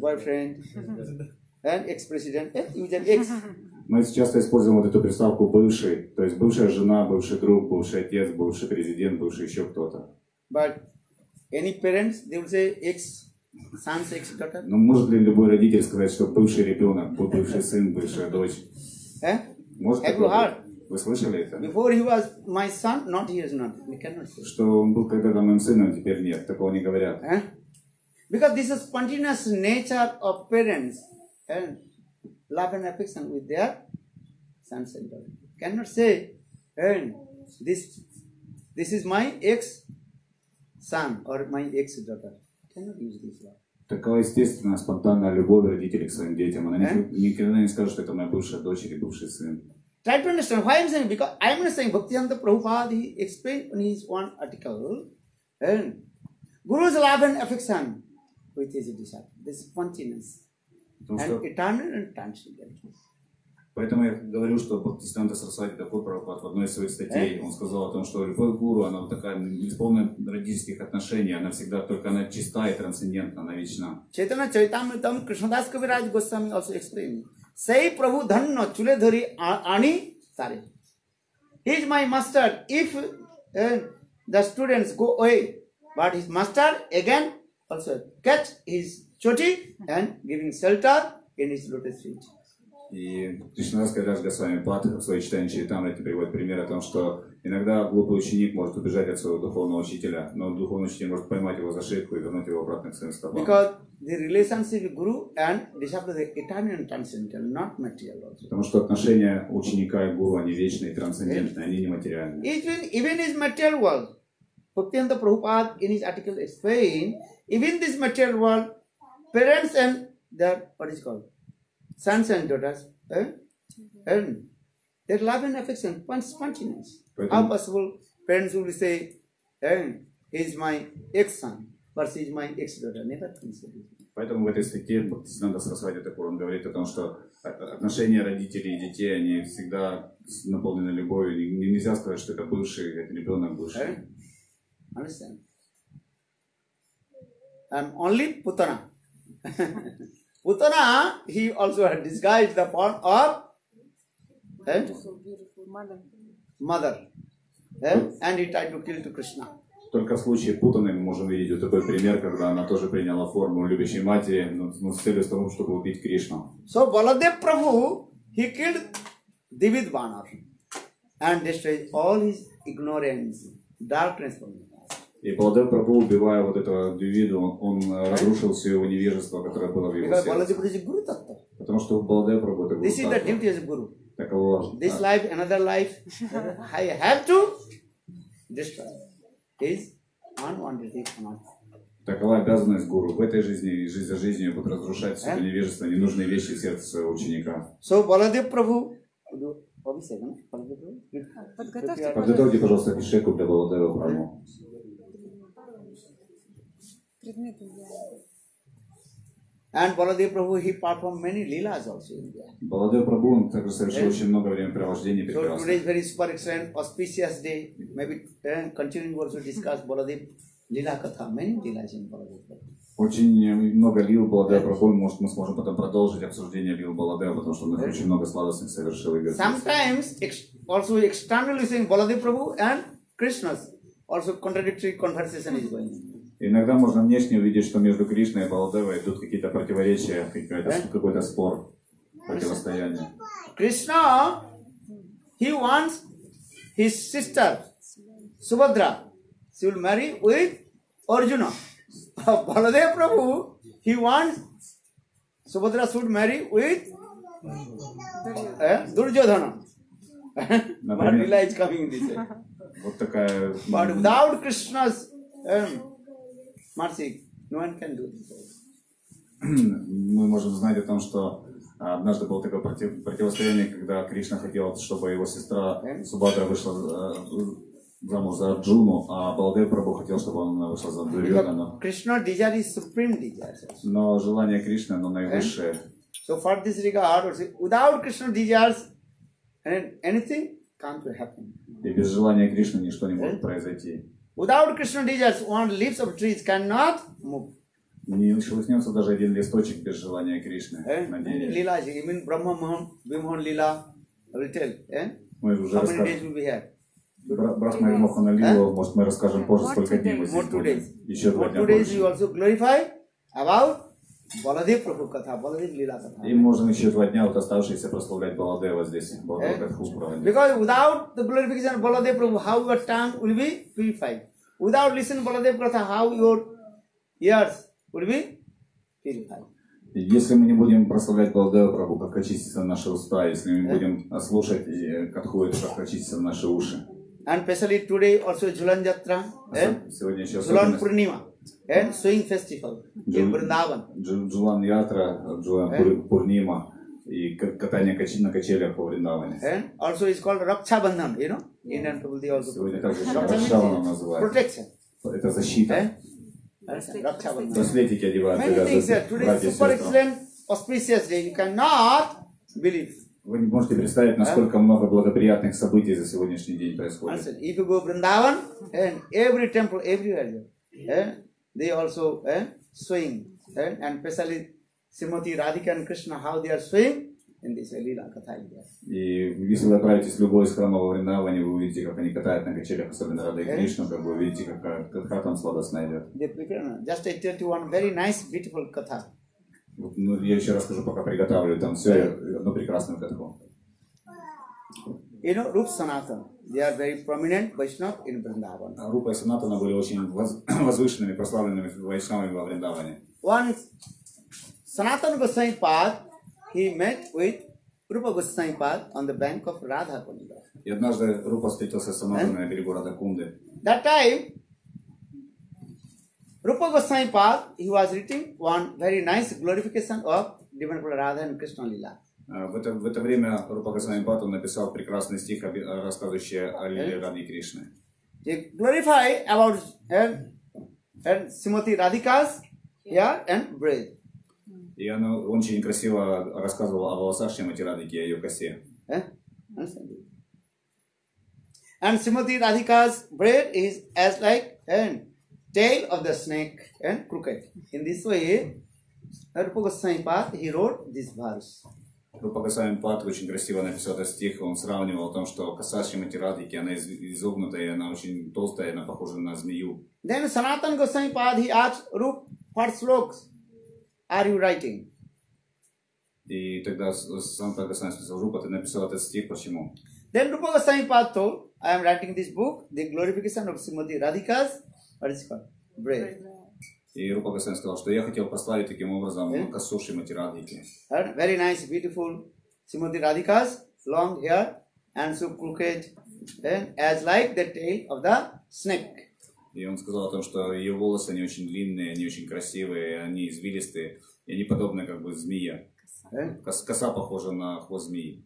boyfriend, and ex president. Eh? Use an X. Мы часто используем вот эту приставку бывший, то есть бывшая жена, бывший друг, бывший отец, бывший президент, бывший еще кто-то. But any parents, they will say ex son's ex daughter. Но может ли любой родитель сказать, что бывший ребенок, бывший сын, бывшая дочь? Eh? Может Have you такое heard? быть? Вы слышали это? Before he was my son, not he is not. We cannot say. Что он был когда-то моим сыном, теперь нет. Такого не говорят. Eh? Because this is spontaneous nature of parents and love and affection with their sons and daughters. Cannot say, and this this is my ex son or my ex daughter. Cannot use this word. Такова естественная, спонтанная любовь родителей к своим детям. Она Э? ни- никогда не скажет, что это моя бывшая дочь или бывший сын. Try to understand why I'm saying because I'm not saying Bhaktivedanta Prabhupada he explained in his one article and Guru's love and affection with his disciple. This Потому and eternal and transcendental. Поэтому я говорю, что Бхактисиданта Сарасвати такой прабхупад в одной из своих статей, он сказал о том, что любовь гуру, она вот такая исполнена родительских отношений, она всегда только она чиста и трансцендентна, она вечна. Chaitanya Charitamritam Krishnadas Kaviraj Goswami also explained. Say Prabhu Dhanna Chule Dhari Ani Sare. He is my master. If uh, the students go away, but his master again also catch his choti and giving shelter in his lotus feet. И Кришнадас Кайраш Госвами Пат в своей читании Чайтамрити приводит пример о том, что иногда глупый ученик может убежать от своего духовного учителя, но духовный учитель может поймать его за шейку и вернуть его обратно к своим стопам. Because the relationship with Guru and disciple is eternal and transcendental, not material also. Потому что отношения ученика и гуру, они вечные и трансцендентные, они нематериальные. Even, even his material world, Bhaktivinoda Prabhupada in his article explained, even this material world, parents and their, what is called, sons and daughters, eh? and their love and affection, spon- spontaneous. How possible parents will say, eh, he is my ex-son versus my ex-daughter, never consider it. Поэтому в этой статье Бхактисиданта Сарасвати Такур, он говорит о том, что отношения родителей и детей, они всегда наполнены любовью. И Нельзя сказать, что это бывший, это ребенок бывший. Eh? Understand? And only Putana. Putana, he also had disguised the form of eh, mother. Eh? And he tried to kill to Krishna. Только в случае Путаны мы можем видеть вот такой пример, когда она тоже приняла форму любящей матери, но, но с целью того, чтобы убить Кришну. So Baladev Prabhu, he killed Divid Banar and destroyed all his ignorance, darkness from him. И Баладев Прабhu, убивая вот этого Дювиду, он, он, э, разрушил все его невежество, которое было в его сердце. Is. Потому что Баладев Прабhu это был This is the Таттва. duty as a Guru. Таково This life, another life, I have to destroy. His unwanted. Такова обязанность гуру. В этой жизни и жизнь за жизнью будут разрушать все невежество, ненужные вещи в сердце своего ученика. So? Baladev Prabhu? Подготовьте, пожалуйста, Абишеку для Баладева Прабhu. And Baladev Prabhu, he performed many leelas also in there. Баладев Прабhu он также совершил очень много времяпровождений So today is very super excellent, auspicious day. Maybe uh, continuing also discuss Baladev Leela Katha, many leelas in Baladev Prabhu. Очень много лил Баладева Прабhu, может мы сможем потом продолжить обсуждение лил Баладева, потому что он очень много сладостных совершил игр. Sometimes ex- also externally saying Baladev Prabhu and Krishna's also contradictory conversation is going on. Иногда можно внешне увидеть, что между Кришной и Баладевой идут какие-то противоречия, какой-то, какой-то спор, противостояние. Krishna, he wants his sister Subhadra. She will marry with Arjuna. Baladev Prabhu, he wants Subhadra should marry with eh, Duryodhana. but. Lila is coming this way. But without Krishna's um, mercy, no one can do this. Мы можем знать о том, что а, однажды было такое против- противостояние, когда Кришна хотел, чтобы его сестра Субадра вышла э, замуж за Арджуну, а Баладев Прабhu хотел, чтобы она вышла за Дурьодхана. Because Krishna desire is supreme desire. Но желание Кришны, оно наивысшее. So for this regard, without Krishna desires, anything can't happen. И без желания Кришны ничто не может произойти. Without Krishna desires, one leaves of trees cannot move. Не шелохнется даже один листочек без желания Кришны Eh? дереве. Leela, even Brahma Mohan, Leela, I will tell. Eh? Мы уже How many days will be here? Брахма и Мохана Лилу, может, мы расскажем позже, More сколько two дней мы days. здесь More будем. Еще два More дня two days you also glorify about Baladev Prabhu Katha, Baladev Leela Katha. И можем еще два дня вот оставшиеся прославлять Баладева здесь, Баладева Катху проводить. Because without the glorification of Baladev Prabhu, how your tongue will be purified? Without listening Baladev Katha, how your ears will be purified? Если мы не будем прославлять Баладева Прабhu, как очистятся наши уста, если мы Э? будем слушать Катху, это как очистятся наши уши. And especially today also Julan Jatra Сегодня еще Julan Purnima and Swing Festival in Vrindavan. Дж- Джулан Ятра, Джулан Э? Пур- Пурнима и катание на качелях по Вриндаване. And also it's called Raksha Bandhan, you know. Indian people they also Сегодня protect. также Raksha Ракшавана называют. protection. Это защита. Eh? Raksha Bandhan. Браслетики одевают, Many things here. Today и is super excellent, auspicious day. You cannot believe. Вы не можете представить, насколько много благоприятных событий за сегодняшний день происходит. If you go Vrindavan and every temple everywhere, eh, they also eh, swing, eh, and especially Srimati Radhika and Krishna, how they are swing in this Leela Katha. И если вы отправитесь в любой из храмов во Вриндаване, вы увидите, как они катают на качелях, особенно Рада и Э? Кришну, как вы увидите, как Катха там сладостно идет. Just I tell you one very nice, beautiful Katha. Ну, я еще расскажу, пока приготавливаю там все, одну прекрасную катху. You know, Rup Sanatan, they are very prominent Vaishnav in Vrindavan. А Рупа и Санатана были очень воз- возвышенными, прославленными вайшнавами во Вриндаване. One Sanatan Goswami Pad, he met with Rupa Goswami Pad on the bank of Radha Kunda. И однажды Рупа встретился с Санатаной на берегу Радакунды. That time, Rupa Goswami Pad, he was reading one very nice glorification of Divine Lord Radha and Krishna Lila. А В это, в это время Рупа Госвами Пату написал прекрасный стих, рассказывающий о Лиле Рады и Кришны. They glorify about and, and Srimati Radhika's hair and braid. И она, он очень красиво рассказывал о волосах Шримати Радыки, о ее косе. Eh? And Srimati Radhika's braid is as like and tail of the snake and crooked. In this way, Rupa Goswami Path, he wrote this verse. Рупа Госвами Пат очень красиво написал этот стих, он сравнивал о том, что коса Шримати Радхики, она из- изогнутая, она очень толстая, она похожа на змею. Then Sanatan Goswami Path, he asked Rup, what sloks are you writing? И тогда Санта Госвами спросил, Рупа, ты написал этот стих, почему? Then Rupa Goswami Path told, I am writing this book, the glorification of Srimati Radhika's, what is it called? Braid. И Рупа Госвами сказал, что я хотел прославить таким образом Э? косу Шримати Радхики. And very nice, beautiful Srimati Radhika's long hair and so crooked, and as like the tail of the snake. И он сказал о том, что ее волосы, они очень длинные, они очень красивые, они извилистые, и они подобны как бы змее. Eh? Кос- Коса похожа на хвост змеи.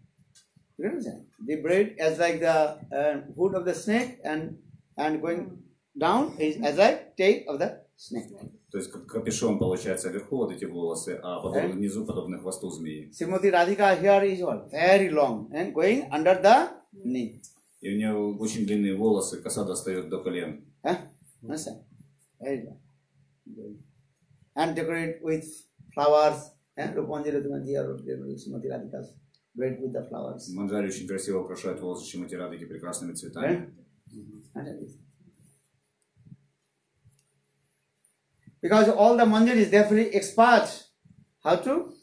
The braid as like the uh, hood of the snake and and going down is as like tail of the snake. То есть как капюшон получается вверху вот эти волосы, а подобно Э? внизу подобны хвосту змеи. Srimati Radhika here is what? Very long and going under the knee. И у нее очень длинные волосы, коса достает до колен. Huh? Understand? Very long. And decorate with flowers. And Rupanjali or Srimati Radhika's braid with the flowers. Манджари очень красиво украшают волосы Шримати Радхики прекрасными цветами. Understand this? Because all the manjaris, they are very expert. How to?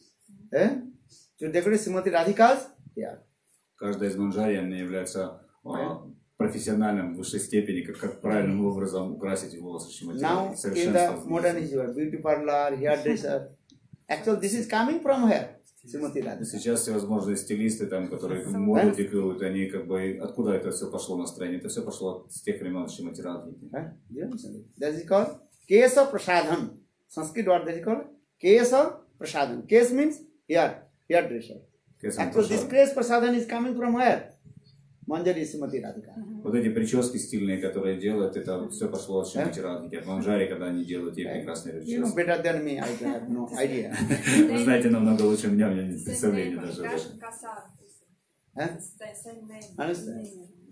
Eh? To decorate Srimati Radhika's yeah. Каждая из манджари они является а, профессиональным в высшей степени, как, как правильным образом украсить волосы Шримати Now Радхики. in the Совершенство. modern is your beauty parlor, hairdresser. Actually, this is coming from here, Srimati Radhika. Сейчас всевозможные стилисты, там, которые моду диктуют, они как бы, откуда это все пошло настроение? Это все пошло с тех времен Шримати Радхики. Huh? Do you understand? it? That is called Kesa Prasadhan. Sanskrit word that is called Kesa Prasadhan. Kes means hair, hairdresser. Кесам Actually, this. Kesa Prasadhan is coming from where? Manjari Srimati Radhika. Вот эти прически стильные, которые делают, это все пошло от Шримати Радхики. От манджари, когда они делают те прекрасные You know прически. better than me, I have no idea. Вы знаете намного лучше меня, у меня нет представления даже? Understand?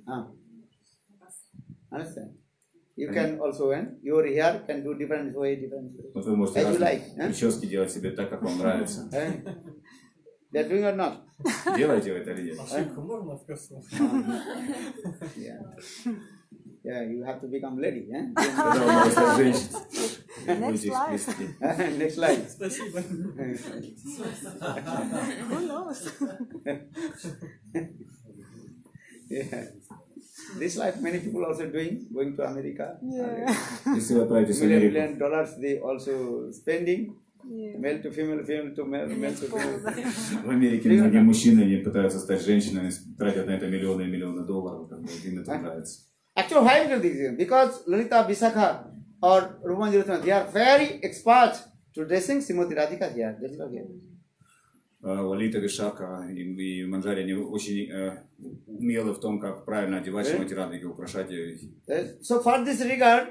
Ah. Understand? You can also, eh? your hair can do different way, different way. Вот вы можете As you разные like, eh? прически делать себе так, как вам нравится. Eh? They're doing or not? Делаете вы это или нет? Ошибку можно в косу? Yeah. Yeah, you have to become lady, eh? Когда вы будете стать женщиной, будете их life. плести. Next slide. Спасибо. Who knows? Yeah. This life many people also doing, going to America. Yeah. Если вы отправитесь в Million, Америку, million dollars they also spending. Yeah. Male to female, female to male, male to female. в Америке многие мужчины они пытаются стать женщинами, тратят на это миллионы и миллионы долларов, как бы им это нравится. Actually, why I'm doing this? Because Lalita Visakha or Rupanjali, they are very expert to dressing Srimati Radhika here. That is not here. А, Лолита Вишака и, и Манджари, они очень э, умелы в том, как правильно одевать Э? Шримати Радхики, украшать ее. Yes. So for this regard,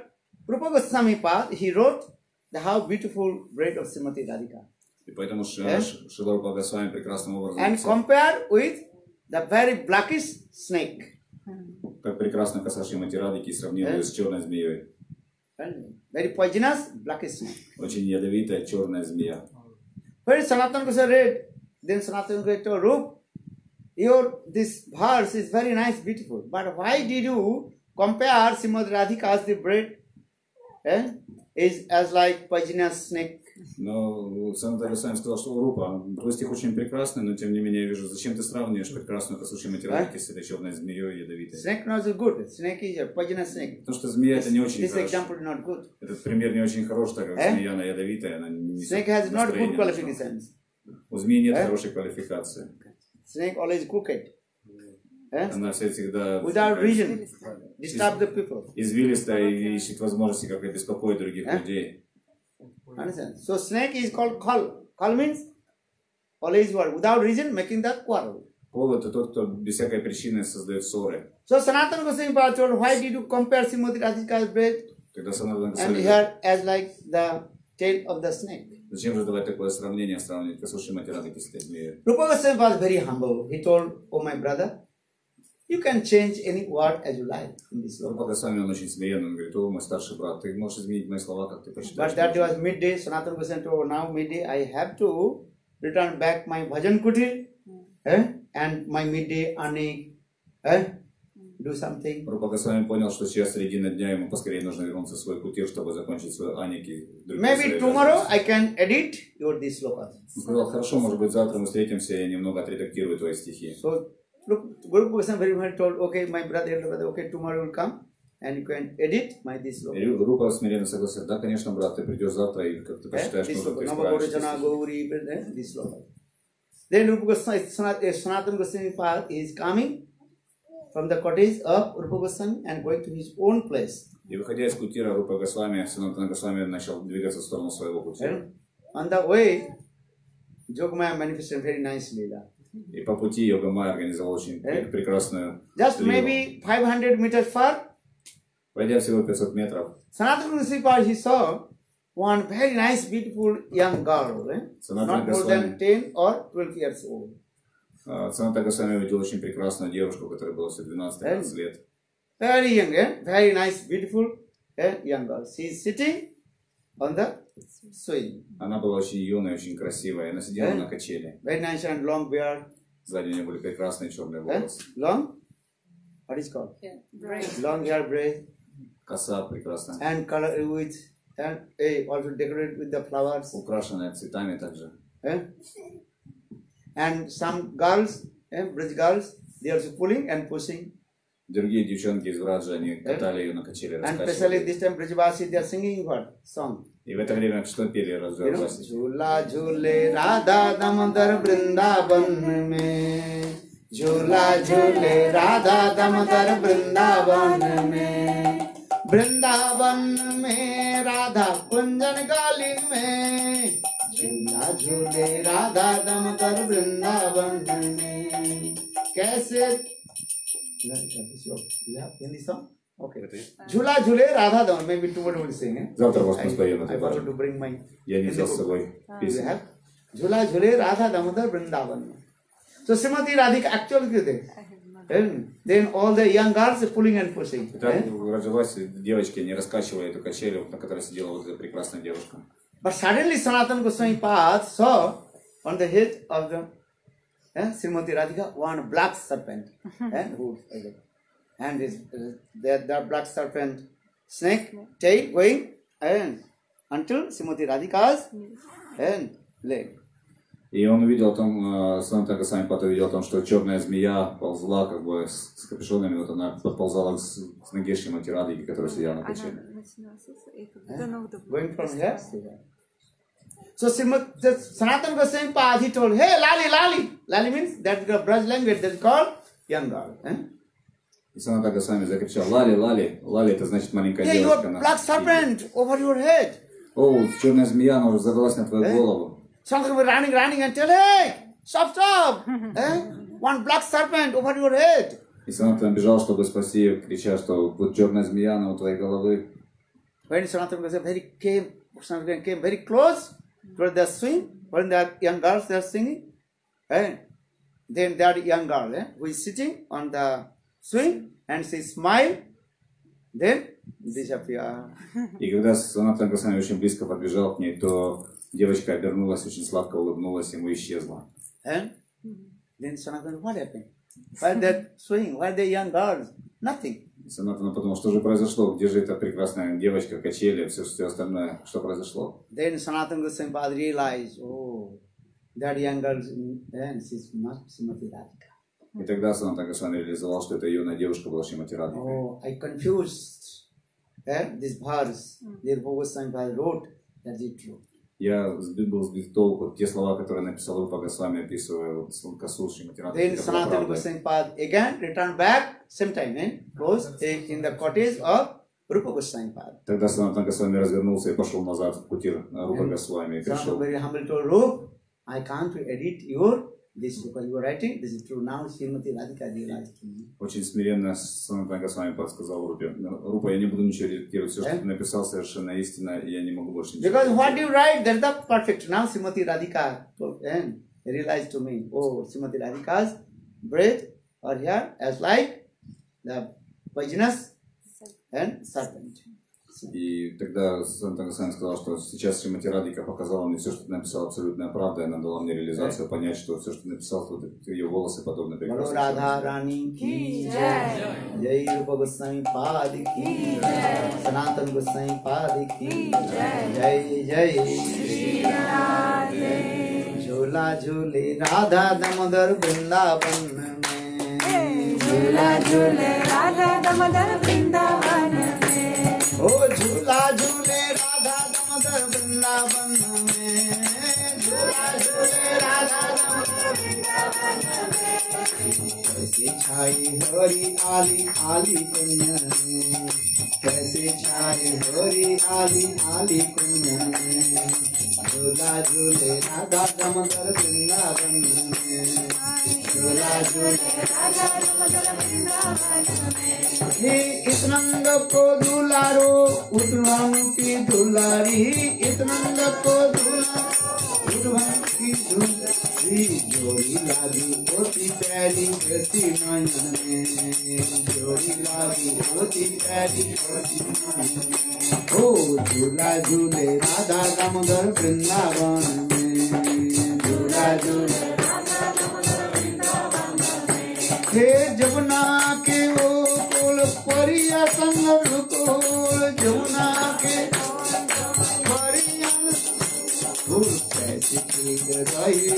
Rupa Goswami Path, he wrote the how beautiful braid of Srimati Radhika. И поэтому Ш- Э? Ш- Шиларупа Госвами прекрасным образом And compare with the very blackish snake. как прекрасно коса Шримати Радхики и сравнил Э? ее с черной змеей. Very poisonous blackish snake. Очень ядовитая черная змея. When Sanatana Goswami read, then Sanatana told, Rup, your this verse is very nice, beautiful. But why did you compare Srimad Radhika's the braid eh, is as like poisonous snake? Но Санта Госвами сказал, что Рупа, твой стих очень прекрасный, но тем не менее я вижу, зачем ты сравниваешь прекрасную косу Шримати Радхики с этой черной змеей ядовитой. Snake not good. Snake is a poisonous snake. Потому что змея это не очень This example is not good. Этот пример не очень хорош, так как Э? змея, она ядовитая, она не Snake has not good qualifications. У змеи нет Э? хорошей квалификации. Snake always crooked. Eh? Она всегда Without reason. Disturb the people. извилистая и ищет возможности, как беспокоить других Э? людей. Understand? So snake is called kal. Kal means always what? Without reason making the quarrel. Пол это тот, кто без всякой причины создает ссоры. So Sanatana Goswami Pad told, why did you compare Srimati Radhika's Санатана and Госвами here as like the tail of the snake? Зачем же давать такое сравнение, сравнивать Касуши Матирадыки с этой змеей? Rupa Goswami was very humble. He told, oh my brother, You can change any word as you like in this Рупа sloka. Госвами, он очень смиренный, он говорит, о, мой старший брат, ты можешь изменить мои слова, как ты посчитаешь. But that нужным». was midday. Sanatana Goswami told, now midday I have to return back my bhajan kuti eh? and my midday earning, eh? Do something. Рупа Госвами понял, что сейчас середина дня, ему поскорее нужно вернуться в свой кутир, чтобы закончить свой аники. Maybe tomorrow. I can edit your this sloka. Он сказал, хорошо, может быть, завтра мы встретимся, я немного отредактирую твои стихи. So look, Guru Goswami very much told, okay, my brother, brother, okay, tomorrow will come and you can edit my this sloka. И Рупа смиренно согласился, да, конечно, брат, ты придешь завтра, и как ты Eh? посчитаешь, нужно, ты исправишь. eh? Then Rupa Goswami, Sanat- eh, Sanatana Goswami is coming from the cottage of Rupa Goswami and going to his own place. И выходя из кутира, Рупа Госвами, Санатана Госвами начал двигаться в сторону своего кутира. And on the way, Jogamaya manifested very nice lila. И по пути Йога Майя организовал очень Eh? прекрасную Just лилу. maybe 500 meters far, Пройдя всего 500 метров, Sanatana Goswami Pad, he saw one very nice, beautiful young girl, eh? Sanatana not more than Goswami. 10 or 12 years old. А, Саната Госвами увидел очень прекрасную девушку, которой было всего 12-13 лет. Very young, eh? very nice, beautiful eh? young girl. She is sitting on the swing. Она была очень юная, очень красивая. Она сидела Eh? на качели. Very nice and long beard. Сзади у нее были прекрасные черные Eh? волосы. Long? What is called? Long hair braid Коса прекрасная. and color with and eh, also decorated with the flowers. Украшенная цветами также. Eh? And some girls, eh, bridge girls, they are also pulling and pushing. Другие девчонки из Враджа, они катали ее на качели, And especially раскачивали. this time Brijvasi, they are singing what? Song. И в это время что пели You know, Раджаваси? झूला झूले राधा दामोदर वृंदावन में झूला झूले राधा दामोदर वृंदावन में वृंदावन में राधा कुंजन गाली में झूला झूले राधा दामोदर वृंदावन में कैसे हिंदी सॉन्ग ओके झूला झूले राधा दामन में भी two word will sing Завтра вас мы споем I этой forgot to башни. bring my Я не взял с Hindi book. собой You песню. have झूला झूले राधा दामोदर Vrindavan So Srimati Radhika actually did it. Then, then all the young girls are pulling and pushing. Итак, eh? в Раджавасе девочки не раскачивали эту качелю, на которой сидела вот эта прекрасная девушка. But suddenly Sanatana Goswami Path saw on the head of the eh, Srimati Radhika one black serpent. eh, who, and this, uh, that, that black serpent snake tail going and until Srimati Radhika's and leg. И он увидел там, э, Саната Госвами Пат увидел там, что черная змея ползла как бы с, с капюшонами, вот она подползала с, с ноги Шримати Радхики, которая сидела на Она качеле. начинала с- и как до ног до Going from here to here. So Srimati the Sanatana Goswami Path he told, hey Lali, Lali. Lali means that the Braj language that's called young girl. Eh? И Саната Госвами закричал, Лали, Лали, Лали, это значит маленькая Hey, девушка. your она black сидит». serpent over your head. О, черная змея, она уже забралась на твою Eh? голову. Something was running, running and tell, hey, stop, stop. eh? One black serpent over your head. И Саната бежал, чтобы спасти ее, крича, что вот черная змея, она у твоей головы. When Sanatana Goswami very came, Sanatana came very close to the swing, when the young girls they are singing, and then that young girl eh, who is sitting on the swing and she smile, then disappear. И когда Саната Госвами очень близко подбежал к ней, то девочка обернулась, очень сладко улыбнулась, ему исчезла. And then Sanatana, what happened? Why that swing? Why the young girls? Nothing. И Санатана подумал, что же произошло, где же эта прекрасная девочка, качели, все, все остальное, что произошло. Then Sanatana Goswami realized, oh, that young girl, and she's not Srimati Radhika. И тогда Саната Госвами реализовал, что эта юная девушка была Шримати Радхикой. Oh, I confused eh, this verse. Therefore, Goswami wrote that is true. Я сбит, был сбит в толку. Те слова, которые написал Рупа Госвами, описывая вот Then Sanatana. Goswami Pad again returned back, same time, eh, close eh, in the cottage of Rupa Goswami Pad. Тогда Санатан Госвами развернулся и пошел назад в кутир Рупа Госвами. И Sanatana пришел. very humbly told Rup, I can't edit your this because you are writing, this is true. Now Srimati Radhika realized to me. Очень смиренно Санатан Госвами подсказал Рупе. Рупа, я не буду ничего редактировать. Все, что Eh? ты написал, совершенно истина, и я не могу больше ничего. Because what you write, that's the perfect. Now Srimati Radhika told, and realized to me, oh, Srimati Radhika's breath or here as like the poisonous and serpent. И тогда Санта Гасан сказал, что сейчас Шримати Радика показала мне все, что ты написал, абсолютная правда, и она дала мне реализацию, понять, что все, что ты написал, что ты- ее волосы подобны Bolo прекрасным. Radha Rani ki jai, Jai Rupa Goswami Pad ki jai, Sanatan Goswami Pad ki jai, Jai Jai. झूला झूले राधा दामोदर वृंदावन में झूला झूले राधा दामोदर वृंदावन में ओ झूला झूले राधा दामोदर वृंदावन में। झूला झूले राधा कैसे छाई हरी आली आली कुंजन में। कैसे छाई हरी आली आली कुंजन में। झूला झूले राधा दामोदर वृंदावन में। झूला झूले इस नंद को दुलारो उद्भव की दुलारी इस नंद को उद्भव की दुलारी जोड़ी लागी होती झूला झूले राधा दामोदर वृंदावन में, झूला झूले हे जमुना के ओ कोल परिया संग रुकोल जमुना के परिया कैसे खिल रही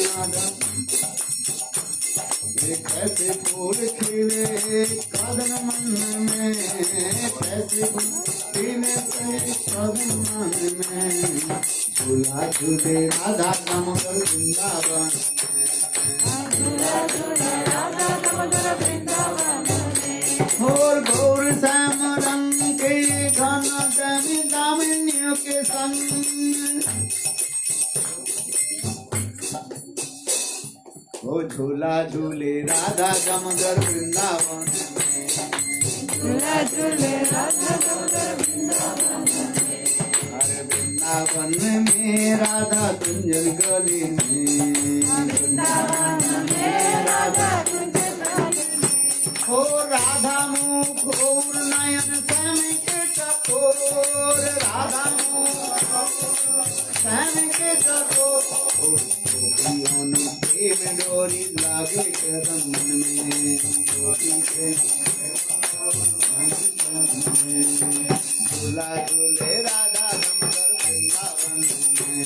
ये कैसे फूल खिले कदन मन में? कैसे खिले कदन मन में? झूला झूले, राधा दामोदर वृंदावन झूला झूले और गौर श्याम रंग के घन प्रेमी दामिनियों के संग। ओ झूला झूले राधा दामोदर वृंदावन। झूला झूले राधा दामोदर वृंदावन। में वृंदावन में राधा कुंजल गली में। वृंदावन में राधा में ओ राधा मुख और नयन श्याम के चकोर राधा मुख श्याम के चकोर प्रेम डोरी लागे कदम में। गोपी के झूला झूले राधा दामोदर वृंदावन में।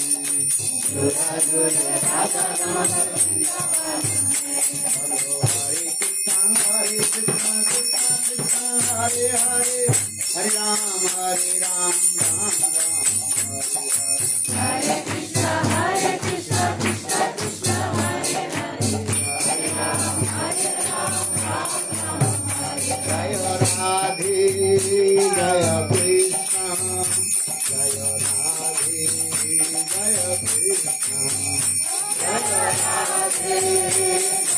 झूला झूले राधा दामोदर हरे कृष्ण हरे कृष्ण कृष्ण कृष्ण हरे हरे हरे राम हरे राम राम राम हरे हरे कृष्णा कृष्णा कृष्णा हरे जय राधे जय कृष्ण जय जय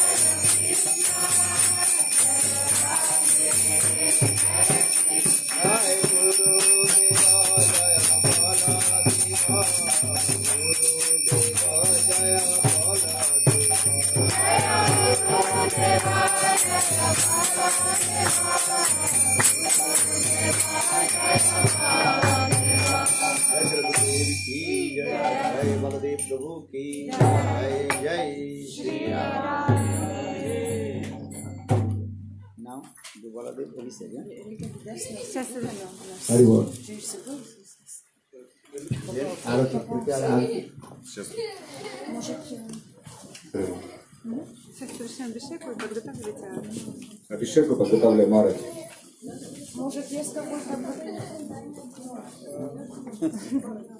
देव की जय जय बलदेव प्रभु की जय जय Shri Now, do Baladev Prabhu say again? Very good. Сейчас совершенно беседу подготовили Абишеку подготавливаем Марати. Может, есть какой-то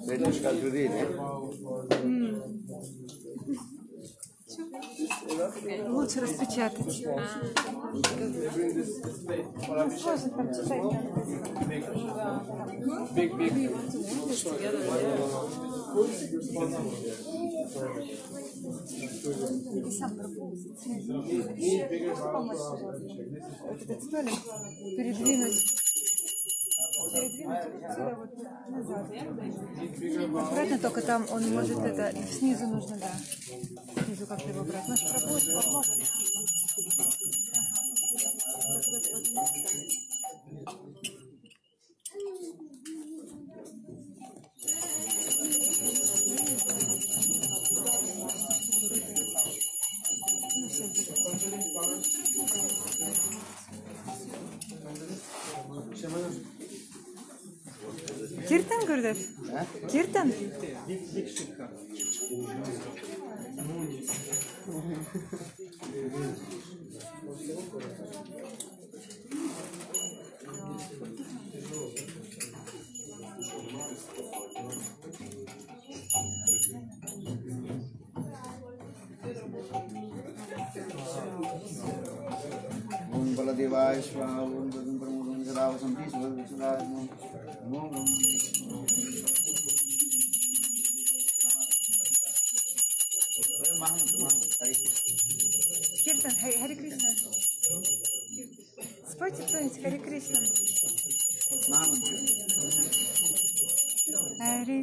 Ведушка Джуди, yeah? лучше распечатать. Ну, сложно там читать. Сам пропустишь. Помочь, пожалуйста. Вот этот столик передвинуть. Передвинуть вот назад. Аккуратно только там он может это снизу нужно, да. Снизу как-то его брать. Может, пропустит, поможет. Вот, вот, вот, вот, Киртен, Гурдев? Киртен? ओम बलदेवाय स्वाहा ओम सदा वसंती सदा कीर्तन हरे कृष्ण Спойте кто-нибудь Хари Кришна. Хари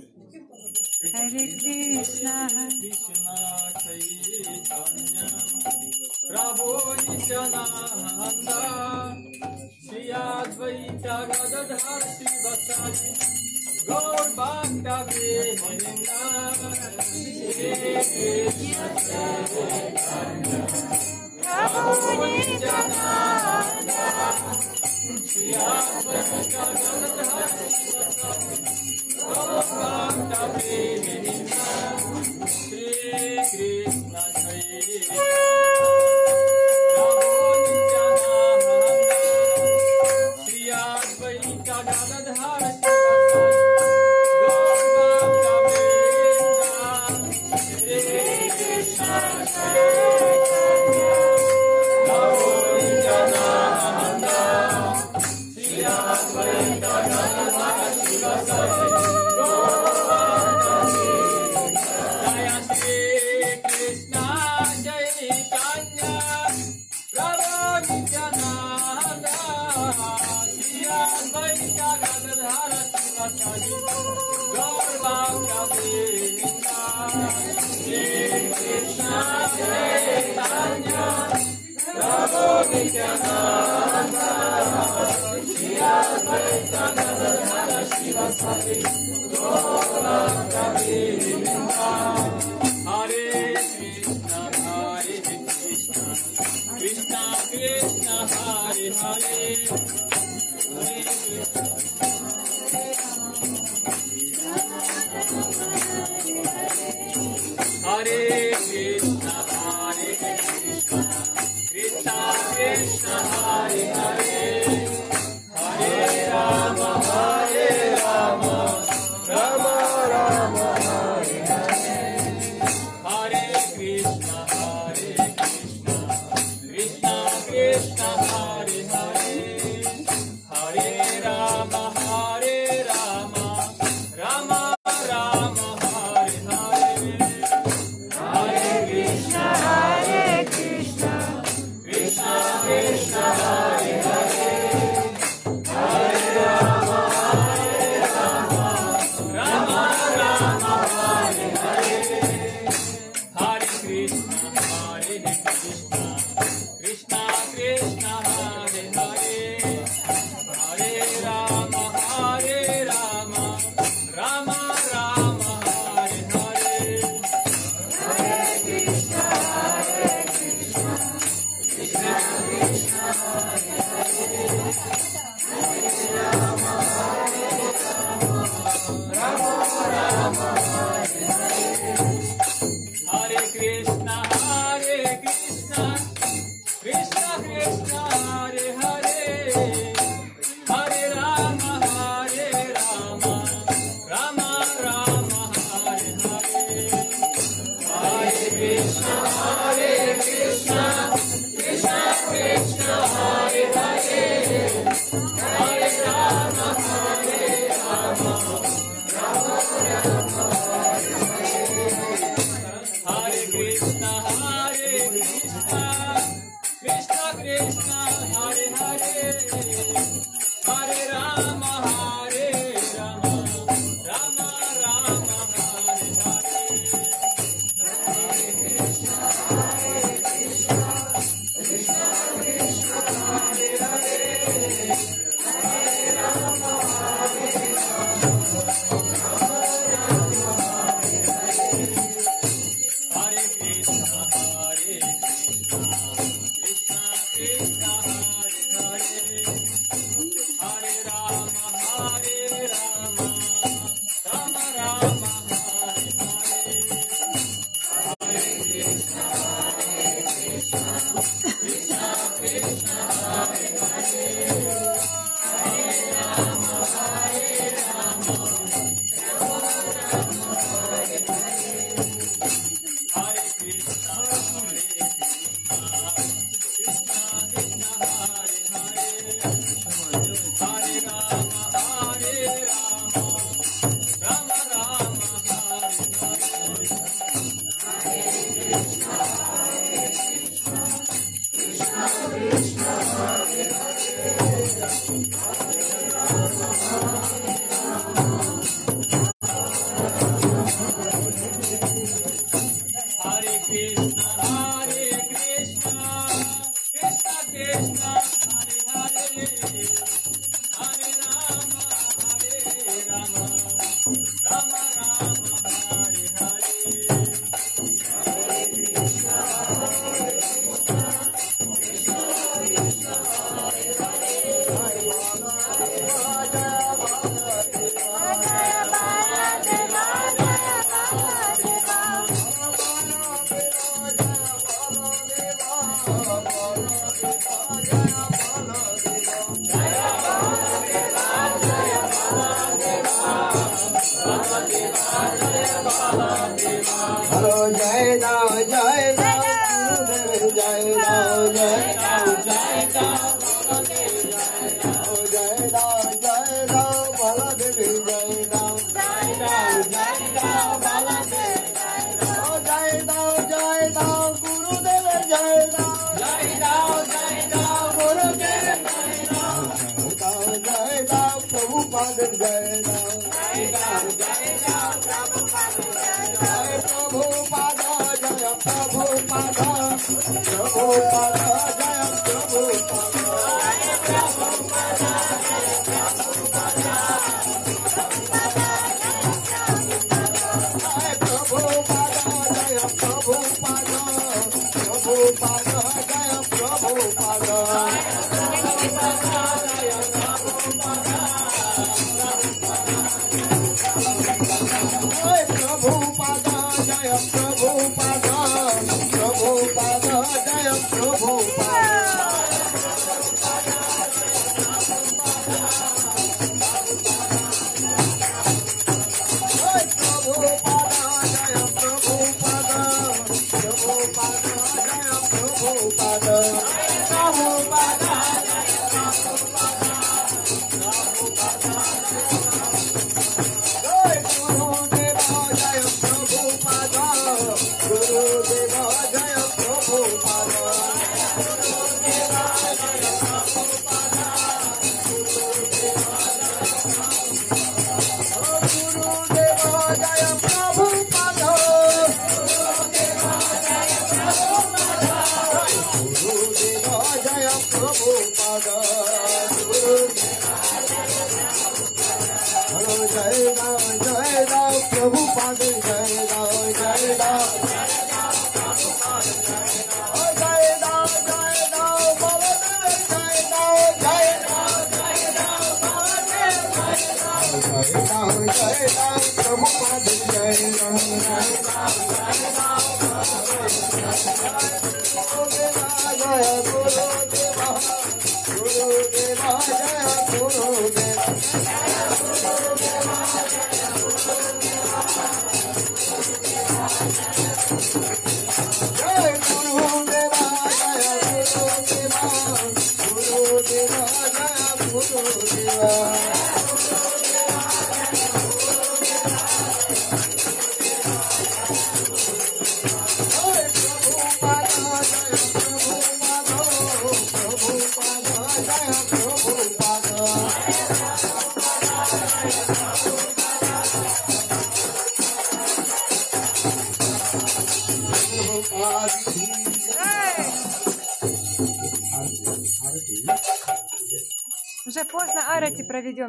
Хари Кришна. Кришна Чайтанья. प्रभो निचनानन्द श्रियाद्वैता गदधा श्रीवसादि गौर बांधवे महिंदा प्रभो निचनानन्द श्रियाद्वैता गदधा श्रीवसादि गौर बांधवे महिंदा श्री कृष्ण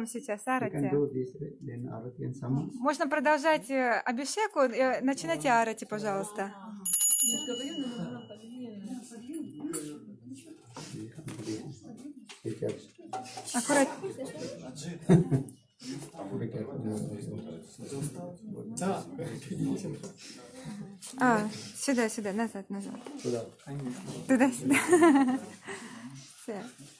делаем сейчас арати. Можно продолжать э, обишеку. Э, начинайте арати, пожалуйста. Аккурат. А, сюда, сюда, назад, назад. Туда. Туда, сюда.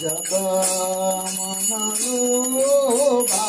जब मनो बा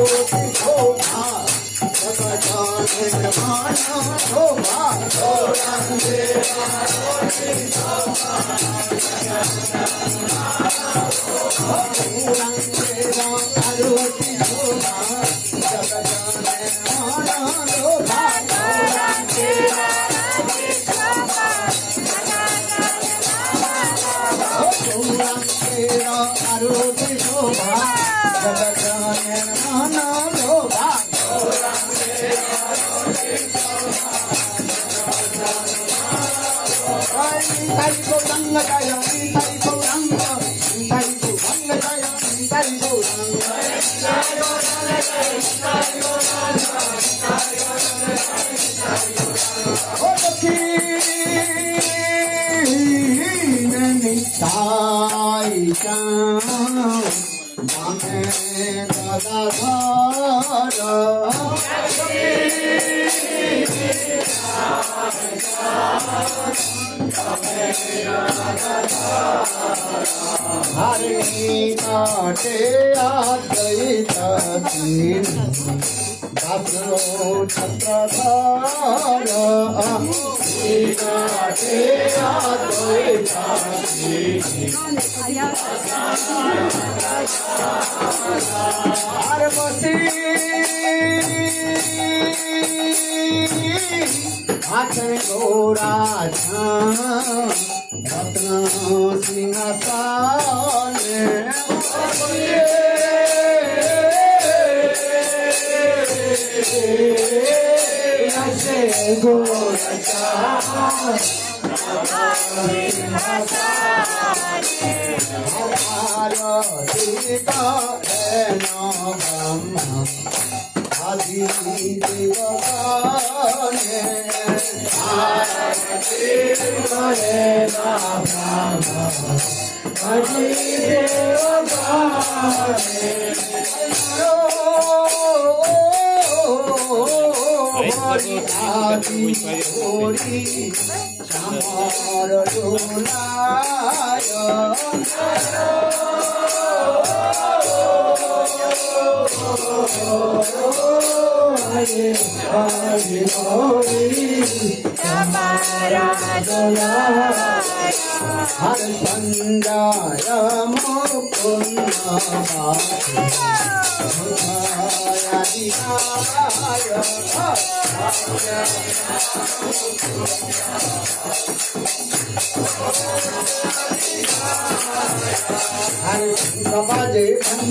Oh.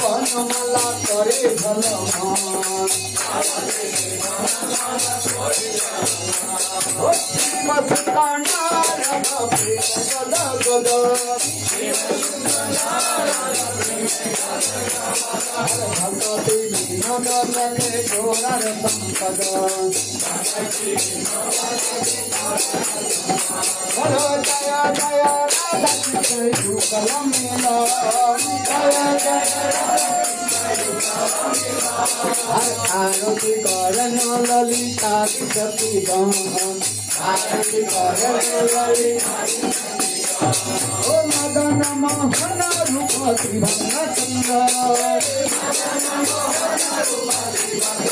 বনমালা করে ভগবান গদ ভগবতী বিনোদনে ঘোরার সম্পদ জয় জয় রাধা কৃষ্ণ যুগল মিলা आरती करन ललिता विशति गमन ओ मदन मोहन रूप त्रिभंग चंद्र मदन मोहन रूप त्रिभंग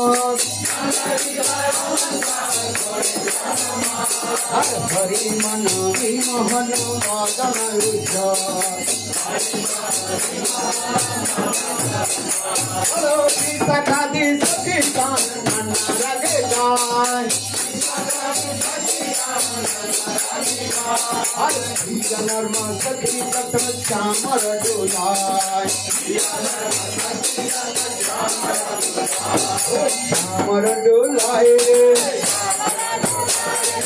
Lord. हर हरि मन विमोहन मदन रुद्र हरो सीता खादी सखी कान नाना लगे जाय हर जनर्म सखी कथ चामर डोलाय चामर डोलाय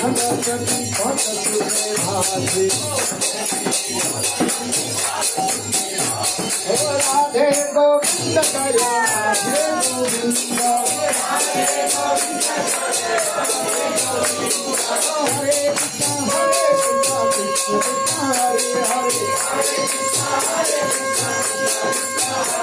राधे गोविंद कया राधे गोविंद हरे कृष्ण हरे कृष्ण कृष्ण हरे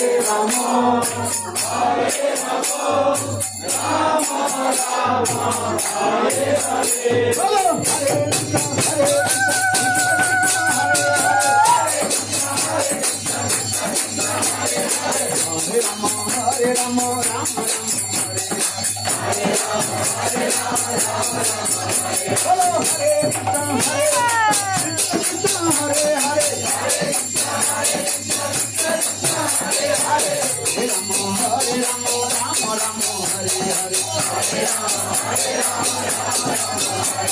Hare Hare Hare Hare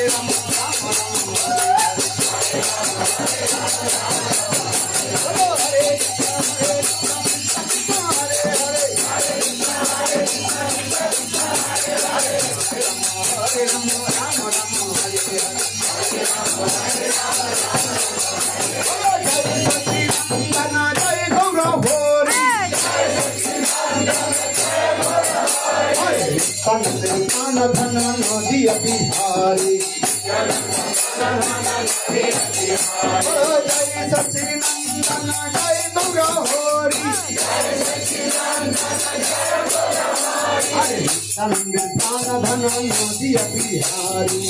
Hare धन नदी बिहारी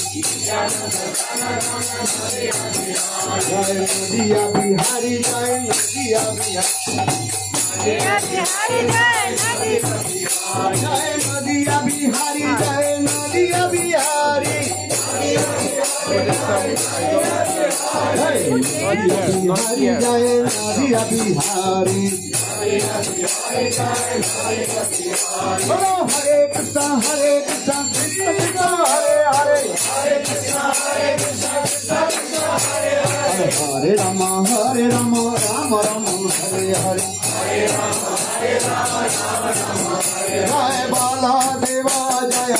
जय नदिया बिहारी जय नदिया बिहारी जय नदिया बिहारी जय नदिया बिहारी बिहारी बोलो हरे कृष्णा हरे कृष्णा कृष्ण कृष्ण हरे हरे हरे राम हरे राम राम राम हरे हरे जय बाला देवा जय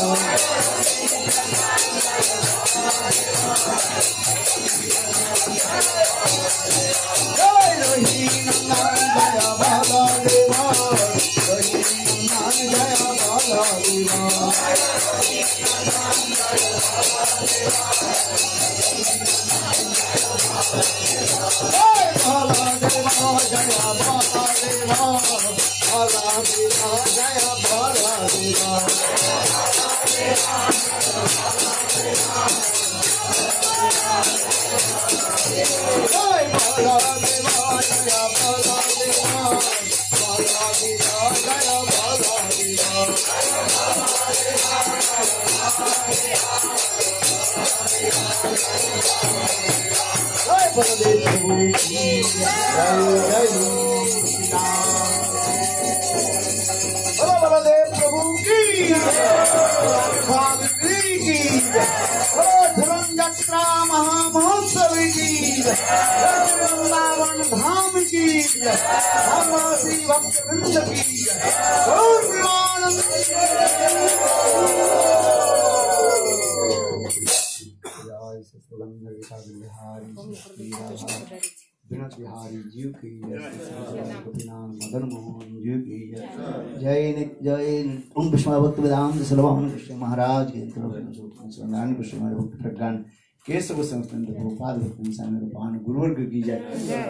विनोद बिहारी जीव की जय गोपीनाथ मदन मोहन जीव की जय जय जय ओम विष्णु भक्त वेदांत सलवान कृष्ण महाराज के नारायण कृष्ण भक्त प्रज्ञान केशव संस्कृत इंसान रूपान गुरुवर्ग की जय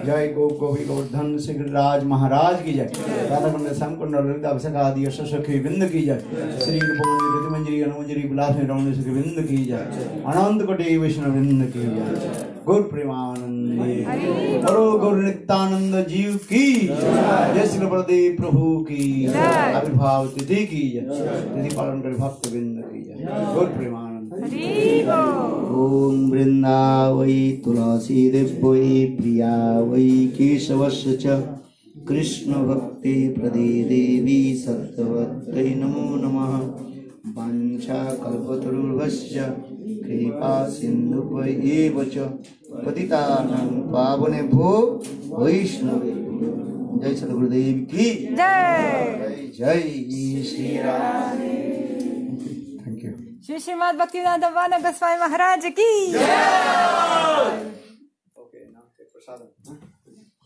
जय गो गोवी गोवर्धन श्री गिरिराज महाराज की जय राधा कुंड श्याम ललित अभिषेक आदि यश सखी विंद की जय श्री रूपमणि ऋतु अनुमंजरी गुलाब में रमण सखी विंद की जय अनंत कोटि वैष्णव विंद की जय गौर प्रेमानंद करो गौर नित्यानंद जीव की जय। श्री बलदेव प्रभु की आविर्भाव तिथि की तिथि पालन कर भक्त विंद की जय। गौर प्रेमानंद ॐ वृन्दावै तुलसीदेव्यै प्रिया वै केशवस्य च। कृष्णभक्ते प्रदे देवी सत्यवत्यै नमो नमः। वाञ्छाकल्पतरुर्भस्य कृपा सिन्धुभ्य एव च पतितानां पावनेभ्यो वैष्णवे जय सद्गुरुदेव की जय जय श्री राम थैंक यू श्री श्रीमद भक्तिवेदांत वाला गोस्वामी महाराज की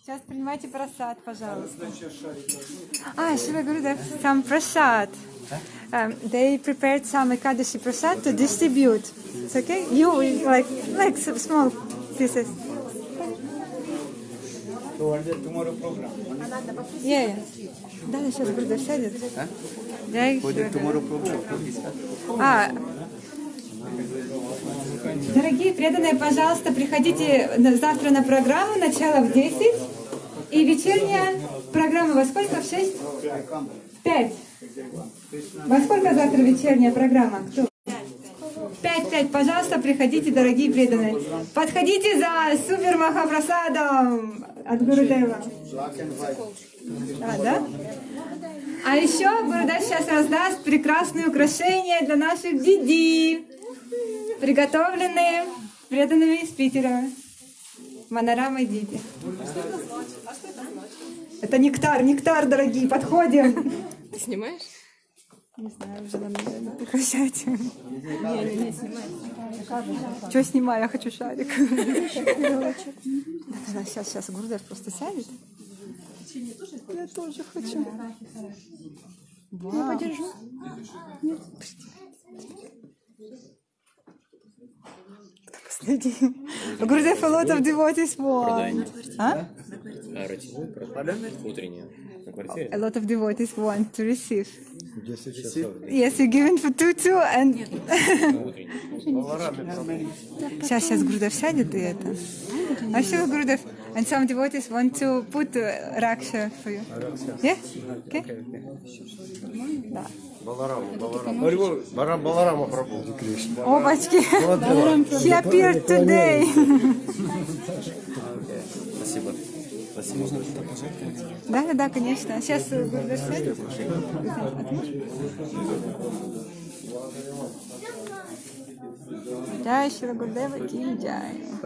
Сейчас принимайте просад, пожалуйста. А, Шива Гурудев, some prasad. Um, they prepared some Ekadashi prasad to distribute. It's okay? You, like, like some small pieces. So what is tomorrow program? Yeah, yeah. Да, сейчас Гурудев сядет. What Shiva is tomorrow program? А, Дорогие преданные, пожалуйста, приходите завтра на программу, начало в 10. И вечерняя программа во сколько? В 6? 5. Во сколько завтра вечерняя программа? Кто? Пять, пять, пожалуйста, приходите, дорогие преданные. Подходите за супер махапрасадом от Гурудева. А, да? А еще Гурудев сейчас раздаст прекрасные украшения для наших диди, приготовленные преданными из Питера. Манорама и Диди. Это нектар, нектар, дорогие, подходим. Ты снимаешь? Не знаю, уже надо наверное, прекращать. Не, не, не, снимай. Что снимаю? Я хочу шарик. Сейчас, сейчас, Гурдев просто сядет. Я тоже хочу. Я подержу. Нет. Последний? Гурдев of devotees want. А? А рутину утреннюю на квартире? A lot of devotees want to receive. Yes, you're given for two two and... Сейчас, сейчас Гурдев сядет и это. А все, Гурдев. And some devotees want to put uh, Raksha for you. Yeah? Okay? Да. Барам Баларама Прабу. Опачки. He appeared today. Спасибо. Спасибо. Да, да, да, конечно. Сейчас сядет. Джай Шила Гурдева Ки Джай.